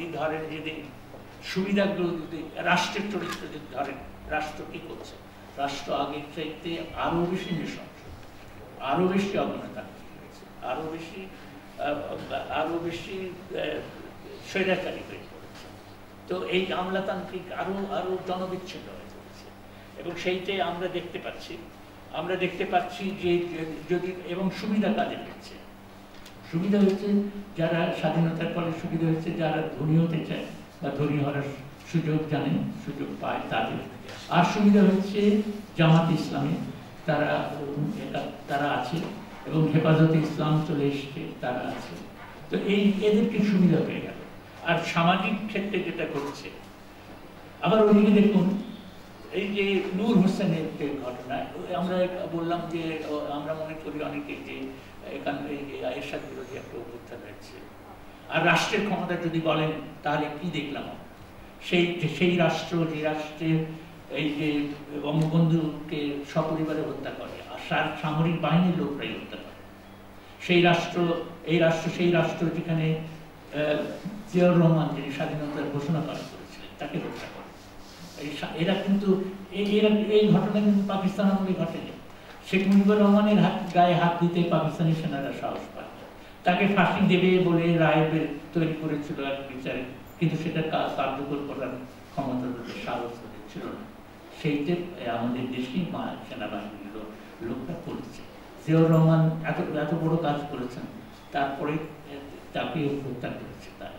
এই ধরেন যদি সুবিধাগুলো যদি রাষ্ট্রের চরিত্র যদি ধরেন রাষ্ট্র কি করছে? রাষ্ট্র আগের চাইতে আরও বেশি নৃশংস আরও বেশি অবনতান্ত্রিক হয়েছে আরও বেশি আহ, আরও বেশি স্বৈরাচারী হয়ে পড়েছে। তো এই আমলাতান্ত্রিক আরও আরও জনবিচ্ছিন্ন হয়ে পড়েছে। এবং সেইটাই আমরা দেখতে পাচ্ছি আমরা দেখতে পাচ্ছি যে যে- যদি এবং সুবিধা কাজে পেয়েছে। সুবিধা হচ্ছে যারা স্বাধীনতার ফলে সুবিধা হচ্ছে যারা ধনী হতে চায় বা ধনী হওয়ার সুযোগ জানে, সুযোগ পায় তাদের আর সুবিধা হচ্ছে জামাত ইসলামী তারা তারা আছে এবং হেফাজতে ইসলাম চলে এসছে, তারা আছে। তো এই এদেরকে সুবিধা পেয়ে গেল। আর সামাজিক ক্ষেত্রে যেটা ঘটছে, আবার ওদিকে দেখুন, এই যে নূর হোসেনের যে ঘটনা আমরা বললাম যে, আমরা মনে করি অনেকে যে এখান এই যে এরশাদ বিরোধী একটা অভ্যুত্থান হয়েছে। আর রাষ্ট্রের ক্ষমতা যদি বলেন, তাহলে কি দেখলাম? সেই সেই রাষ্ট্র, যে রাষ্ট্রের এই যে, বঙ্গবন্ধুকে সপরিবারে হত্যা করে, আর সামরিক বাহিনীর লোকরাই হত্যা করে। সেই রাষ্ট্র, এই রাষ্ট্র, সেই রাষ্ট্র যেখানে জিয়াউর রহমান যিনি স্বাধীনতার ঘোষণা পালন করেছিলেন, তাকে হত্যা করে। এরা কিন্তু এই এরা- এই ঘটনা কিন্তু পাকিস্তান আমলে ঘটেনি। শেখ মুজিবুর রহমানের হাত, গায়ে হাত দিতে পাকিস্তানি সেনারা সাহস তাকে ফাঁসি দেবে বলে রায় তৈরি করেছিল এক বিচারে কিন্তু সেটা কার্যকর করার ক্ষমতা তাদের সাহস ছিল না। সেইটা আমাদের দেশেই মা সেনাবাহিনীর লোকটা করেছে। জিয়াউর রহমান এত এত বড় কাজ করেছেন, তারপরে তাকে হত্যা করেছে তারা।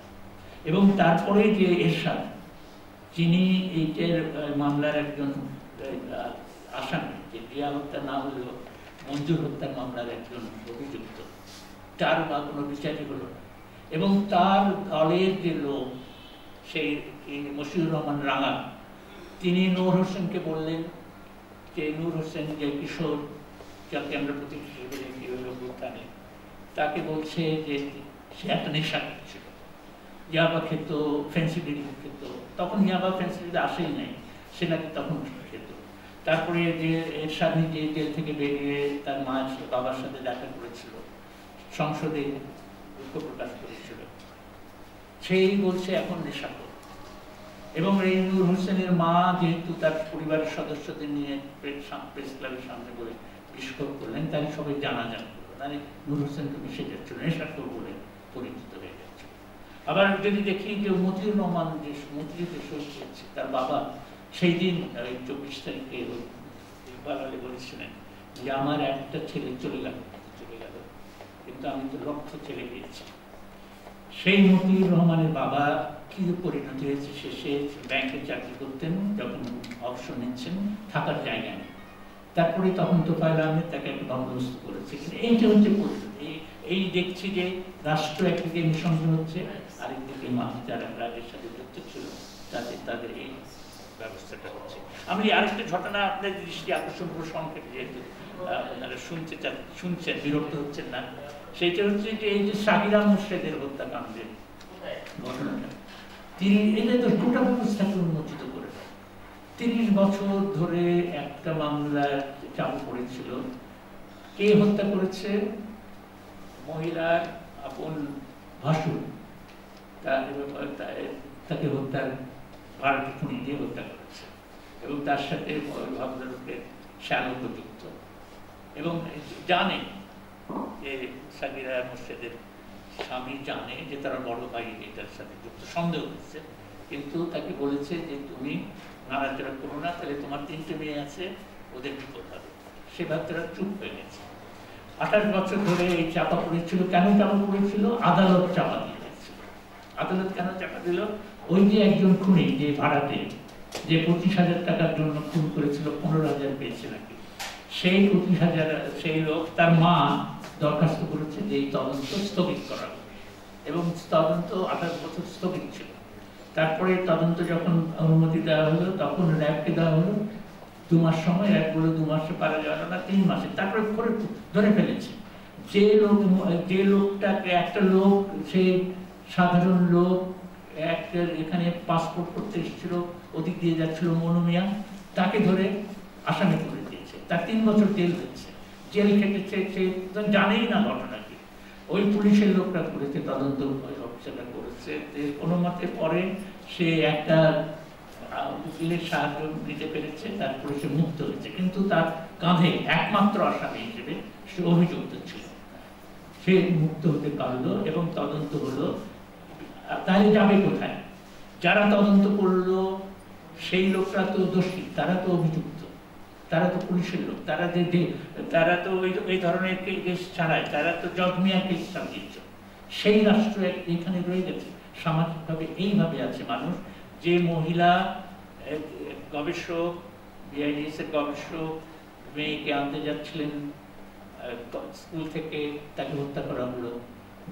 এবং তারপরে যে এরশাদ, যিনি এইটার মামলার একজন আসামি, যে জিয়া হত্যা না হলেও মঞ্জুর হত্যার মামলার একজন অভিযুক্ত তার বা কোনো বিচারই হলো না। এবং তার দলের যে লোক, সেই মশিউর রহমান রাঙা, তিনি নূর হোসেনকে বললেন যে, নূর হোসেন যে কিশোর, যাকে আমরা অভ্যুত্থানে, তাকে বলছে যে, সে একটা নেশা করছিল। ইয়াবা খেত ফেন্সিডিল খেত। তখন ইয়াবা ফেন্সিডিল আসেই নাই, সে নাকি তখন খেত। তারপরে যে এরশাদ যে জেল থেকে বেরিয়ে তার মা বাবার সাথে দেখা করেছিল। সংসদে দুঃখ প্রকাশ করেছিল। সেই বলছে এখন নেশাখোর। এবং এই নূর হোসেনের মা যেহেতু তার পরিবারের সদস্যদের নিয়ে প্রেস ক্লাবের সামনে বলে বিক্ষোভ করলেন তাই সবাই জানা করল মানে নুর হোসেনকে মিশে যাচ্ছিল নেশাখোর বলে পরিচিত হয়ে যাচ্ছিল আবার যদি দেখি যে মতিউর রহমান যে মন্ত্রী যে হয়েছে তার বাবা সেই দিন চব্বিশ তারিখে আলী বলেছিলেন যে, আমার একটা ছেলে চলে গেল। কিন্তু আমি তো লক্ষ ছেলে পেয়েছি সেই মতিউর রহমানের বাবা কি পরিণতি হয়েছে সে ব্যাংকে চাকরি করতেন, যখন অবসর নিচ্ছেন, থাকার জায়গা নেই। তারপরে তখন তো আহমেদ তাকে একটা বন্দোবস্ত করেছে। এইটা হচ্ছে এই- দেখছি যে রাষ্ট্র একদিকে নিঃসন্দেহ হচ্ছে, আরেকদিকে মানুষ যারা রাজের সাথে যুক্ত ছিল তাদের তাদের এই ব্যবস্থাটা হচ্ছে। আমি আরেকটা ঘটনা আপনার দৃষ্টি আকর্ষণ করে সংক্ষেপে যেহেতু আপনারা শুনতে শুনছেন, বিরক্ত হচ্ছেন না। সেইটা হচ্ছে যে এই যে মুর্শেদের হত্যাকাণ্ডের তিনি তো ব্যবস্থাকে উন্মোচিত করে তিরিশ বছর ধরে একটা মামলার চাপে পড়েছিল কে হত্যা করেছে? মহিলার আপন ভাসুর। তাকে হত্যার ভারত খুনি দিয়ে হত্যা করেছে। এবং তার সাথে ভদ্রলোকের শ্যালক যুক্ত এবং জানে যে সাবিরা মুর্শেদের স্বামী জানে যে তারা বড় ভাই, এটার সাথে যুক্ত, সন্দেহ হচ্ছে। কিন্তু তাকে বলেছে যে তুমি নাড়াচাড়া করো না, তাহলে তোমার তিনটে মেয়ে আছে, ওদের বিপদ হবে। সে ভাবতারা চুপ হয়ে গেছে। আঠাশ বছর ধরে এই চাপা পড়েছিল। কেন চাপা পড়েছিল? আদালত চাপা দিয়ে আদালত কেন চাপা দিল? ওই যে একজন খুনি যে ভাড়াতে যে পঁচিশ হাজার টাকার জন্য খুন করেছিল, পনেরো হাজার পেয়েছে নাকি। সেই পঁচিশ হাজার, সেই লোক, তার মা দরখাস্ত করেছে যে এই তদন্ত স্থগিত করা এবং তদন্ত আঠাশ বছর স্থগিত ছিল। তারপরে তদন্ত যখন অনুমতি দেওয়া হলো, তখন র্যাবকে দেওয়া হলো। দু মাস সময়, র্যাব বলে দু মাসে পারা যাবে না, তিন মাসে। তারপরে করে ধরে ফেলেছে। যে লোক, যে লোকটাকে একটা লোক, সে সাধারণ লোক, একটা এখানে পাসপোর্ট করতে এসেছিল, ওদিক দিয়ে যাচ্ছিল মনুমিয়া তাকে ধরে আসামি করে দিয়েছে। তার তিন বছর জেল হয়েছে। জেল খেটেছে সে তো জানেই না ঘটনা কি। ওই পুলিশের লোকটা করেছে তদন্ত অফিসারটা করেছে। কোনো মতে পরে সে একটা উকিলের সাহায্য নিতে পেরেছে তারপরে সে মুক্ত হয়েছে। কিন্তু তার কাঁধে একমাত্র আসামি হিসেবে সে অভিযুক্ত ছিল। সে মুক্ত হতে পারল এবং তদন্ত হলো তাহলে যাবে কোথায়? যারা তদন্ত করল, সেই লোকরা তো দোষী, তারা তো অভিযুক্ত। তারা তো পুলিশের লোক, তারা যে তারা তো এই ধরনের কেস ছাড়ায়, তারা তো জগমিয়া কেস চালিয়েছে সেই রাষ্ট্র এখানে রয়ে গেছে। সামাজিকভাবে এইভাবে আছে মানুষ। যে মহিলা গবেষক বিআইডিএস এর গবেষক, মেয়েকে আনতে যাচ্ছিলেন স্কুল থেকে, তাকে হত্যা করা হলো,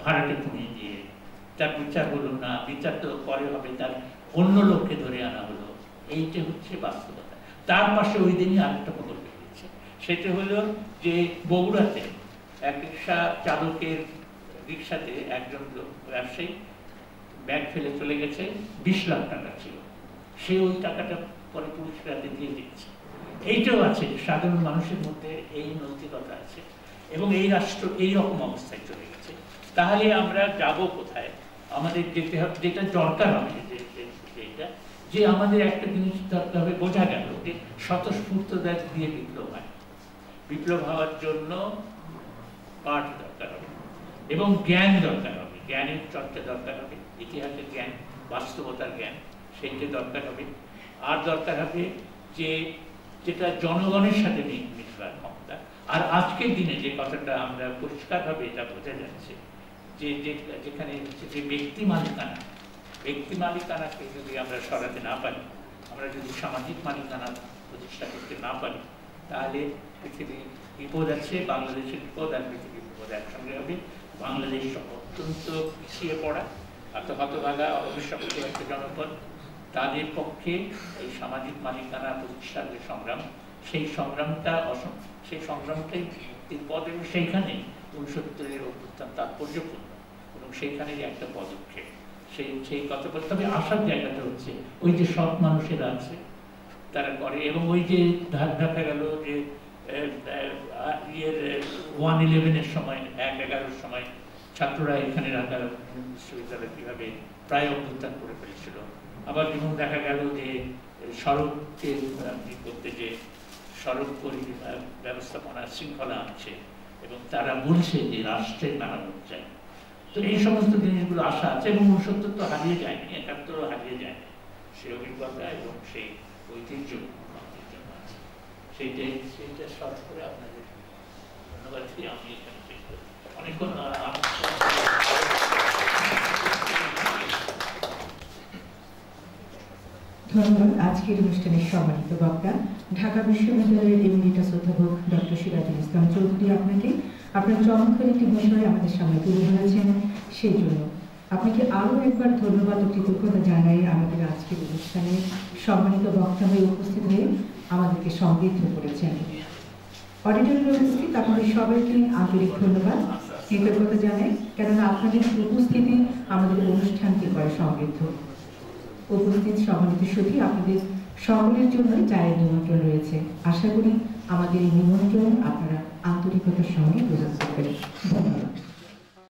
ভাড়াটে খুনিয়ে দিয়ে তার বিচার হলো না, বিচার তো পরে হবে, তার অন্য লোককে ধরে আনা হলো। এইটা হচ্ছে বাস্তবতা। তার মাসে ওই দিনই আরেকটা খবর বেরিয়েছে সেটা হলো যে বগুড়াতে এক রিক্সা চালকের রিক্সাতে একজন ব্যবসায়ী, ব্যাগ ফেলে চলে গেছে, বিশ লাখ টাকা ছিল। সে ওই টাকাটা পরে পুলিশের হাতে দিয়ে দিচ্ছে এইটাও আছে সাধারণ মানুষের মধ্যে এই নৈতিকতা আছে এবং এই রাষ্ট্র এই রকম অবস্থায় চলে গেছে। তাহলে আমরা যাব কোথায়? আমাদের যেতে হবে যেটা দরকার যে- যেটা যে আমাদের একটা জিনিস দরকার হবে, বোঝা গেল যে স্বতঃস্ফূর্ততা দিয়ে বিপ্লব হয়। বিপ্লব হওয়ার জন্য পাঠ দরকার হবে এবং জ্ঞান দরকার হবে। জ্ঞানের চর্চা দরকার হবে, ইতিহাসের জ্ঞান, বাস্তবতার জ্ঞান, সেইটা দরকার হবে। আর দরকার হবে যে যেটা জনগণের সাথে মিশবার ক্ষমতা। আর আজকের দিনে যে কথাটা আমরা পরিষ্কারভাবে এটা বোঝা যাচ্ছে যে- যেখানে যে ব্যক্তি মালিকানা ব্যক্তি মালিকানাকে যদি আমরা সরাতে না পারি, আমরা যদি সামাজিক মালিকানা প্রতিষ্ঠা করতে না পারি, তাহলে পৃথিবীর বিপদ আছে, বাংলাদেশের বিপদ আর পৃথিবীর বিপদ একসঙ্গে হবে। বাংলাদেশ অত্যন্ত পিছিয়ে পড়া এত হতভাগা অভিশপ্ত একটা জনপদ। তাদের পক্ষে এই সামাজিক মালিকানা প্রতিষ্ঠার যে সংগ্রাম, সেই সংগ্রামটা অসম, সেই সংগ্রামটাই মুক্তির পদ এবং সেইখানে উনসত্তরের অভ্যুত্থান তাৎপর্যপূর্ণ এবং সেইখানেই একটা পদক্ষেপ। সেই সেই কথা বলতে তবে আসার জায়গাটা হচ্ছে। ওই যে সৎ মানুষেরা আছে, তারা করে। এবং ওই যে ঢাক দেখা গেল যে ইয়ের ওয়ান ইলেভেনের সময়, এক এগারোর সময়, ছাত্ররা এখানে রাখা বিশ্ববিদ্যালয় কীভাবে প্রায় অভ্যুত্থান করে ফেলেছিল। আবার যেমন দেখা গেল যে সড়ককে করতে যে সড়ক পরি- ব্যবস্থাপনা শৃঙ্খলা আনছে, এবং তারা বলছে যে, রাষ্ট্রের মেরামত চাই তো এই সমস্ত জিনিসগুলো আশা আছে এবং উনসত্তর তো হারিয়ে যায়নি, একাত্তরও হারিয়ে যায়নি। সেই অভিজ্ঞতা এবং সেই ঐতিহ্য সেইটাই সেইটা শর্ট করে আপনাদের ধন্যবাদ আমি এখানে ধন্যবাদ। আজকের অনুষ্ঠানের সম্মানিত বক্তা, ঢাকা বিশ্ববিদ্যালয়ের এমনিটাস অধ্যাপক ডক্টর সিরাজুল ইসলাম চৌধুরী আপনাকে আপনার চমৎকার একটি বিষয় আমাদের সামনে তুলে ধরেছেন সেই জন্য আপনাকে আরও একবার ধন্যবাদ ও কৃতজ্ঞতা জানাই আমাদের আজকের অনুষ্ঠানে সম্মানিত বক্তা হয়ে উপস্থিত হয়ে আমাদেরকে সমৃদ্ধ করেছেন। অডিটরিয়ামে উপস্থিত আপনাদের সবাইকে আন্তরিক ধন্যবাদ, কৃতজ্ঞতা জানাই, কেননা আপনাদের উপস্থিতি আমাদের অনুষ্ঠানকে করে সমৃদ্ধ। উপস্থিত সম্মানিত সতী আপনাদের সকলের জন্য চায়ের নিমন্ত্রণ রয়েছে। আশা করি আমাদের এই নিমন্ত্রণ আপনারা autori potosciamo, cosa si